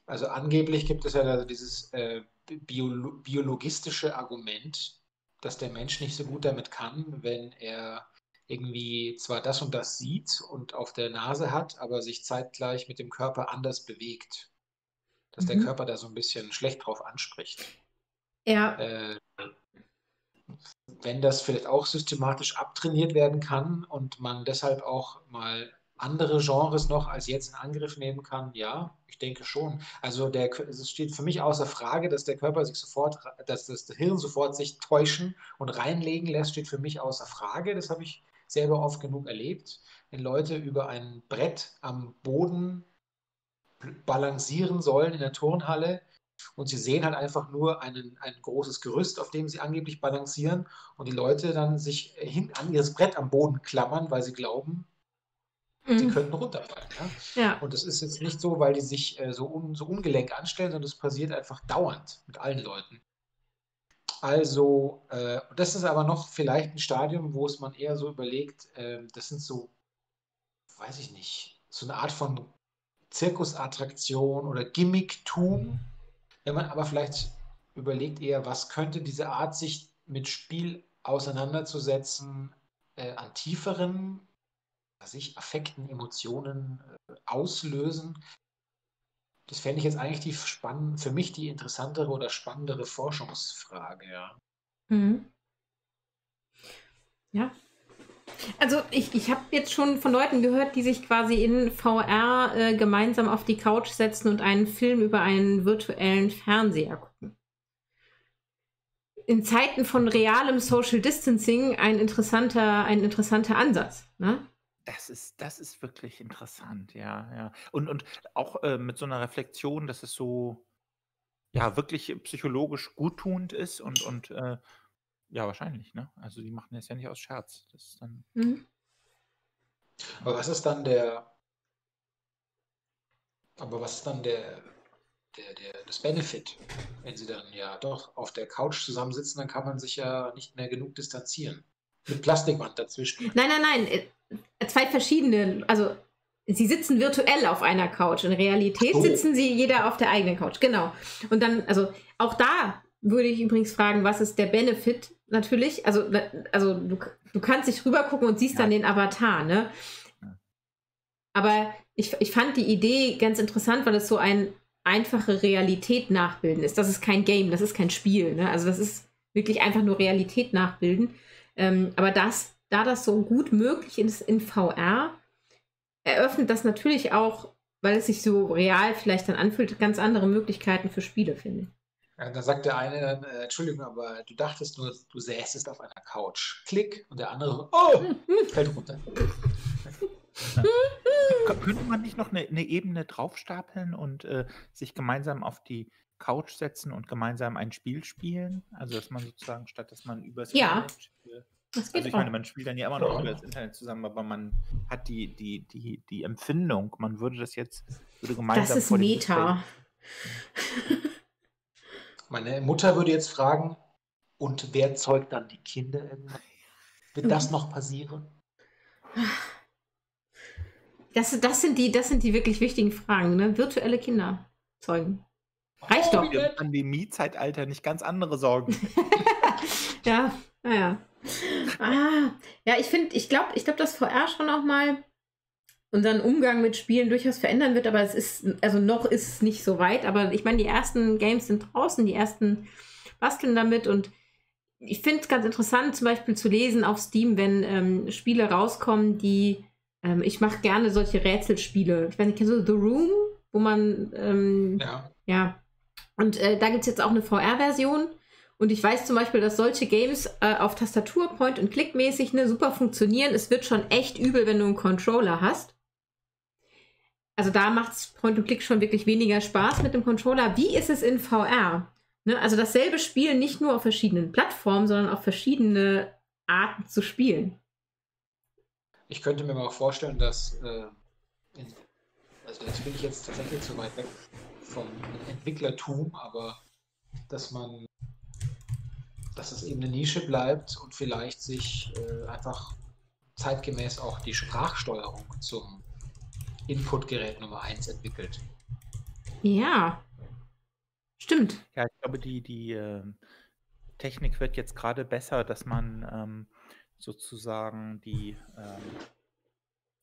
Also angeblich gibt es ja dieses äh, biolo biologistische Argument, dass der Mensch nicht so gut damit kann, wenn er irgendwie zwar das und das sieht und auf der Nase hat, aber sich zeitgleich mit dem Körper anders bewegt. Dass mhm. der Körper da so ein bisschen schlecht drauf anspricht. Ja. Äh, wenn das vielleicht auch systematisch abtrainiert werden kann und man deshalb auch mal andere Genres noch als jetzt in Angriff nehmen kann, ja, ich denke schon. Also der, es steht für mich außer Frage, dass der Körper sich sofort, dass das Hirn sofort sich täuschen und reinlegen lässt, steht für mich außer Frage. Das habe ich selber oft genug erlebt, wenn Leute über ein Brett am Boden balancieren sollen in der Turnhalle und sie sehen halt einfach nur einen, ein großes Gerüst, auf dem sie angeblich balancieren und die Leute dann sich hin an ihr Brett am Boden klammern, weil sie glauben, mhm. sie könnten runterfallen. Ja? ja? Und das ist jetzt nicht so, weil die sich äh, so, un, so ungelenk anstellen, sondern das passiert einfach dauernd mit allen Leuten. Also, äh, das ist aber noch vielleicht ein Stadium, wo es man eher so überlegt, äh, das sind so, weiß ich nicht, so eine Art von Zirkusattraktion oder Gimmicktum. Wenn man aber vielleicht überlegt eher, was könnte diese Art, sich mit Spiel auseinanderzusetzen, äh, an tieferen, was Affekten, Emotionen äh, auslösen, das fände ich jetzt eigentlich die spann für mich die interessantere oder spannendere Forschungsfrage, ja. Mhm. Ja. Also ich, ich habe jetzt schon von Leuten gehört, die sich quasi in VR äh, gemeinsam auf die Couch setzen und einen Film über einen virtuellen Fernseher gucken. In Zeiten von realem Social Distancing ein interessanter, ein interessanter Ansatz. Ne? Das ist das ist wirklich interessant, ja, ja. Und und auch, äh, mit so einer Reflexion, dass es so, ja, wirklich psychologisch guttunend ist und und, äh ja, wahrscheinlich, ne? Also, die machen das ja nicht aus Scherz. Das ist dann Mhm. Aber was ist dann der aber was ist dann der der der das Benefit? Wenn sie dann ja doch auf der Couch zusammensitzen, dann kann man sich ja nicht mehr genug distanzieren. Mit Plastikwand dazwischen. Nein, nein, nein. Äh, zwei verschiedene, also sie sitzen virtuell auf einer Couch. In Realität oh. sitzen sie jeder auf der eigenen Couch. Genau. Und dann, also auch da würde ich übrigens fragen, was ist der Benefit natürlich? Also, also du, du kannst dich rüber gucken und siehst ja. dann den Avatar, ne? Aber ich, ich fand die Idee ganz interessant, weil es so ein einfache Realität nachbilden ist. Das ist kein Game, das ist kein Spiel. Ne? Also das ist wirklich einfach nur Realität nachbilden. Ähm, aber das da das so gut möglich ist in VR, eröffnet das natürlich auch, weil es sich so real vielleicht dann anfühlt, ganz andere Möglichkeiten für Spiele, finde ich. Ja, da sagt der eine dann, äh, Entschuldigung, aber du dachtest nur, du säßest auf einer Couch. Klick. Und der andere, oh, fällt runter. Ja. Könnte man nicht noch eine, eine Ebene draufstapeln und äh, sich gemeinsam auf die Couch setzen und gemeinsam ein Spiel spielen? Also, dass man sozusagen, statt dass man übers ja. Internet also ich meine, man spielt dann ja immer noch über das Internet zusammen, aber man hat die, die, die, die Empfindung, man würde das jetzt, würde gemeinsam. Das ist Meta. Meine Mutter würde jetzt fragen, und wer zeugt dann die Kinder irgendwann? Wird das noch passieren? Das, das, sind die, das sind die wirklich wichtigen Fragen, ne? Virtuelle Kinder zeugen. Reicht oh, doch. Im Pandemie-Zeitalter nicht ganz andere Sorgen. ja, naja. Ah, ja, ich finde, ich glaube, ich glaube, dass VR schon auch mal unseren Umgang mit Spielen durchaus verändern wird, aber es ist, also noch ist es nicht so weit. Aber ich meine, die ersten Games sind draußen, die ersten basteln damit und ich finde es ganz interessant, zum Beispiel zu lesen auf Steam, wenn ähm, Spiele rauskommen, die ähm, ich mache gerne solche Rätselspiele. Ich weiß nicht, kennst du The Room, wo man ähm, ja. ja. Und äh, da gibt es jetzt auch eine VR-Version. Und ich weiß zum Beispiel, dass solche Games äh, auf Tastatur Point- und Click-mäßig ne, super funktionieren. Es wird schon echt übel, wenn du einen Controller hast. Also da macht es Point und Click schon wirklich weniger Spaß mit dem Controller. Wie ist es in VR? Ne, also dasselbe Spiel nicht nur auf verschiedenen Plattformen, sondern auf verschiedene Arten zu spielen. Ich könnte mir mal vorstellen, dass, äh, in, also jetzt bin ich jetzt tatsächlich zu weit weg, vom Entwicklertum, aber dass man, dass es eben eine Nische bleibt und vielleicht sich äh, einfach zeitgemäß auch die Sprachsteuerung zum Inputgerät Nummer 1 entwickelt. Ja. Stimmt. Ja, ich glaube, die, die äh, Technik wird jetzt gerade besser, dass man ähm, sozusagen die ähm,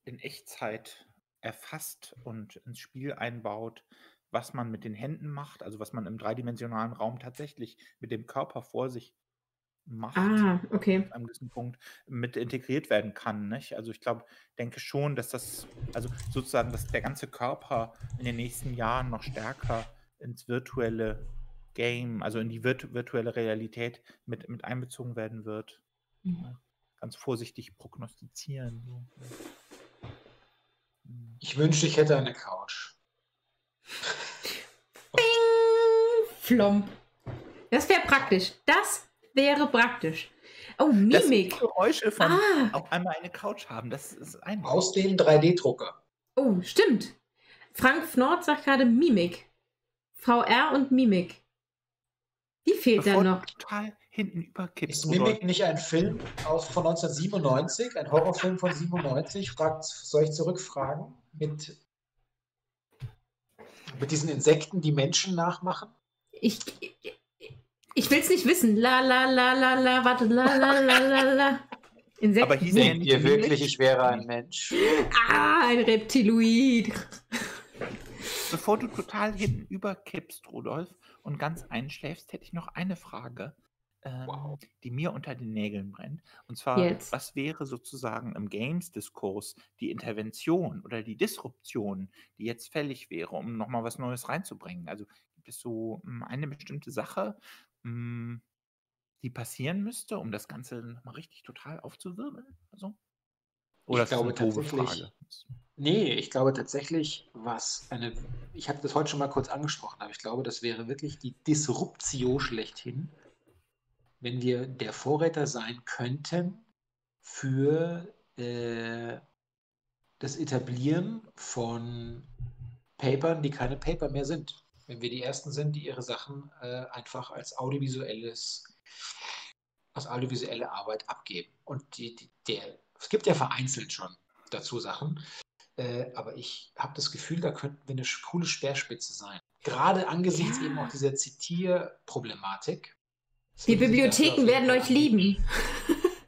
in Echtzeit erfasst und ins Spiel einbaut, was man mit den Händen macht, also was man im dreidimensionalen Raum tatsächlich mit dem Körper vor sich macht, Ah, okay. an einem gewissen Punkt mit integriert werden kann. Nicht? Also ich glaube, denke schon, dass das, also sozusagen, dass der ganze Körper in den nächsten Jahren noch stärker ins virtuelle Game, also in die virt virtuelle Realität mit, mit einbezogen werden wird. Mhm. Ganz vorsichtig prognostizieren. Hm. Ich wünschte, ich hätte eine Couch. Bing! Flomp. Das wäre praktisch. Das wäre praktisch. Oh, Das Mimik. Geräusche von Ah, auf einmal eine Couch haben. Das ist ein. Aus dem 3D-Drucker. oh, stimmt. Frank Nord sagt gerade Mimik. VR und Mimik. Die fehlt Bevor dann noch. total hinten überkippst. Ist. Mimic nicht ein Film aus, von 1997, ein Horrorfilm von 97? Fragt, soll ich zurückfragen? Mit, mit diesen Insekten, die Menschen nachmachen? Ich, ich will es nicht wissen. La la la la la, warte, la la la la la. Insekten. Aber hieß er nicht Mimik? ich wäre ein Mensch? Ah, ein Reptiloid. Bevor du total hinten überkippst, Rudolf, und ganz einschläfst, hätte ich noch eine Frage, ähm, Wow. die mir unter den Nägeln brennt. Und zwar, Jetzt. was wäre sozusagen im Games-Diskurs die Intervention oder die Disruption, die jetzt fällig wäre, um nochmal was Neues reinzubringen? Also gibt es so mh, eine bestimmte Sache, mh, die passieren müsste, um das Ganze nochmal richtig total aufzuwirbeln? Also? Oder Ich glaube tatsächlich- Frage? Nee, ich glaube tatsächlich, was eine, ich habe das heute schon mal kurz angesprochen, aber ich glaube, das wäre wirklich die Disruptio schlechthin, wenn wir der Vorreiter sein könnten für äh, das Etablieren von Papern, die keine Paper mehr sind. Wenn wir die Ersten sind, die ihre Sachen äh, einfach als audiovisuelles, als audiovisuelle Arbeit abgeben. Und die, die, der, es gibt ja vereinzelt schon dazu Sachen, äh, aber ich habe das Gefühl, da könnten wir eine coole Speerspitze sein. Gerade angesichts Ja. eben auch dieser Zitierproblematik. Die Bibliotheken werden euch lieben.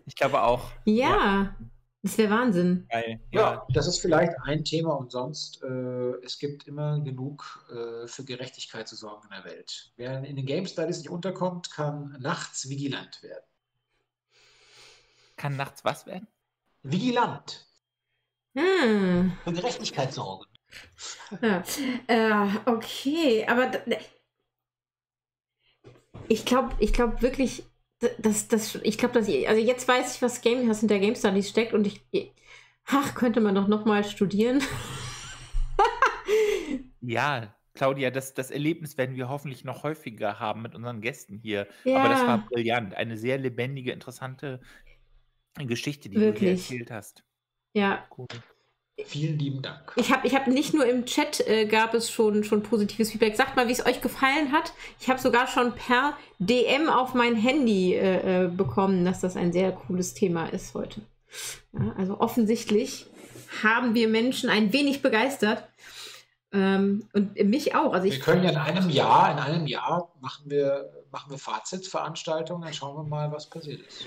Ich glaube auch. Ja, das wäre Wahnsinn. Weil, Ja, das ist vielleicht ein Thema und sonst, äh, es gibt immer genug äh, für Gerechtigkeit zu sorgen in der Welt. Wer in den Game Studies nicht unterkommt, kann nachts vigilant werden. Kann nachts was werden? Vigilant. Hm. Für Gerechtigkeit sorgen. Ja. Äh, okay, aber ich glaube, ich glaube wirklich, d- dass das, ich glaube, dass ich, also jetzt weiß ich, was Game, was hinter Game Studies steckt und ich, ach, könnte man doch noch mal studieren. Ja, Claudia, das, das Erlebnis werden wir hoffentlich noch häufiger haben mit unseren Gästen hier. Ja. Aber das war brillant. Eine sehr lebendige, interessante Geschichte, die du Wirklich. hier erzählt hast. Ja, Cool. Vielen lieben Dank. ich habe, ich habe nicht nur im Chat äh, gab es schon schon positives Feedback. Sagt mal, wie es euch gefallen hat. Ich habe sogar schon per DM auf mein Handy äh, äh, bekommen, dass das ein sehr cooles Thema ist heute. Ja, also offensichtlich haben wir Menschen ein wenig begeistert. Ähm, und mich auch. Also Wir ich, können ja in einem Jahr, in einem Jahr machen wir, machen wir Fazitveranstaltungen, dann schauen wir mal, was passiert ist.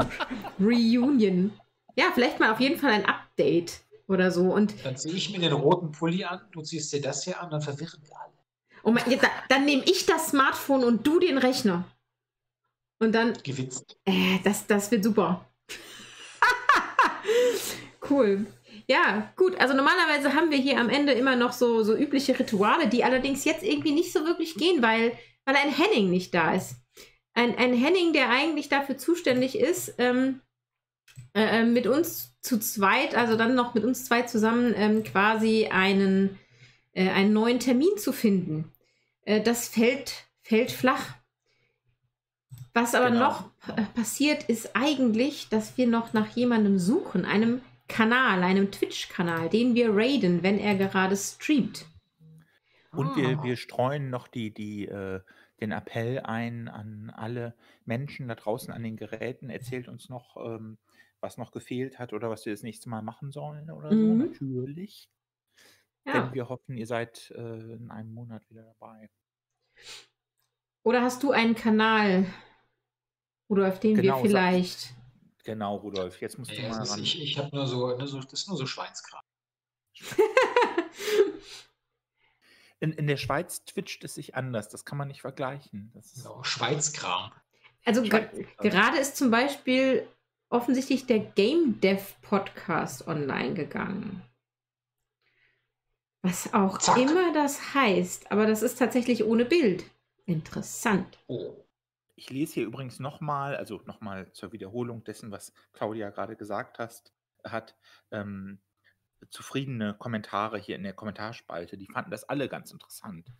Reunion. Ja, vielleicht mal auf jeden Fall ein Update oder so. Und Dann ziehe ich mir den roten Pulli an, du ziehst dir das hier an, dann verwirren wir alle. oh mein, jetzt, dann nehme ich das Smartphone und du den Rechner. Und dann Gewitzt. Äh, das, das wird super. cool. Ja, gut. Also normalerweise haben wir hier am Ende immer noch so, so übliche Rituale, die allerdings jetzt irgendwie nicht so wirklich gehen, weil, weil ein Henning nicht da ist. Ein, ein Henning, der eigentlich dafür zuständig ist, ähm, äh, mit uns zu zweit, also dann noch mit uns zwei zusammen, ähm, quasi einen, äh, einen neuen Termin zu finden. Äh, das fällt, fällt flach. Was aber Genau. noch äh, passiert, ist eigentlich, dass wir noch nach jemandem suchen, einem Kanal, einem Twitch-Kanal, den wir raiden, wenn er gerade streamt. Und wir, Ah. wir streuen noch die, die, äh, den Appell ein an alle Menschen da draußen an den Geräten. Erzählt uns noch, ähm, was noch gefehlt hat oder was wir das nächste Mal machen sollen oder so. Mhm. Natürlich. Ja. Denn wir hoffen, ihr seid äh, in einem Monat wieder dabei. Oder hast du einen Kanal, Rudolf, den Genau, wir sag- vielleicht. Genau, Rudolf. Jetzt musst du Ja, mal ran. ich ich habe nur so, nur so, das ist nur so Schweinskram. In, in der Schweiz twitcht es sich anders. Das kann man nicht vergleichen. Das ist So, Schweizkram. Also Schweiz. gerade ist zum Beispiel offensichtlich der Game Dev Podcast online gegangen. Was auch Zack. immer das heißt, aber das ist tatsächlich ohne Bild. Interessant. Oh. Ich lese hier übrigens nochmal, also nochmal zur Wiederholung dessen, was Claudia gerade gesagt hast, hat, ähm, zufriedene Kommentare hier in der Kommentarspalte. Die fanden das alle ganz interessant.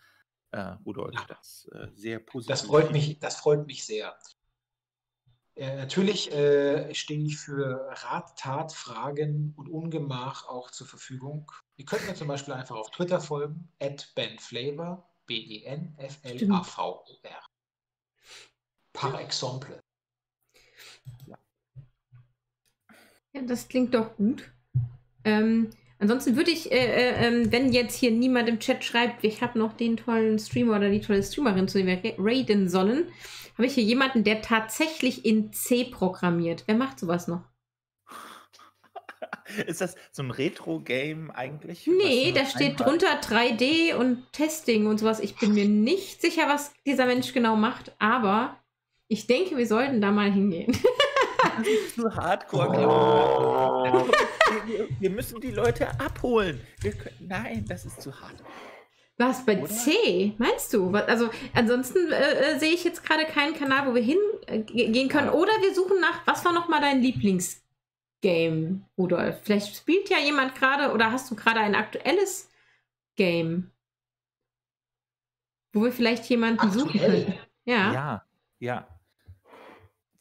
Äh, Rudolf, Ja. das äh, sehr positiv. Das freut mich, das freut mich sehr. Äh, natürlich äh, stehe ich für Rat, Tat, Fragen und Ungemach auch zur Verfügung. Ihr könnt mir zum Beispiel einfach auf Twitter folgen, at benflavor, E B-E-N-F-L-A-V-O-R. Par exemple. Ja, das klingt doch gut. Ähm, ansonsten würde ich, äh, äh, ähm, wenn jetzt hier niemand im Chat schreibt, ich habe noch den tollen Streamer oder die tolle Streamerin, zu dem wir ra- raiden sollen, habe ich hier jemanden, der tatsächlich in C programmiert. Wer macht sowas noch? Ist das so ein Retro-Game eigentlich? Nee, da steht einmal- drunter 3D und Testing und sowas. Ich bin mir nicht sicher, was dieser Mensch genau macht, aber ich denke, wir sollten da mal hingehen. Das ist zu hardcore, Oh. Claudia. Wir, wir, müssen die Leute abholen. Können, nein, das ist zu hart. Was bei Oder? C, meinst du? Also ansonsten äh, äh, sehe ich jetzt gerade keinen Kanal, wo wir hingehen können. Ja. Oder wir suchen nach, was war nochmal dein Lieblingsgame, Rudolf? Vielleicht spielt ja jemand gerade oder hast du gerade ein aktuelles Game, wo wir vielleicht jemanden suchen Aktuell? können. Ja. Ja, ja.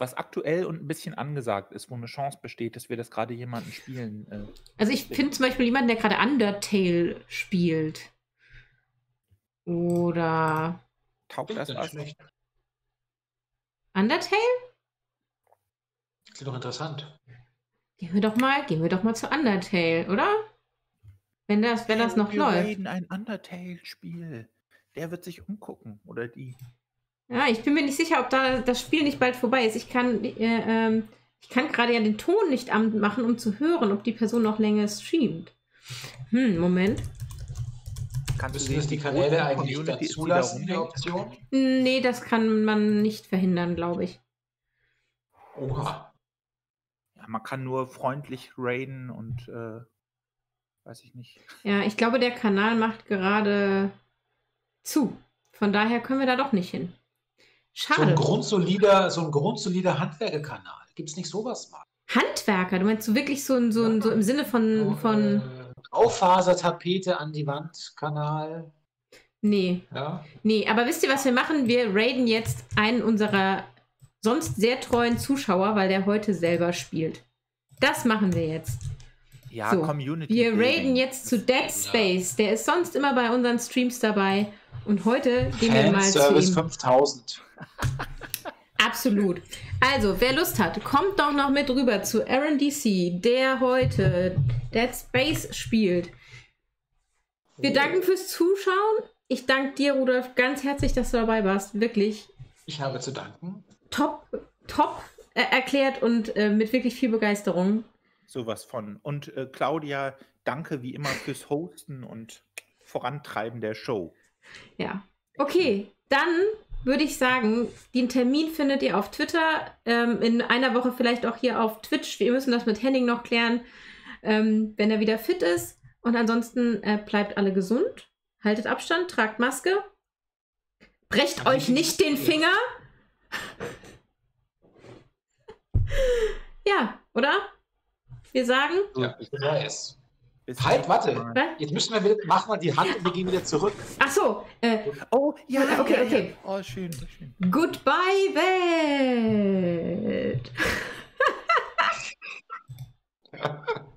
Was aktuell und ein bisschen angesagt ist, wo eine Chance besteht, dass wir das gerade jemanden spielen. Äh, Also ich finde zum Beispiel jemanden, der gerade Undertale spielt. Oder taugt das was? Undertale? Klingt doch interessant. Gehen wir doch mal, gehen wir doch mal zu Undertale, oder? Wenn das, wenn das noch wir läuft. raiden ein Undertale-Spiel. Der wird sich umgucken. Oder die. Ja, ich bin mir nicht sicher, ob da das Spiel nicht bald vorbei ist. Ich kann, äh, ähm, ich kann gerade ja den Ton nicht anmachen, um zu hören, ob die Person noch länger streamt. Hm, Moment. Kannst Müssen das die Kanäle eigentlich Community zulassen, die? Option? Nee, das kann man nicht verhindern, glaube ich. Oha. Ja, man kann nur freundlich raiden und äh, weiß ich nicht. Ja, ich glaube, der Kanal macht gerade zu. Von daher können wir da doch nicht hin. So ein Schade. grundsolider, so ein grundsolider Handwerkerkanal. Gibt es nicht sowas mal? Handwerker, du meinst so wirklich so, ein, so, ein, so im Sinne von, So, von. äh, Auffasertapete an die Wand, Kanal. Nee, Ja. nee, aber wisst ihr, was wir machen? Wir raiden jetzt einen unserer sonst sehr treuen Zuschauer, weil der heute selber spielt. Das machen wir jetzt. Ja, So, Community. Wir raiden jetzt zu Dead Space. Der ist sonst immer bei unseren Streams dabei. Und heute gehen wir mal zu ihm. 5000. Absolut. Also, wer Lust hat, kommt doch noch mit rüber zu Aaron DC, der heute Dead Space spielt. Wir danken fürs Zuschauen. Ich danke dir, Rudolf, ganz herzlich, dass du dabei warst. Wirklich Ich habe zu danken. top, top äh, erklärt und äh, mit wirklich viel Begeisterung. Sowas von. Und äh, Claudia, danke wie immer fürs Hosten und Vorantreiben der Show. Ja. Okay, dann würde ich sagen, den Termin findet ihr auf Twitter, ähm, in einer Woche vielleicht auch hier auf Twitch. Wir müssen das mit Henning noch klären, ähm, wenn er wieder fit ist. Und ansonsten äh, bleibt alle gesund, haltet Abstand, tragt Maske, brecht Aber euch nicht den Finger. ja, oder? Wir sagen, Ja, ich weiß halt, warte. Was? Jetzt müssen wir wieder, machen wir die Hand und wir gehen wieder zurück. Ach so. Äh, oh, ja, okay, okay. Oh, schön, schön. Goodbye, Welt.